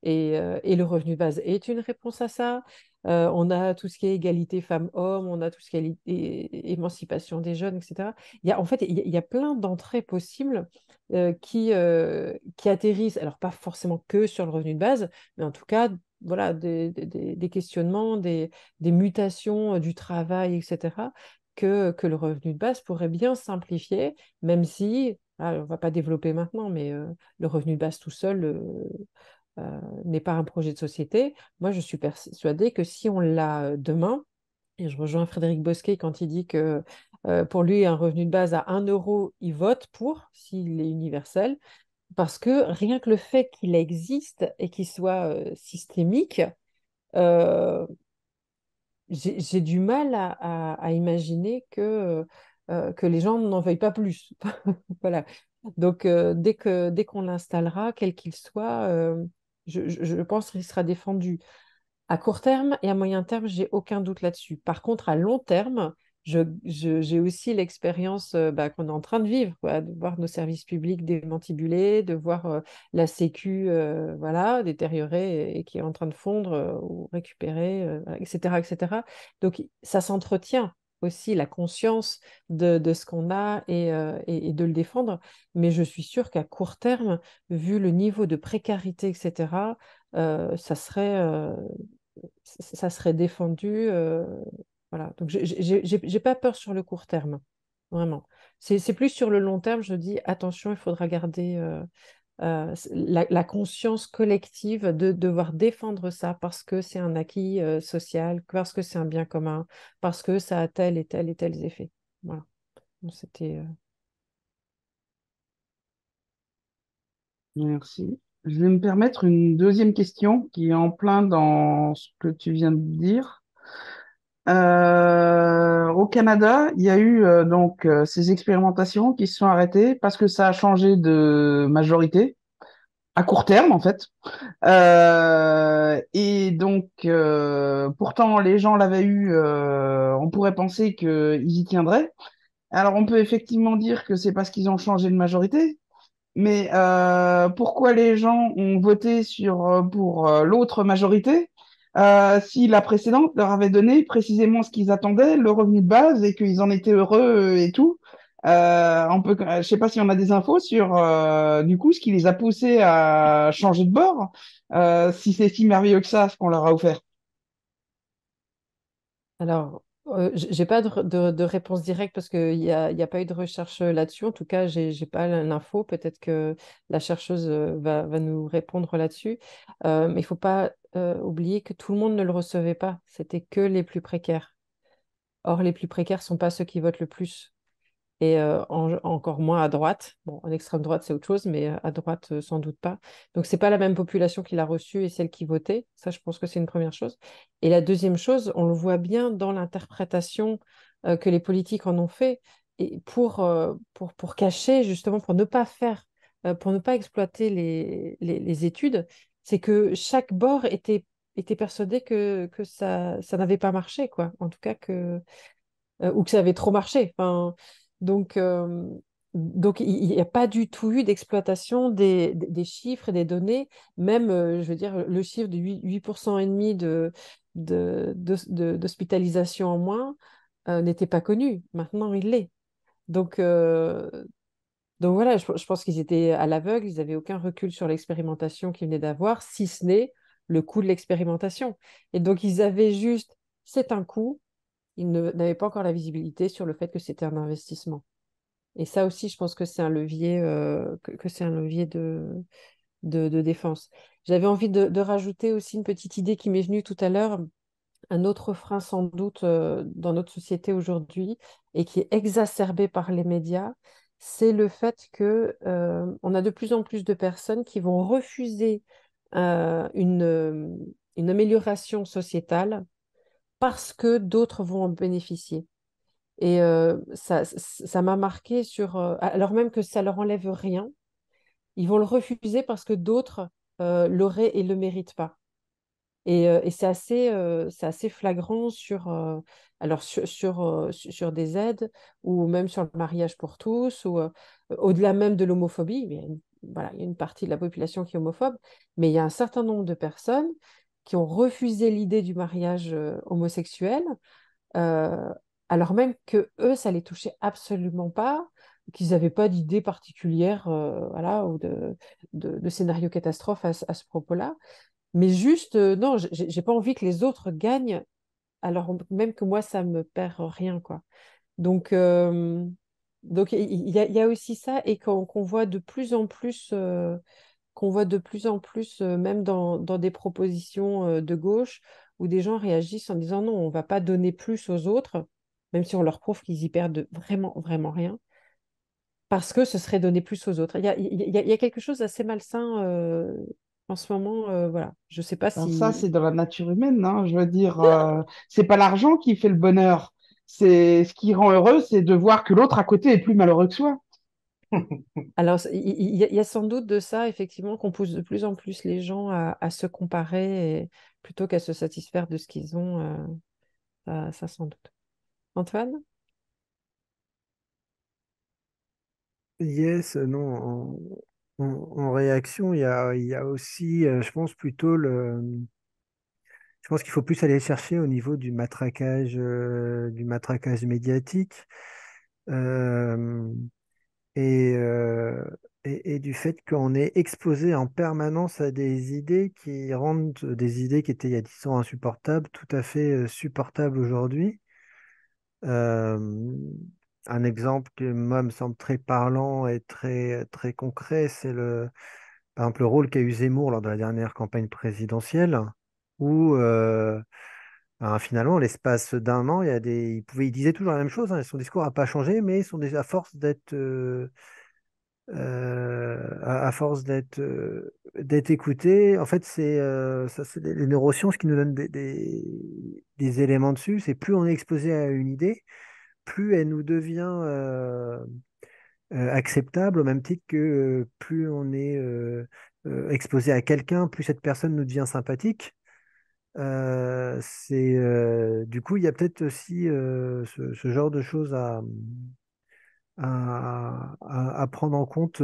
et, et le revenu de base est une réponse à ça. Euh, on a tout ce qui est égalité femmes-hommes, on a tout ce qui est émancipation des jeunes, etc. Il y a, en fait, il y a, plein d'entrées possibles euh, qui, euh, qui atterrissent, alors pas forcément que sur le revenu de base, mais en tout cas, voilà, des, des- questionnements, des, des mutations du travail, etc., que, que le revenu de base pourrait bien simplifier, même si, ah, on ne va pas développer maintenant, mais le revenu de base tout seul euh, n'est pas un projet de société. Moi, je suis persuadée que si on l'a euh, demain, et je rejoins Frédéric Bosquet quand il dit que euh, pour lui, un revenu de base à 1 euro, il vote pour, s'il est universel, parce que rien que le fait qu'il existe et qu'il soit systémique, j'ai du mal à, imaginer que, que les gens n'en veuillent pas plus. Voilà. Donc, dès que, dès qu'on l'installera, quel qu'il soit, je, pense qu'il sera défendu. À court terme et à moyen terme, j'ai aucun doute là-dessus. Par contre, à long terme, j'ai aussi l'expérience euh, bah, qu'on est en train de vivre, de voir nos services publics démantibulés, de voir euh, la Sécu euh, voilà, détériorée et, qui est en train de fondre ou récupérer, etc., etc. Donc, ça s'entretient aussi la conscience de, ce qu'on a et, euh, et- de le défendre. Mais je suis sûre qu'à court terme, vu le niveau de précarité, etc., euh, ça serait, euh, ça serait défendu. voilà. Donc, j'ai pas peur sur le court terme, vraiment. c'est plus sur le long terme, je dis attention, il faudra garder euh, la, conscience collective de devoir défendre ça parce que c'est un acquis euh, social, parce que c'est un bien commun, parce que ça a tel et tel et tels effets. Voilà. C'était. Euh, Merci. Je vais me permettre une deuxième question qui est en plein dans ce que tu viens de dire. Au Canada, il y a eu donc ces expérimentations qui se sont arrêtées parce que ça a changé de majorité à court terme en fait. Euh, et donc, euh, pourtant, les gens l'avaient eu, euh, on pourrait penser qu'ils y tiendraient. Alors, on peut effectivement dire que c'est parce qu'ils ont changé de majorité, mais pourquoi les gens ont voté sur, pour l'autre majorité? Si la précédente leur avait donné précisément ce qu'ils attendaient, le revenu de base, et qu'ils en étaient heureux et tout euh, on peut, je sais pas si on a des infos sur euh, du coup ce qui les a poussés à changer de bord, euh, si c'est si merveilleux que ça ce qu'on leur a offert. Alors, j'ai pas de, réponse directe parce qu'il n'y a, a pas eu de recherche là-dessus. En tout cas, j'ai n'ai pas l'info. Peut-être que la chercheuse va, nous répondre là-dessus. mais il faut pas oublier que tout le monde ne le recevait pas. C'était que les plus précaires. Or, les plus précaires ne sont pas ceux qui votent le plus et euh, encore moins à droite. Bon, en extrême droite, c'est autre chose, mais euh, à droite, euh, sans doute pas. Donc, c'est pas la même population qui l'a reçu et celle qui votait. Ça, je pense que c'est une première chose. Et la deuxième chose, on le voit bien dans l'interprétation que les politiques en ont fait et pour, pour, pour cacher, justement, pour ne pas faire, pour ne pas exploiter les, les, études, c'est que chaque bord était, était persuadé que, que ça, ça n'avait pas marché, quoi. En tout cas, que, ou que ça avait trop marché. Donc, euh, donc il n'y a pas du tout eu d'exploitation des, chiffres et des données. Même, euh, je veux dire, le chiffre de 8%, et demi de, d'hospitalisation en moins euh, n'était pas connu. Maintenant, il l'est. Donc, donc voilà, je, je pense qu'ils étaient à l'aveugle, ils n'avaient aucun recul sur l'expérimentation qu'ils venaient d'avoir, si ce n'est le coût de l'expérimentation. Et donc, ils avaient juste, c'est un coût, ils n'avaient pas encore la visibilité sur le fait que c'était un investissement. Et ça aussi, je pense que c'est un levier, euh, que, un levier de, de, défense. J'avais envie de, rajouter aussi une petite idée qui m'est venue tout à l'heure, un autre frein sans doute euh, dans notre société aujourd'hui et qui est exacerbé par les médias, c'est le fait que euh, on a de plus en plus de personnes qui vont refuser une, une amélioration sociétale parce que d'autres vont en bénéficier. Et euh, ça, ça m'a marqué sur, euh, alors même que ça leur enlève rien, ils vont le refuser parce que d'autres euh, l'auraient et le méritent pas. Et, et c'est assez, assez flagrant sur, alors sur, sur, des aides ou même sur le mariage pour tous ou au-delà même de l'homophobie. Il, voilà, il y a une partie de la population qui est homophobe, mais il y a un certain nombre de personnes qui ont refusé l'idée du mariage euh, homosexuel, euh, alors même que eux, ça les touchait absolument pas, qu'ils n'avaient pas d'idée particulière, euh, voilà, ou de, de, scénario catastrophe à, ce propos-là. Mais juste, non, j'ai pas envie que les autres gagnent, alors même que moi, ça me perd rien, quoi. Donc, donc il y, y, a aussi ça, et qu'on voit de plus en plus qu'on voit de plus en plus, euh, même dans, des propositions euh, de gauche, où des gens réagissent en disant non, on ne va pas donner plus aux autres, même si on leur prouve qu'ils y perdent vraiment, vraiment rien, parce que ce serait donner plus aux autres. Il y a, quelque chose d'assez malsain euh, en ce moment. voilà, je ne sais pas si. Ça, c'est dans la nature humaine. Hein. Je veux dire, c'est pas l'argent qui fait le bonheur. C'est ce qui rend heureux, c'est de voir que l'autre à côté est plus malheureux que soi. Alors, il y, a sans doute de ça, effectivement, qu'on pousse de plus en plus les gens à, se comparer plutôt qu'à se satisfaire de ce qu'ils ont. Euh, ça, sans doute. Antoine? Yes, non. En, réaction, il y a, aussi, euh, je pense, plutôt le. Je pense qu'il faut plus aller chercher au niveau du matraquage, euh, du matraquage médiatique. Et, et, du fait qu'on est exposé en permanence à des idées qui rendent des idées qui étaient il y a 10 ans insupportables, tout à fait euh, supportables aujourd'hui. Euh, un exemple qui, moi, me semble très parlant et très, très concret, c'est le, par exemple, le rôle qu'a eu Zemmour lors de la dernière campagne présidentielle, où euh, ben, finalement, l'espace d'un an, il y a des, il disait toujours la même chose. hein, son discours n'a pas changé, mais à force d'être euh, euh, euh, écouté, en fait, c'est les, neurosciences qui nous donnent des, des, éléments dessus. C'est plus on est exposé à une idée, plus elle nous devient acceptable, au même titre que plus on est exposé à quelqu'un, plus cette personne nous devient sympathique. C'est du coup, il y a peut-être aussi ce, genre de choses à, à, à- prendre en compte.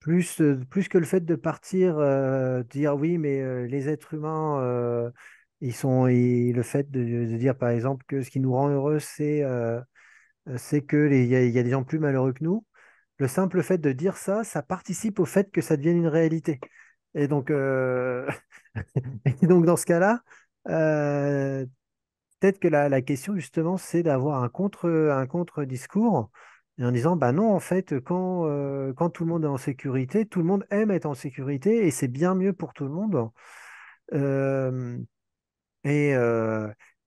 plus, plus que le fait de partir, dire oui, mais les êtres humains, ils sont, et le fait de, dire par exemple que ce qui nous rend heureux, c'est c'est que les- il y a, y a des gens plus malheureux que nous. Le simple fait de dire ça, ça participe au fait que ça devienne une réalité. Et donc, et donc dans ce cas-là, euh, peut-être que la, question justement, c'est d'avoir un contre, un contre-discours et en disant, bah non, en fait, quand, euh, quand tout le monde est en sécurité, tout le monde aime être en sécurité et c'est bien mieux pour tout le monde. Euh, et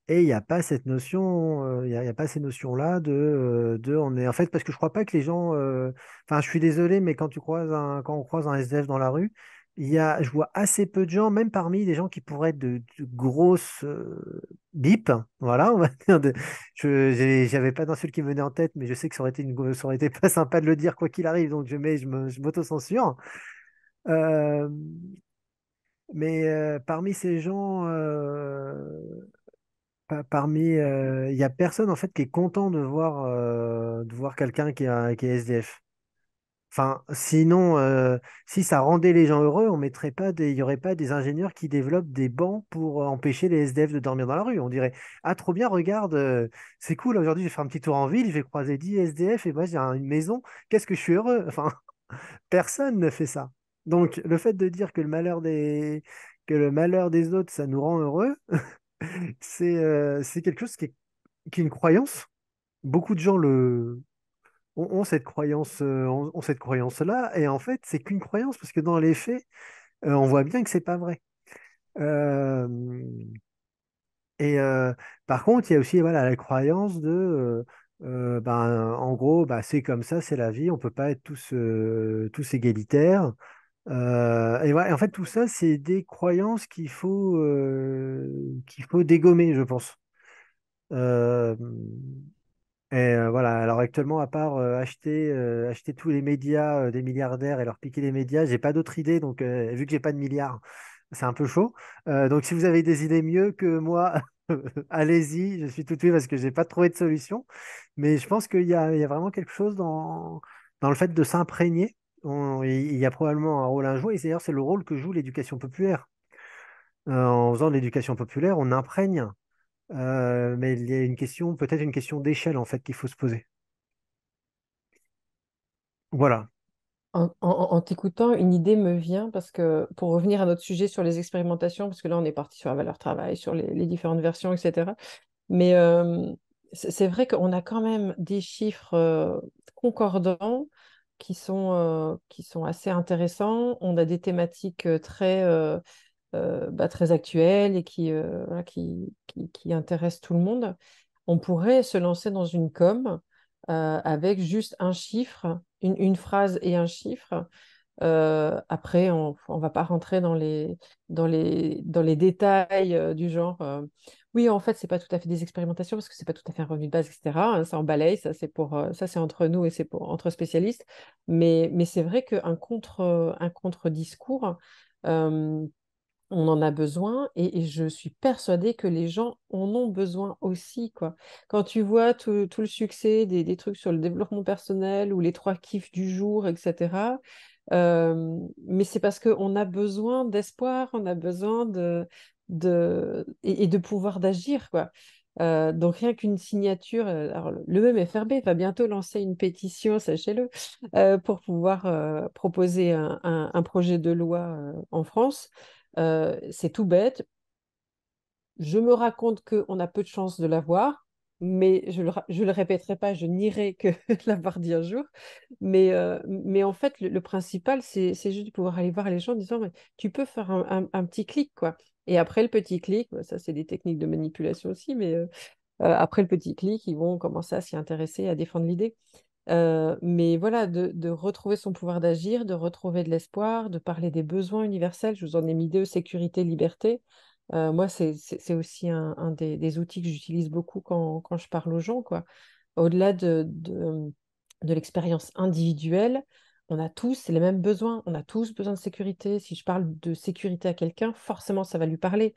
et il n'y a pas cette notion, il y a, pas ces notions-là de, euh, de on est en fait parce que je crois pas que les gens, enfin je suis désolé, mais quand tu croises un, quand on croise un SDF dans la rue, il y a, je vois assez peu de gens, même parmi les gens qui pourraient être de, grosses euh, voilà, on va dire. Je j'avais pas d'un seul qui me venait en tête, mais je sais que ça aurait été ça aurait été pas sympa de le dire quoi qu'il arrive, donc je mets, je m'auto-censure. Mais parmi ces gens, pa- parmi, il y a personne en fait qui est content de voir, de voir quelqu'un qui est SDF. Enfin, sinon, euh, si ça rendait les gens heureux, on mettrait pas il y aurait pas des ingénieurs qui développent des bancs pour empêcher les SDF de dormir dans la rue. On dirait, ah trop bien, regarde, euh, c'est cool. Aujourd'hui, je vais faire un petit tour en ville, je vais croiser 10 SDF et moi j'ai un- une maison. Qu'est-ce que je suis heureux. Enfin, personne ne fait ça. Donc, le fait de dire que le malheur des, que le malheur des autres, ça nous rend heureux, c'est euh, c'est quelque chose qui est, qui est une croyance. Beaucoup de gens le, euh, ont, cette croyance-là, et en fait, c'est qu'une croyance, parce que dans les faits, euh, on voit bien que c'est pas vrai. Et euh, par contre, il y a aussi la croyance de, ben, en gros, bah, c'est comme ça, c'est la vie, on peut pas être tous, égalitaires. Et, en fait, tout ça, c'est des croyances qu'il faut, qu'il faut dégommer, je pense. Et euh, voilà, alors actuellement, à part euh, acheter, euh, acheter tous les médias des milliardaires et leur piquer les médias, j'ai pas d'autre idée. Donc, vu que j'ai pas de milliards, c'est un peu chaud. Donc, si vous avez des idées mieux que moi, allez-y, je suis tout oui parce que j'ai pas trouvé de solution. Mais je pense qu'il y a, vraiment quelque chose dans, le fait de s'imprégner. Il y a probablement un rôle à jouer. Et d'ailleurs, c'est le rôle que joue l'éducation populaire. En faisant de l'éducation populaire, on imprègne. Euh, mais il y a une question, peut-être une question d'échelle en fait qu'il faut se poser. Voilà. En, en- en t'écoutant, une idée me vient parce que pour revenir à notre sujet sur les expérimentations, parce que là on est parti sur la valeur travail, sur les, différentes versions, etc. Mais euh, c'est vrai qu'on a quand même des chiffres euh, concordants qui sont, qui sont assez intéressants. On a des thématiques très, bah, très actuelles et qui, euh, qui, qui, qui intéressent tout le monde. On pourrait se lancer dans une com euh, avec juste un chiffre, une, une phrase et un chiffre. Euh, après, on ne va pas rentrer dans les, dans les, dans les détails euh, du genre, euh, oui, en fait, c'est pas tout à fait des expérimentations parce que c'est pas tout à fait un revenu de base, etc. hein, ça en balaye, ça c'est pour, euh, entre nous et c'est entre spécialistes. Mais, mais c'est vrai qu'un contre, un contre-discours, euh, on en a besoin et, je suis persuadée que les gens en ont besoin aussi, quoi. Quand tu vois tout, tout le succès des, des trucs sur le développement personnel ou les trois kiffs du jour, etc. euh, mais c'est parce qu'on a besoin d'espoir, on a besoin de, de, et, de pouvoir d'agir, quoi. Euh, donc rien qu'une signature, euh, le le MFRB va bientôt lancer une pétition, sachez-le, pour pouvoir proposer un, un- projet de loi en France. Euh, c'est tout bête. Je me raconte qu'on a peu de chances de l'avoir, mais je le, je le répéterai pas, je nierai que l'avoir dit un jour. Mais, euh, en fait, le, principal, c'est juste de pouvoir aller voir les gens en disant, tu peux faire un, petit clic, quoi. Et après le petit clic, bah, ça c'est des techniques de manipulation aussi, mais euh, après le petit clic, ils vont commencer à s'y intéresser, à défendre l'idée. Mais voilà, de, retrouver son pouvoir d'agir, de retrouver de l'espoir, de parler des besoins universels. Je vous en ai mis deux, sécurité, liberté. Moi, c'est aussi un, des, outils que j'utilise beaucoup quand, je parle aux gens. Au-delà de, de, de l'expérience individuelle, on a tous les mêmes besoins. On a tous besoin de sécurité. Si je parle de sécurité à quelqu'un, forcément, ça va lui parler.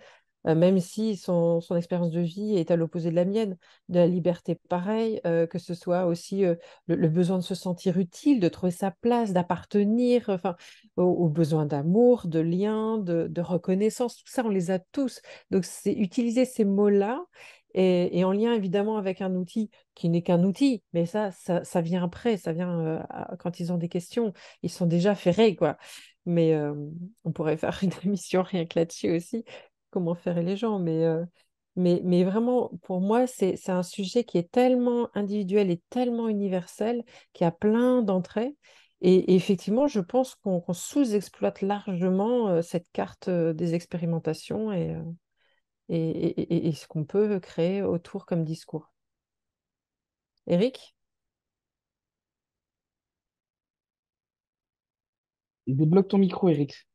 Euh, même si son, expérience de vie est à l'opposé de la mienne. De la liberté, pareil, euh, que ce soit aussi euh, le, besoin de se sentir utile, de trouver sa place, d'appartenir, enfin, aux, besoins d'amour, de lien, de, reconnaissance, tout ça, on les a tous. Donc, c'est utiliser ces mots-là et, en lien évidemment avec un outil qui n'est qu'un outil, mais ça, ça, vient après, ça vient quand ils ont des questions, ils sont déjà ferrés, quoi. Mais on pourrait faire une émission rien que là-dessus aussi comment faire les gens, mais, euh, mais, mais vraiment, pour moi, c'est un sujet qui est tellement individuel et tellement universel, qui a plein d'entrées. Et, effectivement, je pense qu'on sous-exploite largement euh, cette carte euh, des expérimentations et, et, et, ce qu'on peut créer autour comme discours. Eric Débloque ton micro, Eric.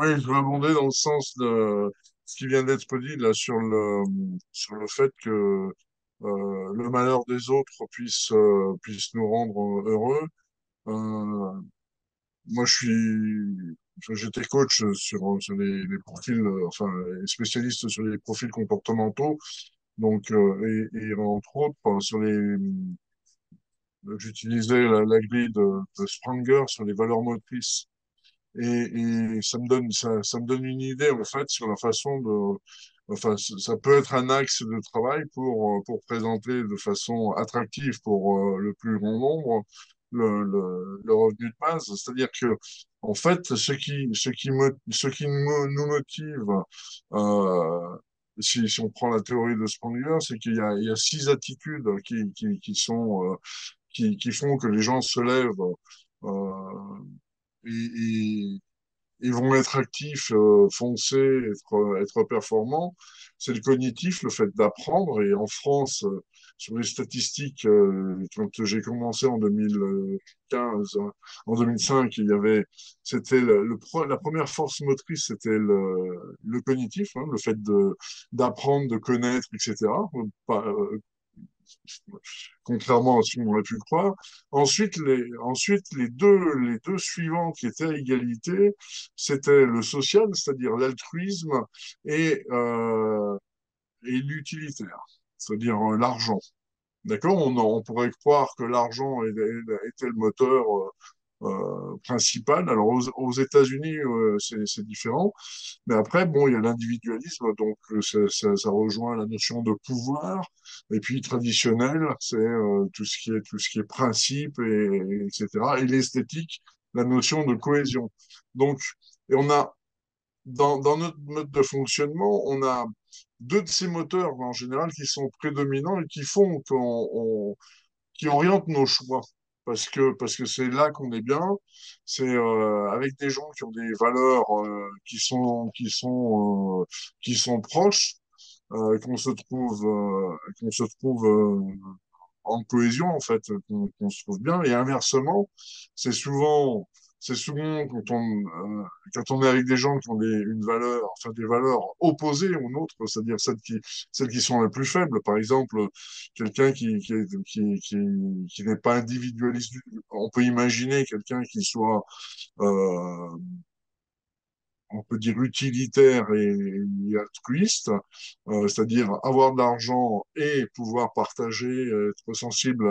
Oui, je abonder dans le sens de ce qui vient d'être dit là sur le sur le fait que euh, le malheur des autres puisse euh, nous rendre heureux. Euh, moi, je suis j'étais coach sur sur les, profils, enfin spécialiste sur les profils comportementaux. Donc et, et entre autres sur les j'utilisais la, la, grille de, de Spranger sur les valeurs motrices et, ça me donne ça, me donne une idée en fait sur la façon de enfin ça peut être un axe de travail pour pour présenter de façon attractive pour euh, le plus grand nombre le, le, revenu de base. C'est-à-dire que en fait ce qui ce qui ce qui nous motive euh, si, on prend la théorie de Spengler c'est qu'il y a six attitudes qui qui qui sont euh, qui qui font que les gens se lèvent euh, ils, vont être actifs, euh, foncer, être, être performants. C'est le cognitif, le fait d'apprendre. Et en France, euh, sur les statistiques, euh, quand j'ai commencé en 2015, en 2005, il y avait, c'était le, le, la première force motrice, c'était le, cognitif, hein, le fait d'apprendre, de connaître, etc. contrairement à ce qu'on aurait pu croire. Ensuite, les, ensuite, les deux, les deux suivants qui étaient à égalité, c'était le social, c'est-à-dire l'altruisme, et, euh, et l'utilitaire, c'est-à-dire euh, l'argent. D'accord? On, on, pourrait croire que l'argent était le moteur euh, euh, principal. Alors aux, États-Unis, euh, c'est différent, mais après, bon, il y a l'individualisme, donc euh, ça, rejoint la notion de pouvoir. Et puis traditionnel, c'est tout ce qui est tout ce qui est principe et, etc. Et l'esthétique, la notion de cohésion. Donc, et on a dans notre mode de fonctionnement, on a deux de ces moteurs en général qui sont prédominants et qui font qu'on qui orientent nos choix parce que parce que c'est là qu'on est bien. C'est euh, avec des gens qui ont des valeurs euh, qui sont qui sont euh, qui sont proches qu'on se trouve qu'on se trouve en cohésion en fait, qu'on se trouve bien. Et inversement, c'est souvent c'est souvent quand on euh, quand on est avec des gens qui ont des, une valeur, enfin des valeurs opposées aux nôtres, c'est-à-dire celles qui celles qui sont les plus faibles. Par exemple, quelqu'un qui qui qui qui, qui n'est pas individualiste. On peut imaginer quelqu'un qui soit euh, on peut dire utilitaire et, altruiste, euh, c'est-à-dire avoir de l'argent et pouvoir partager, être sensible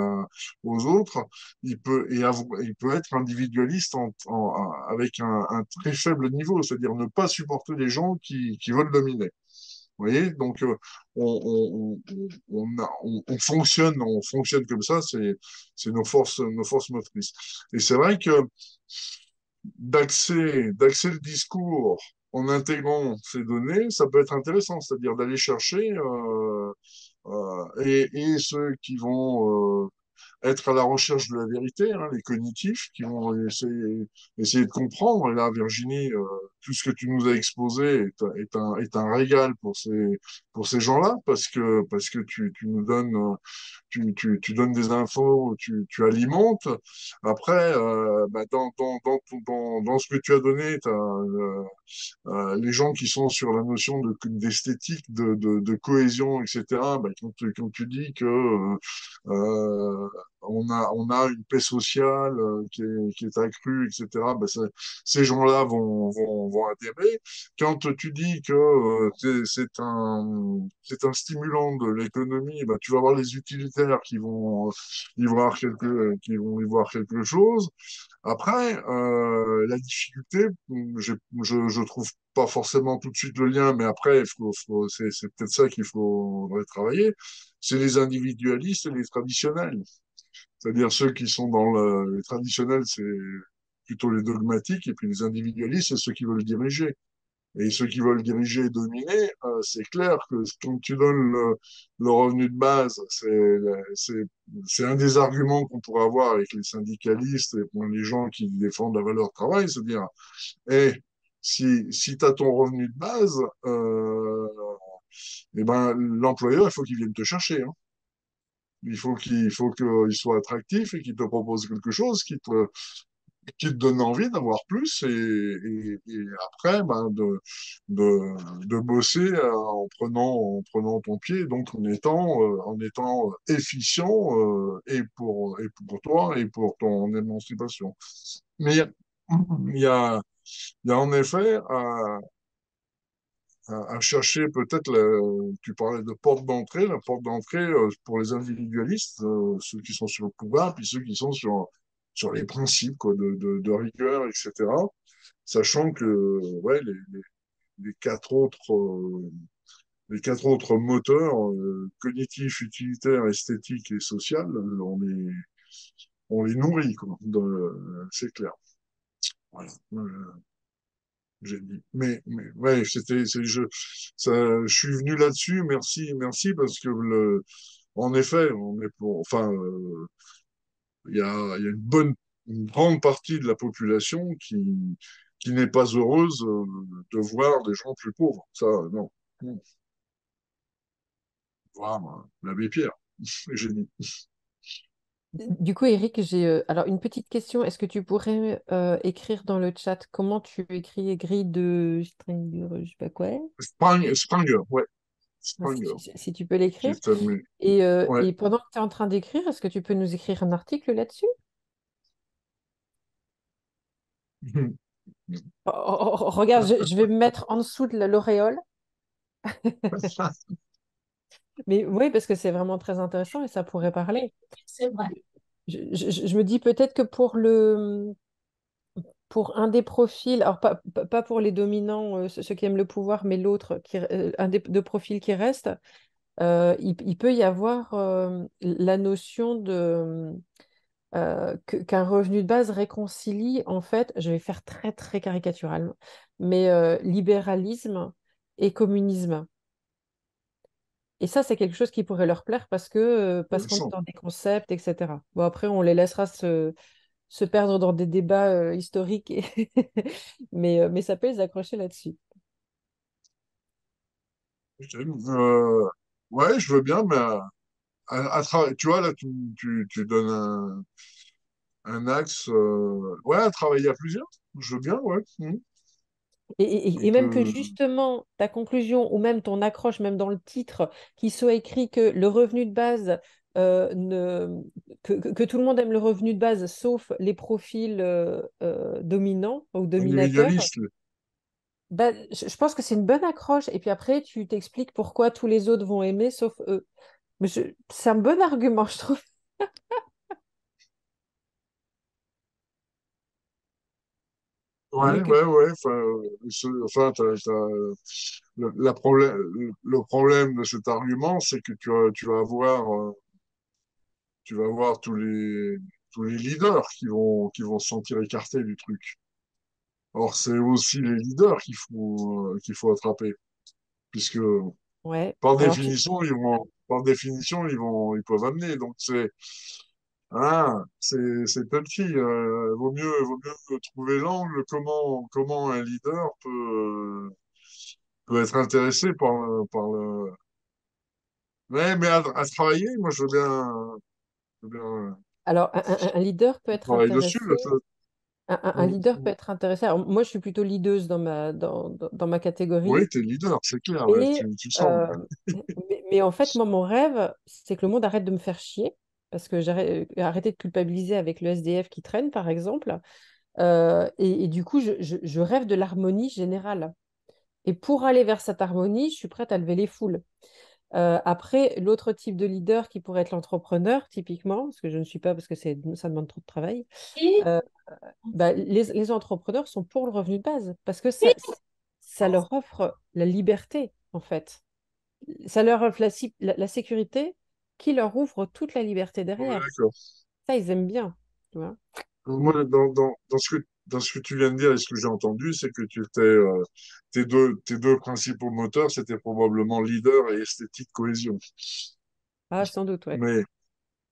aux autres, il peut et il peut être individualiste en, en, avec un, très faible niveau, c'est-à-dire ne pas supporter les gens qui, qui veulent dominer. Vous voyez, donc euh, on, on, on, on, on, fonctionne, on fonctionne comme ça, c'est c'est nos forces, nos forces motrices. Et c'est vrai que d'axer d'axer le discours en intégrant ces données, ça peut être intéressant, c'est-à-dire d'aller chercher euh, euh, et, et ceux qui vont euh, être à la recherche de la vérité, hein, les cognitifs, qui vont essayer, essayer de comprendre. Et là, Virginie, euh, tout ce que tu nous as exposé est, un, est un régal pour ces, pour ces gens-là, parce que, parce que tu, tu nous donnes, tu, tu, tu donnes des infos, tu, tu alimentes. Après, euh, bah, dans, dans, dans, dans, dans ce que tu as donné, euh, les gens qui sont sur la notion de d'esthétique, de, de, de, cohésion, etc. Bah, quand, quand tu dis que euh, on a on a une paix sociale euh, qui est qui est accrue, etc. Bah, ces gens-là vont, vont vont adhérer. Quand tu dis que euh, c'est un c'est un stimulant de l'économie, bah, tu vas avoir les utilitaires qui vont y voir quelque qui vont y voir quelque chose. Après, euh, la difficulté, je, je, trouve pas forcément tout de suite le lien, mais après, faut, faut, c'est peut-être ça qu'il faudrait travailler, c'est les individualistes et les traditionnels. C'est-à-dire ceux qui sont dans le, les traditionnels, c'est plutôt les dogmatiques, et puis les individualistes, c'est ceux qui veulent diriger. Et ceux qui veulent diriger et dominer, euh, c'est clair que quand tu donnes le, le revenu de base, c'est un des arguments qu'on pourrait avoir avec les syndicalistes et les gens qui défendent la valeur travail, c'est dire, eh, si, si tu as ton revenu de base, euh, eh ben, l'employeur, il faut qu'il vienne te chercher. Hein. Il faut qu'il faut qu'il soit attractif et qu'il te propose quelque chose qui te, qui te donne envie d'avoir plus et, et, après ben, de, de, de bosser euh, en prenant en prenant ton pied donc en étant euh, en étant efficient euh, et pour et pour toi et pour ton émancipation. Mais il y a il y a en effet à, chercher peut-être tu parlais de porte d'entrée la porte d'entrée pour les individualistes ceux qui sont sur le pouvoir puis ceux qui sont sur sur les principes quoi, de, de, rigueur, etc. Sachant que ouais, les, les, quatre autres euh, les quatre autres moteurs euh, cognitifs, utilitaires, esthétiques et social, on les on les nourrit. C'est clair. Voilà. Euh, j'ai dit. Mais, mais ouais, c'était, c'est, je, ça, je suis venu là-dessus. Merci, merci parce que le, en effet, on est pour, enfin, euh, il y a, y a une bonne, une grande partie de la population qui, qui n'est pas heureuse euh, de voir des gens plus pauvres. Ça, non. Voilà, l'abbé Pierre, j'ai dit. Du coup, Eric, j'ai euh, alors une petite question. Est-ce que tu pourrais euh, écrire dans le chat comment tu écris grille de Springer, je sais pas quoi? Springer, Springer ouais. Si, tu peux l'écrire. Et, euh, et, pendant que tu es en train d'écrire, est-ce que tu peux nous écrire un article là-dessus? Oh, oh, oh, Regarde, je, vais me mettre en dessous de l'auréole. Mais oui, parce que c'est vraiment très intéressant et ça pourrait parler. C'est vrai. Je, je, me dis peut-être que pour le, pour un des profils, alors pas, pas pour les dominants, euh, ceux qui aiment le pouvoir, mais l'autre, euh, un des deux profils qui reste, euh, il, peut y avoir la notion de qu'un revenu de base réconcilie, en fait, je vais faire très très caricatural, mais libéralisme et communisme. Et ça, c'est quelque chose qui pourrait leur plaire parce que parce qu'on est dans des concepts, etc. Bon, après, on les laissera se, se perdre dans des débats euh, historiques, mais, euh, mais ça peut les accrocher là-dessus. Euh, ouais, je veux bien, mais à, tu vois, là, tu, tu, tu donnes un, un axe, ouais, à travailler à plusieurs. Je veux bien, ouais. Mmh. Et, et, même que justement, ta conclusion ou même ton accroche, même dans le titre, qui soit écrit que le revenu de base euh, ne, que, que, tout le monde aime le revenu de base, sauf les profils euh, euh, dominants ou dominateurs. Ben, je, pense que c'est une bonne accroche. Et puis après, tu t'expliques pourquoi tous les autres vont aimer, sauf eux. Mais c'est un bon argument, je trouve. Ouais, ouais, ouais. Enfin, le, la problème, le problème de cet argument, c'est que tu vas, tu vas avoir tu vas voir tous les, tous les leaders qui vont, qui vont se sentir écartés du truc. Or, c'est aussi les leaders qu'il faut, euh, qu'il faut attraper, puisque Ouais. par définition, ils vont, par définition, ils vont, ils peuvent amener. Donc, c'est, ah, c'est, c'est touchy. Euh, vaut mieux, vaut mieux trouver l'angle, comment, comment un leader peut, peut être intéressé par, le- par le, mais, mais à, à travailler, moi, je veux bien, je veux bien alors un, un- leader peut être dessus, intéressé. ça. Un, un- un leader peut être intéressé. Alors, moi, je suis plutôt leaduse dans ma, dans, dans, dans ma catégorie. Oui, t'es leader, c'est clair, ouais, Mais, tu, tu sens. euh, mais, mais en fait, moi, mon rêve, c'est que le monde arrête de me faire chier. Parce que j'ai arrêté de culpabiliser avec le SDF qui traîne, par exemple. Euh, et, et du coup, je, je- je rêve de l'harmonie générale. Et pour aller vers cette harmonie, je suis prête à lever les foules. Euh, après, l'autre type de leader qui pourrait être l'entrepreneur, typiquement, parce que je ne suis pas, parce que ça demande trop de travail, euh, bah, les, les entrepreneurs sont pour le revenu de base, parce que ça, ça leur offre la liberté, en fait. Ça leur offre la, si- la- la sécurité qui leur ouvre toute la liberté derrière. Ça, ils aiment bien, tu vois. Moi, dans, dans, dans ce que, dans ce que tu viens de dire et ce que j'ai entendu, c'est que tu étais, euh, tes deux, tes deux principaux moteurs, c'était probablement leader et esthétique cohésion. Ah, sans doute, ouais. Mais,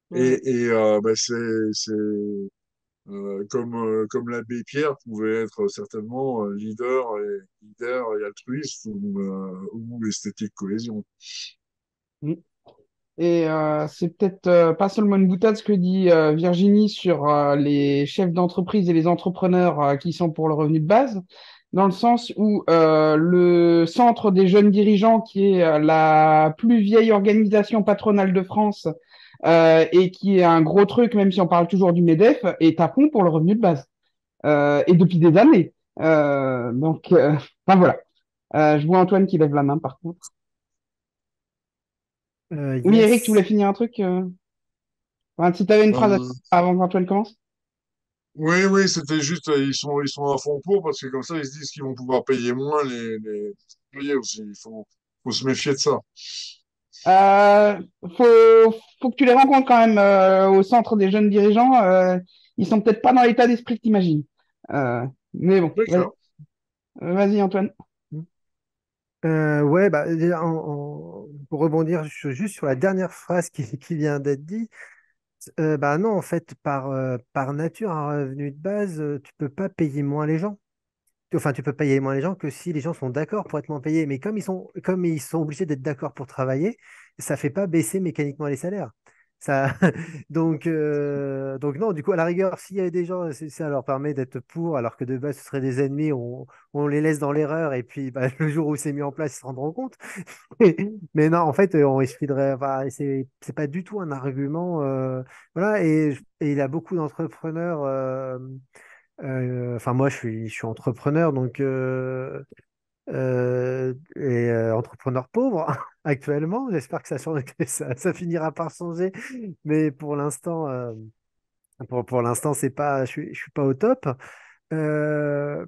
Ouais, et, et euh, bah, c'est, c'est, euh, comme, euh, comme l'abbé Pierre pouvait être certainement euh, leader et, leader et altruiste ou, euh, ou esthétique cohésion. Et euh, c'est peut-être euh, pas seulement une boutade ce que dit euh, Virginie sur euh, les chefs d'entreprise et les entrepreneurs euh, qui sont pour le revenu de base, dans le sens où euh, le Centre des jeunes dirigeants, qui est la plus vieille organisation patronale de France et qui est un gros truc, même si on parle toujours du MEDEF, est à fond pour le revenu de base. Et depuis des années. Donc, enfin voilà. Je vois Antoine qui lève la main par contre. Euh, Oui, Eric, tu voulais finir un truc euh Enfin, si tu avais une phrase Euh, avant qu'Antoine commence. oui, oui, c'était juste, euh, ils sont, ils sont à fond pour parce que comme ça, ils se disent qu'ils vont pouvoir payer moins les, les employés aussi. Il faut, faut se méfier de ça. Euh, faut, faut que tu les rencontres quand même euh, au centre des jeunes dirigeants. Euh, ils sont peut-être pas dans l'état d'esprit que tu imagines. mais bon, vas-y, Antoine. Euh, ouais, bah, déjà, en- en- pour rebondir juste sur la dernière phrase qui, vient d'être dite, euh, bah non, en fait, par, euh, par nature, un revenu de base, euh, tu peux pas payer moins les gens. Enfin, tu peux payer moins les gens que si les gens sont d'accord pour être moins payés. Mais comme ils sont, comme ils sont obligés d'être d'accord pour travailler, ça fait pas baisser mécaniquement les salaires. Donc, euh, donc non, du coup, à la rigueur, s'il y a des gens, ça leur permet d'être pour, alors que de base, ce seraient des ennemis, on, les laisse dans l'erreur, et puis bah, le jour où c'est mis en place, ils se rendront compte. Mais non, en fait, euh, on expliquerait, enfin, c'est c'est pas du tout un argument. euh, voilà, et, il y a beaucoup d'entrepreneurs. Enfin, moi, je suis entrepreneur, donc euh, et euh, entrepreneur pauvre actuellement. J'espère que ça finira par changer, mais pour l'instant, euh, pour, pour l'instant, c'est pas, je suis, suis pas au top. Euh,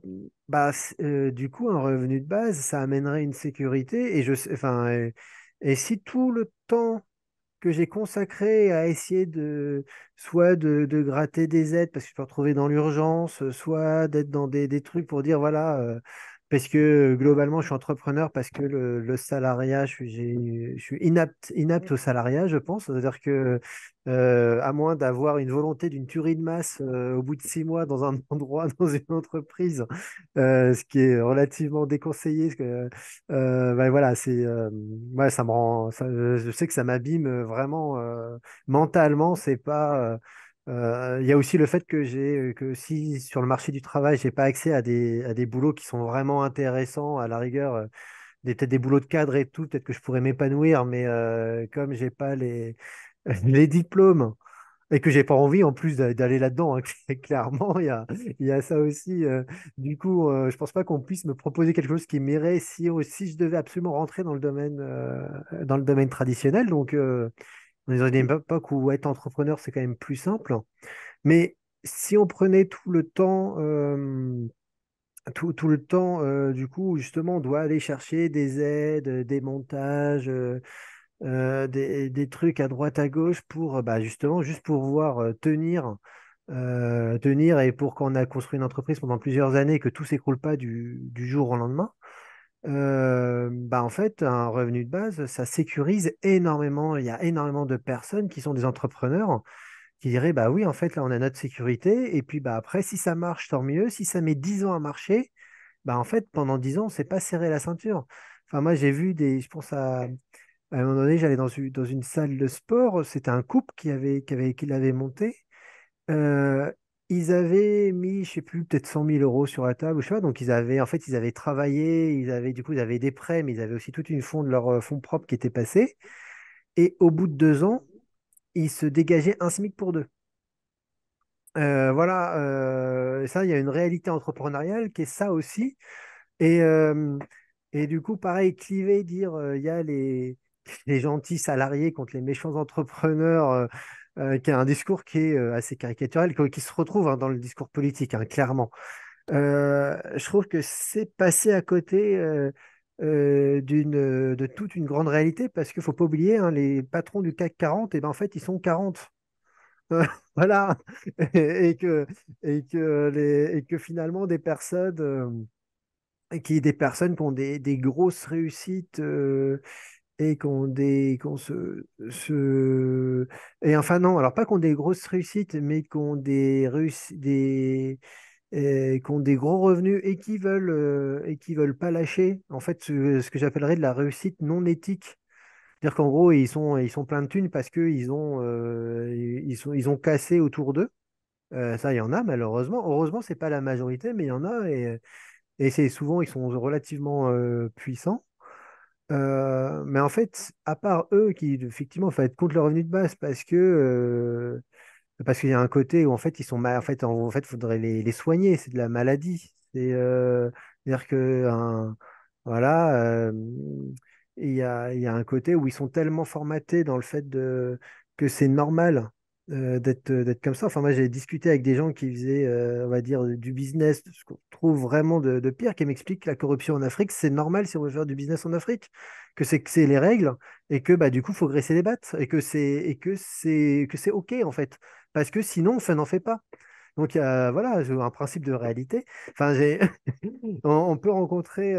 bah, du coup, un revenu de base, ça amènerait une sécurité, et je, enfin, et, si tout le temps que j'ai consacré à essayer de soit de, de gratter des aides parce que je peux retrouver dans l'urgence, soit d'être dans des, des trucs pour dire voilà, parce que globalement je suis entrepreneur parce que le, salariat, je suis, inapte, au salariat, je pense. C'est-à-dire que euh, à moins d'avoir une volonté d'une tuerie de masse euh, au bout de six mois dans un endroit, dans une entreprise, euh, ce qui est relativement déconseillé, parce que ben voilà, c'est ouais, ça me rend, je sais que ça m'abîme vraiment mentalement. C'est pas. Euh, euh, Il y a aussi le fait que j'ai que si sur le marché du travail, j'ai pas accès à des à des boulots qui sont vraiment intéressants, à la rigueur, euh, des peut-être des boulots de cadre et tout, peut-être que je pourrais m'épanouir, mais euh, comme j'ai pas les les diplômes et que j'ai pas envie en plus d'a- d'aller là-dedans, hein, clairement, il y a, y a ça aussi. euh, du coup, euh, je pense pas qu'on puisse me proposer quelque chose qui m'irait si, je devais absolument rentrer dans le domaine, euh, dans le domaine traditionnel. Donc, euh, on est dans une époque où être entrepreneur, c'est quand même plus simple. Mais si on prenait tout le temps, euh, tout, tout le temps, euh, du coup, justement, on doit aller chercher des aides, euh, des montages. euh, des, des trucs à droite à gauche pour bah, justement juste pour pouvoir tenir tenir et pour qu'on a construit une entreprise pendant plusieurs années, que tout s'écroule pas du, du, jour au lendemain, bah en fait, un revenu de base, ça sécurise énormément. Il y a énormément de personnes qui sont des entrepreneurs qui diraient, bah oui, en fait, là, on a notre sécurité. Et puis, bah après, si ça marche, tant mieux. Si ça met 10 ans à marcher, bah en fait, pendant 10 ans, on s'est pas serré la ceinture. Enfin, moi, j'ai vu des, je pense à, à un moment donné, j'allais dans une, dans une salle de sport, c'était un couple qui avait, qui avait, qui l'avait monté. Ils avaient mis, je sais plus, peut-être 100 000 euros sur la table, ou je sais pas. Donc, ils avaient, en fait, ils avaient travaillé, ils avaient, du coup, ils avaient des prêts, mais ils avaient aussi toute une fonds de leur euh, fonds propres qui était passé. Et au bout de deux ans, ils se dégageaient un SMIC pour deux. Euh, voilà, ça, il y a une réalité entrepreneuriale qui est ça aussi. Et, et du coup, pareil, cliver, dire, il y a les, les gentils salariés contre les méchants entrepreneurs, qui a un discours qui est assez caricatural, qui, se retrouve hein, dans le discours politique, hein, clairement. je trouve que c'est passé à côté d'une, de toute une grande réalité, parce qu'il ne faut pas oublier, hein, les patrons du CAC 40, et eh ben, en fait, ils sont 40. voilà, et, que, et, que les, et que finalement des personnes, qui, des personnes qui ont des grosses réussites et qu'on des se, se, et enfin non alors pas qu'on des grosses réussites mais qu'on des des qu'on des gros revenus et qui veulent euh, et qui veulent pas lâcher en fait ce, que j'appellerais de la réussite non éthique. C'est-à-dire qu'en gros ils sont ils sont pleins de thunes parce que ils ont euh, ils ils ont cassé autour d'eux. Euh, ça il y en a malheureusement. Heureusement c'est pas la majorité mais il y en a et, et c'est souvent ils sont relativement puissants mais en fait, à part eux qui effectivement faut être contre le revenu de base parce que parce qu'il y a un côté où en fait ils sont mal, en fait en, fait faudrait les, les soigner, c'est de la maladie. C'est euh, dire que voilà, il y a, y a un côté où ils sont tellement formatés dans le fait de que c'est normal euh, d'être d'être comme ça. Enfin, moi, j'ai discuté avec des gens qui faisaient, euh, on va dire, du business, ce qu'on trouve vraiment de, pire, qui m'expliquent que la corruption en Afrique, c'est normal si on veut faire du business en Afrique, que c'est les règles et que bah, du coup, il faut graisser les battes et que c'est et que c'est que c'est OK, en fait. Parce que sinon, ça n'en fait pas. Donc, voilà, un principe de réalité. Enfin, on, peut rencontrer.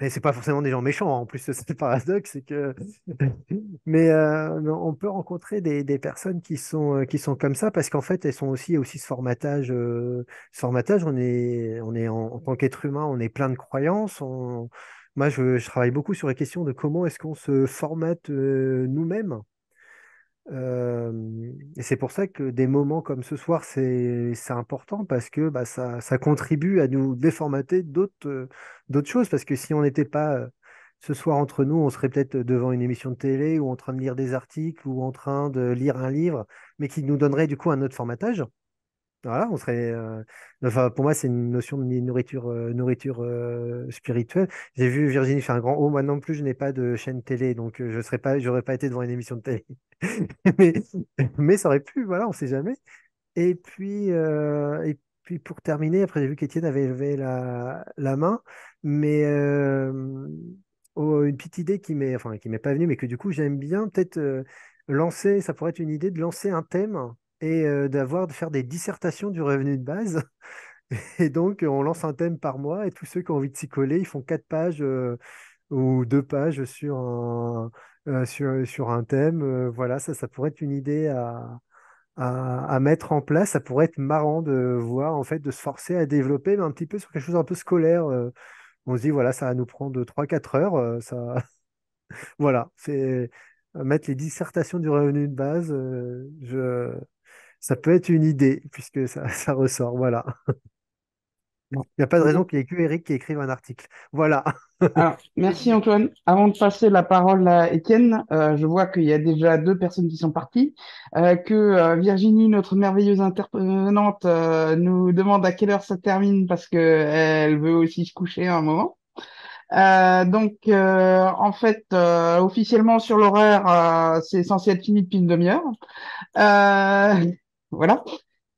Et c'est pas forcément des gens méchants, hein. en plus, c'est le paradoxe, c'est que. Mais euh, on peut rencontrer des, personnes qui sont, euh, qui sont comme ça parce qu'en fait, elles sont aussi, aussi ce formatage. Euh, ce formatage, on est, on est en, tant qu'être humain, on est plein de croyances. Moi, je, travaille beaucoup sur la question de comment est-ce qu'on se formate nous-mêmes et c'est pour ça que des moments comme ce soir, c'est important parce que bah, ça, contribue à nous déformater d'autres choses. Parce que si on n'était pas ce soir entre nous, on serait peut-être devant une émission de télé ou en train de lire des articles ou en train de lire un livre, mais qui nous donnerait du coup un autre formatage. Voilà, on serait. Euh, enfin, pour moi, c'est une notion de nourriture, euh, nourriture euh, spirituelle. J'ai vu Virginie faire un grand haut. Moi non plus, je n'ai pas de chaîne télé, donc je serais pas, j'aurais pas été devant une émission de télé. mais, mais ça aurait pu. Voilà, on ne sait jamais. Et puis, et puis pour terminer, après j'ai vu qu'Étienne avait levé la, la main, mais oh, une petite idée qui m'est, enfin, qui m'est pas venue, mais que du coup j'aime bien, peut-être lancer. Ça pourrait être une idée de lancer un thème et euh, d'avoir de faire des dissertations du revenu de base. Et donc, on lance un thème par mois et tous ceux qui ont envie de s'y coller, ils font quatre pages euh, ou deux pages sur un, euh, thème. voilà, ça, pourrait être une idée à, à, mettre en place. Ça pourrait être marrant de voir, en fait, de se forcer à développer, mais un petit peu sur quelque chose un peu scolaire. on se dit, voilà, ça va nous prendre 3-4 heures. ça... voilà, c'est mettre les dissertations du revenu de base. je ça peut être une idée, puisque ça, ça ressort. Voilà. Il n'y a pas de raison qu'il n'y ait que Eric qui écrive un article. Voilà. Alors, merci Antoine. Avant de passer la parole à Étienne, euh, je vois qu'il y a déjà deux personnes qui sont parties, euh, que euh, Virginie, notre merveilleuse intervenante, nous demande à quelle heure ça termine parce qu'elle veut aussi se coucher à un moment. donc, en fait, officiellement sur l'horaire, c'est censé être fini depuis une demi-heure. Voilà.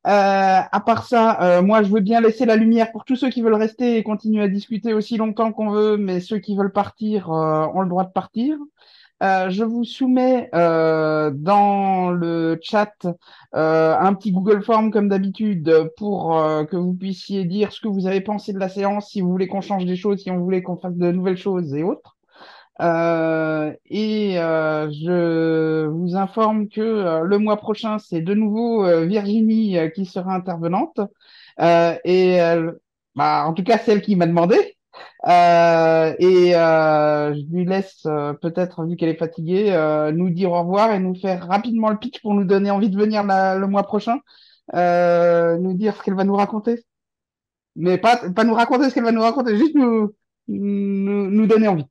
Euh, à part ça, euh, moi, je veux bien laisser la lumière pour tous ceux qui veulent rester et continuer à discuter aussi longtemps qu'on veut, mais ceux qui veulent partir euh, ont le droit de partir. Euh, je vous soumets dans le chat un petit Google Form comme d'habitude pour que vous puissiez dire ce que vous avez pensé de la séance, si vous voulez qu'on change des choses, si on voulait qu'on fasse de nouvelles choses et autres. Euh, et euh, je vous informe que euh, le mois prochain, c'est de nouveau euh, Virginie euh, qui sera intervenante. Euh, et bah, en tout cas, celle qui m'a demandé. Et je lui laisse peut-être, vu qu'elle est fatiguée, nous dire au revoir et nous faire rapidement le pitch pour nous donner envie de venir le mois prochain, nous dire ce qu'elle va nous raconter. Mais pas, pas nous raconter ce qu'elle va nous raconter, juste nous, nous, nous donner envie.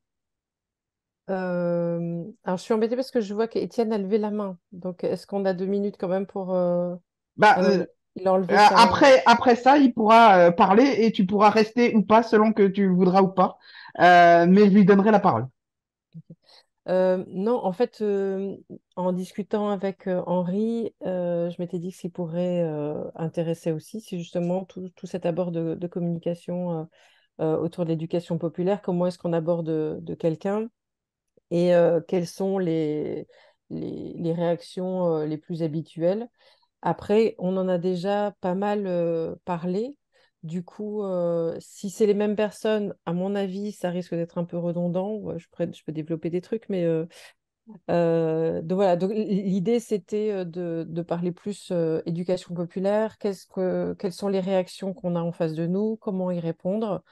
Euh, alors, je suis embêtée parce que je vois qu'Étienne a levé la main. Donc, est-ce qu'on a deux minutes quand même pour... euh, Bah, euh, il a enlevé sa... après, après ça, il pourra euh, parler et tu pourras rester ou pas selon que tu voudras ou pas. Mais je lui donnerai la parole. Non, en fait, en discutant avec Henri, je m'étais dit que ce qui pourrait intéresser aussi, c'est justement tout, tout cet abord de, de communication autour de l'éducation populaire. Comment est-ce qu'on aborde de, de quelqu'un? Et quelles sont les, les, réactions les plus habituelles. Après, on en a déjà pas mal parlé. Du coup, si c'est les mêmes personnes, à mon avis, ça risque d'être un peu redondant. Je, peux développer des trucs, mais voilà. L'idée, c'était de, de parler plus éducation populaire. Qu'est-ce que, quelles sont les réactions qu'on a en face de nous? Comment y répondre?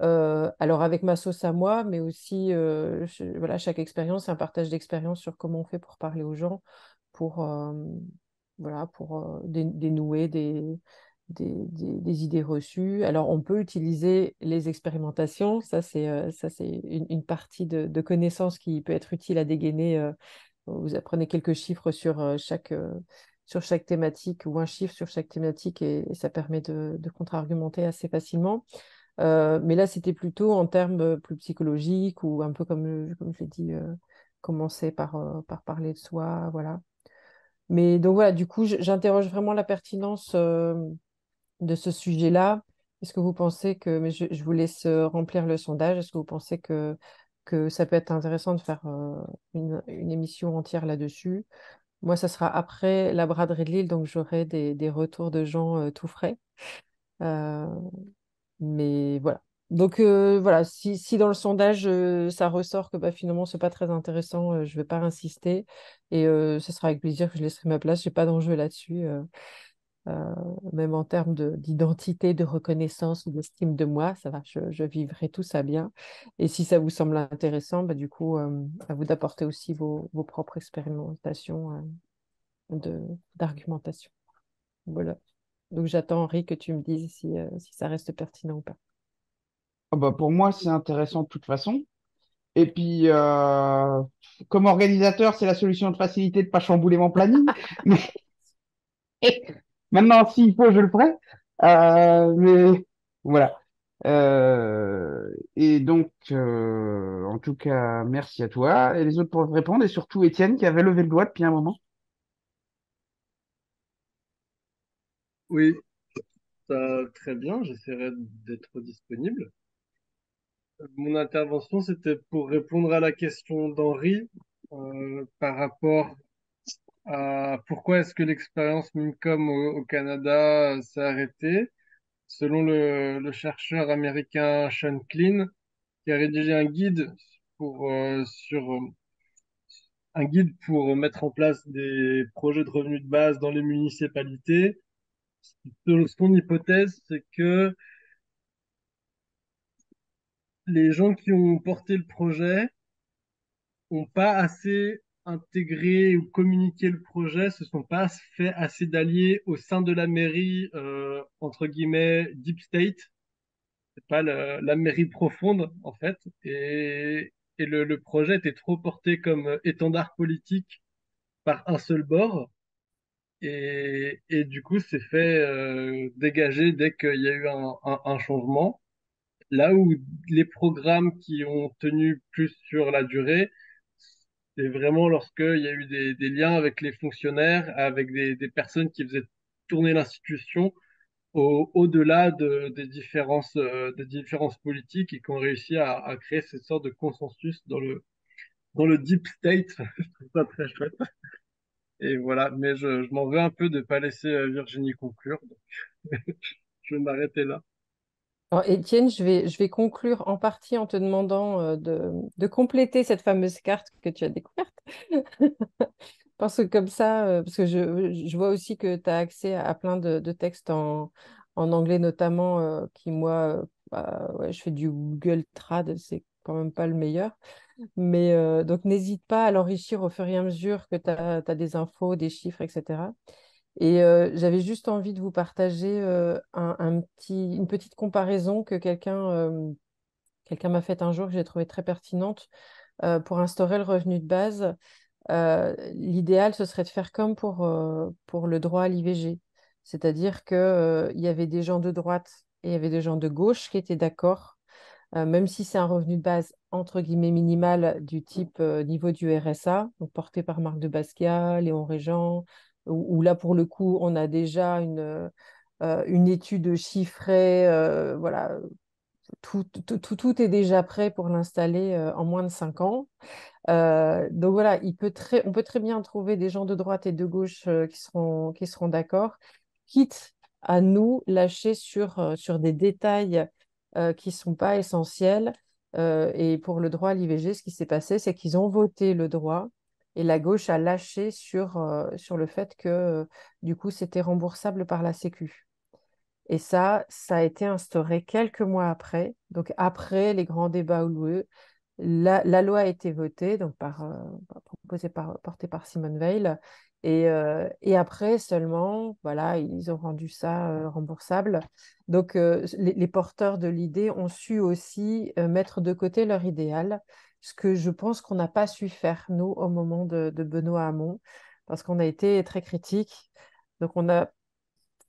Euh, alors avec ma sauce à moi, mais aussi euh, voilà, chaque expérience, c'est un partage d'expérience sur comment on fait pour parler aux gens, pour euh, voilà, pour dé- dénouer des, des, idées reçues. Alors on peut utiliser les expérimentations, ça c'est une, partie de, de connaissances qui peut être utile à dégainer. vous apprenez quelques chiffres sur chaque sur chaque thématique ou un chiffre sur chaque thématique et, et ça permet de, de contre-argumenter assez facilement. Euh, mais là, c'était plutôt en termes euh, plus psychologiques ou un peu comme, euh, comme je l'ai dit, commencer par, par parler de soi, voilà. Mais donc voilà, du coup, j'interroge vraiment la pertinence de ce sujet-là. Est-ce que vous pensez que, mais je, vous laisse remplir le sondage, est-ce que vous pensez que, que ça peut être intéressant de faire une, émission entière là-dessus? Moi, ça sera après la braderie de Lille, donc j'aurai des, des retours de gens tout frais. Mais voilà. Donc euh, voilà, si, si dans le sondage euh, ça ressort que bah, finalement c'est pas très intéressant, euh, je vais pas insister et euh, ce sera avec plaisir que je laisserai ma place. J'ai pas d'enjeu là-dessus, même en termes de- d'identité, de reconnaissance ou d'estime de moi, ça va, je, je vivrai tout ça bien. Et si ça vous semble intéressant, bah, du coup, à vous d'apporter aussi vos, vos propres expérimentations d'argumentation. Voilà. Donc j'attends Henri que tu me dises si, euh, si ça reste pertinent ou pas. Ah bah, pour moi, c'est intéressant de toute façon. Et puis, euh, comme organisateur, c'est la solution de facilité de pas chambouler mon planning. Mais maintenant, s'il faut, je le ferai. Euh, mais voilà. Euh, et donc, en tout cas, merci à toi et les autres pour répondre, et surtout Étienne qui avait levé le doigt depuis un moment. Oui, très bien, j'essaierai d'être disponible. Mon intervention, c'était pour répondre à la question d'Henri euh, par rapport à pourquoi est-ce que l'expérience Mincom au, Canada s'est arrêtée. Selon le, chercheur américain Sean Klein, qui a rédigé un guide pour, euh, sur, un guide pour mettre en place des projets de revenus de base dans les municipalités, son hypothèse, c'est que les gens qui ont porté le projet ont pas assez intégré ou communiqué le projet, se sont pas fait assez d'alliés au sein de la mairie, euh, entre guillemets, deep state. C'est pas la, mairie profonde, en fait. Et, le, le projet était trop porté comme étendard politique par un seul bord. Et, du coup, c'est fait euh, dégager dès qu'il y a eu un, changement. Là où les programmes qui ont tenu plus sur la durée, c'est vraiment lorsqu'il y a eu des, liens avec les fonctionnaires, avec des, personnes qui faisaient tourner l'institution au, au-delà de, des différences, euh, des différences politiques et qui ont réussi à, à créer cette sorte de consensus dans le, dans le deep state. je trouve ça très chouette. Et voilà, mais je, m'en veux un peu de ne pas laisser euh, Virginie conclure. Je vais m'arrêter là. Alors, Étienne, je vais, je vais conclure en partie en te demandant euh, de, de compléter cette fameuse carte que tu as découverte. Parce que comme ça, euh, parce que je, je vois aussi que tu as accès à, plein de, de textes en, en anglais notamment, qui moi, bah, je fais du Google Trad, c'est quand même pas le meilleur. Mais donc n'hésite pas à l'enrichir au fur et à mesure que tu as, des infos, des chiffres, etc. Et euh, j'avais juste envie de vous partager euh, un, petit, une petite comparaison que quelqu'un euh, quelqu'un m'a faite un jour que j'ai trouvé très pertinente pour instaurer le revenu de base. L'idéal, ce serait de faire comme pour, pour le droit à l'IVG. C'est-à-dire qu'il y avait des gens de droite et il y avait des gens de gauche qui étaient d'accord, même si c'est un revenu de base entre guillemets minimal du type niveau du RSA, donc porté par Marc de Basquiat, Léon Régent, où, là, pour le coup, on a déjà une, euh, une étude chiffrée. Euh, voilà, tout, tout, tout, est déjà prêt pour l'installer euh, en moins de cinq ans. donc voilà, il peut très, on peut très bien trouver des gens de droite et de gauche qui seront, qui seront d'accord, quitte à nous lâcher sur, sur des détails qui ne sont pas essentiels. et pour le droit à l'IVG, ce qui s'est passé, c'est qu'ils ont voté le droit et la gauche a lâché sur, euh, sur le fait que euh, du coup c'était remboursable par la Sécu. Et ça, ça a été instauré quelques mois après, donc après les grands débats houleux. La, la loi a été votée, donc par, euh, proposée par, portée par Simone Veil. Et, et, après seulement, voilà, ils ont rendu ça remboursable. Donc les, les, porteurs de l'idée ont su aussi mettre de côté leur idéal ce que je pense qu'on n'a pas su faire, nous, au moment de, Benoît Hamon, parce qu'on a été très critiques. Donc, on a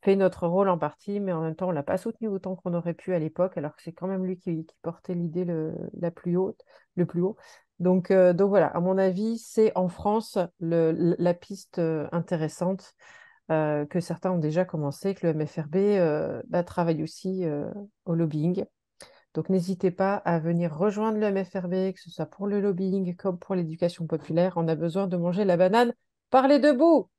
fait notre rôle en partie, mais en même temps, on ne l'a pas soutenu autant qu'on aurait pu à l'époque, alors que c'est quand même lui qui, portait l'idée la plus haute, le plus haut. Donc, euh, donc voilà, à mon avis, c'est en France la piste euh, intéressante euh, que certains ont déjà commencé, que le MFRB bah, travaille aussi au lobbying. Donc n'hésitez pas à venir rejoindre le MFRB, que ce soit pour le lobbying comme pour l'éducation populaire. On a besoin de manger la banane par les deux bouts.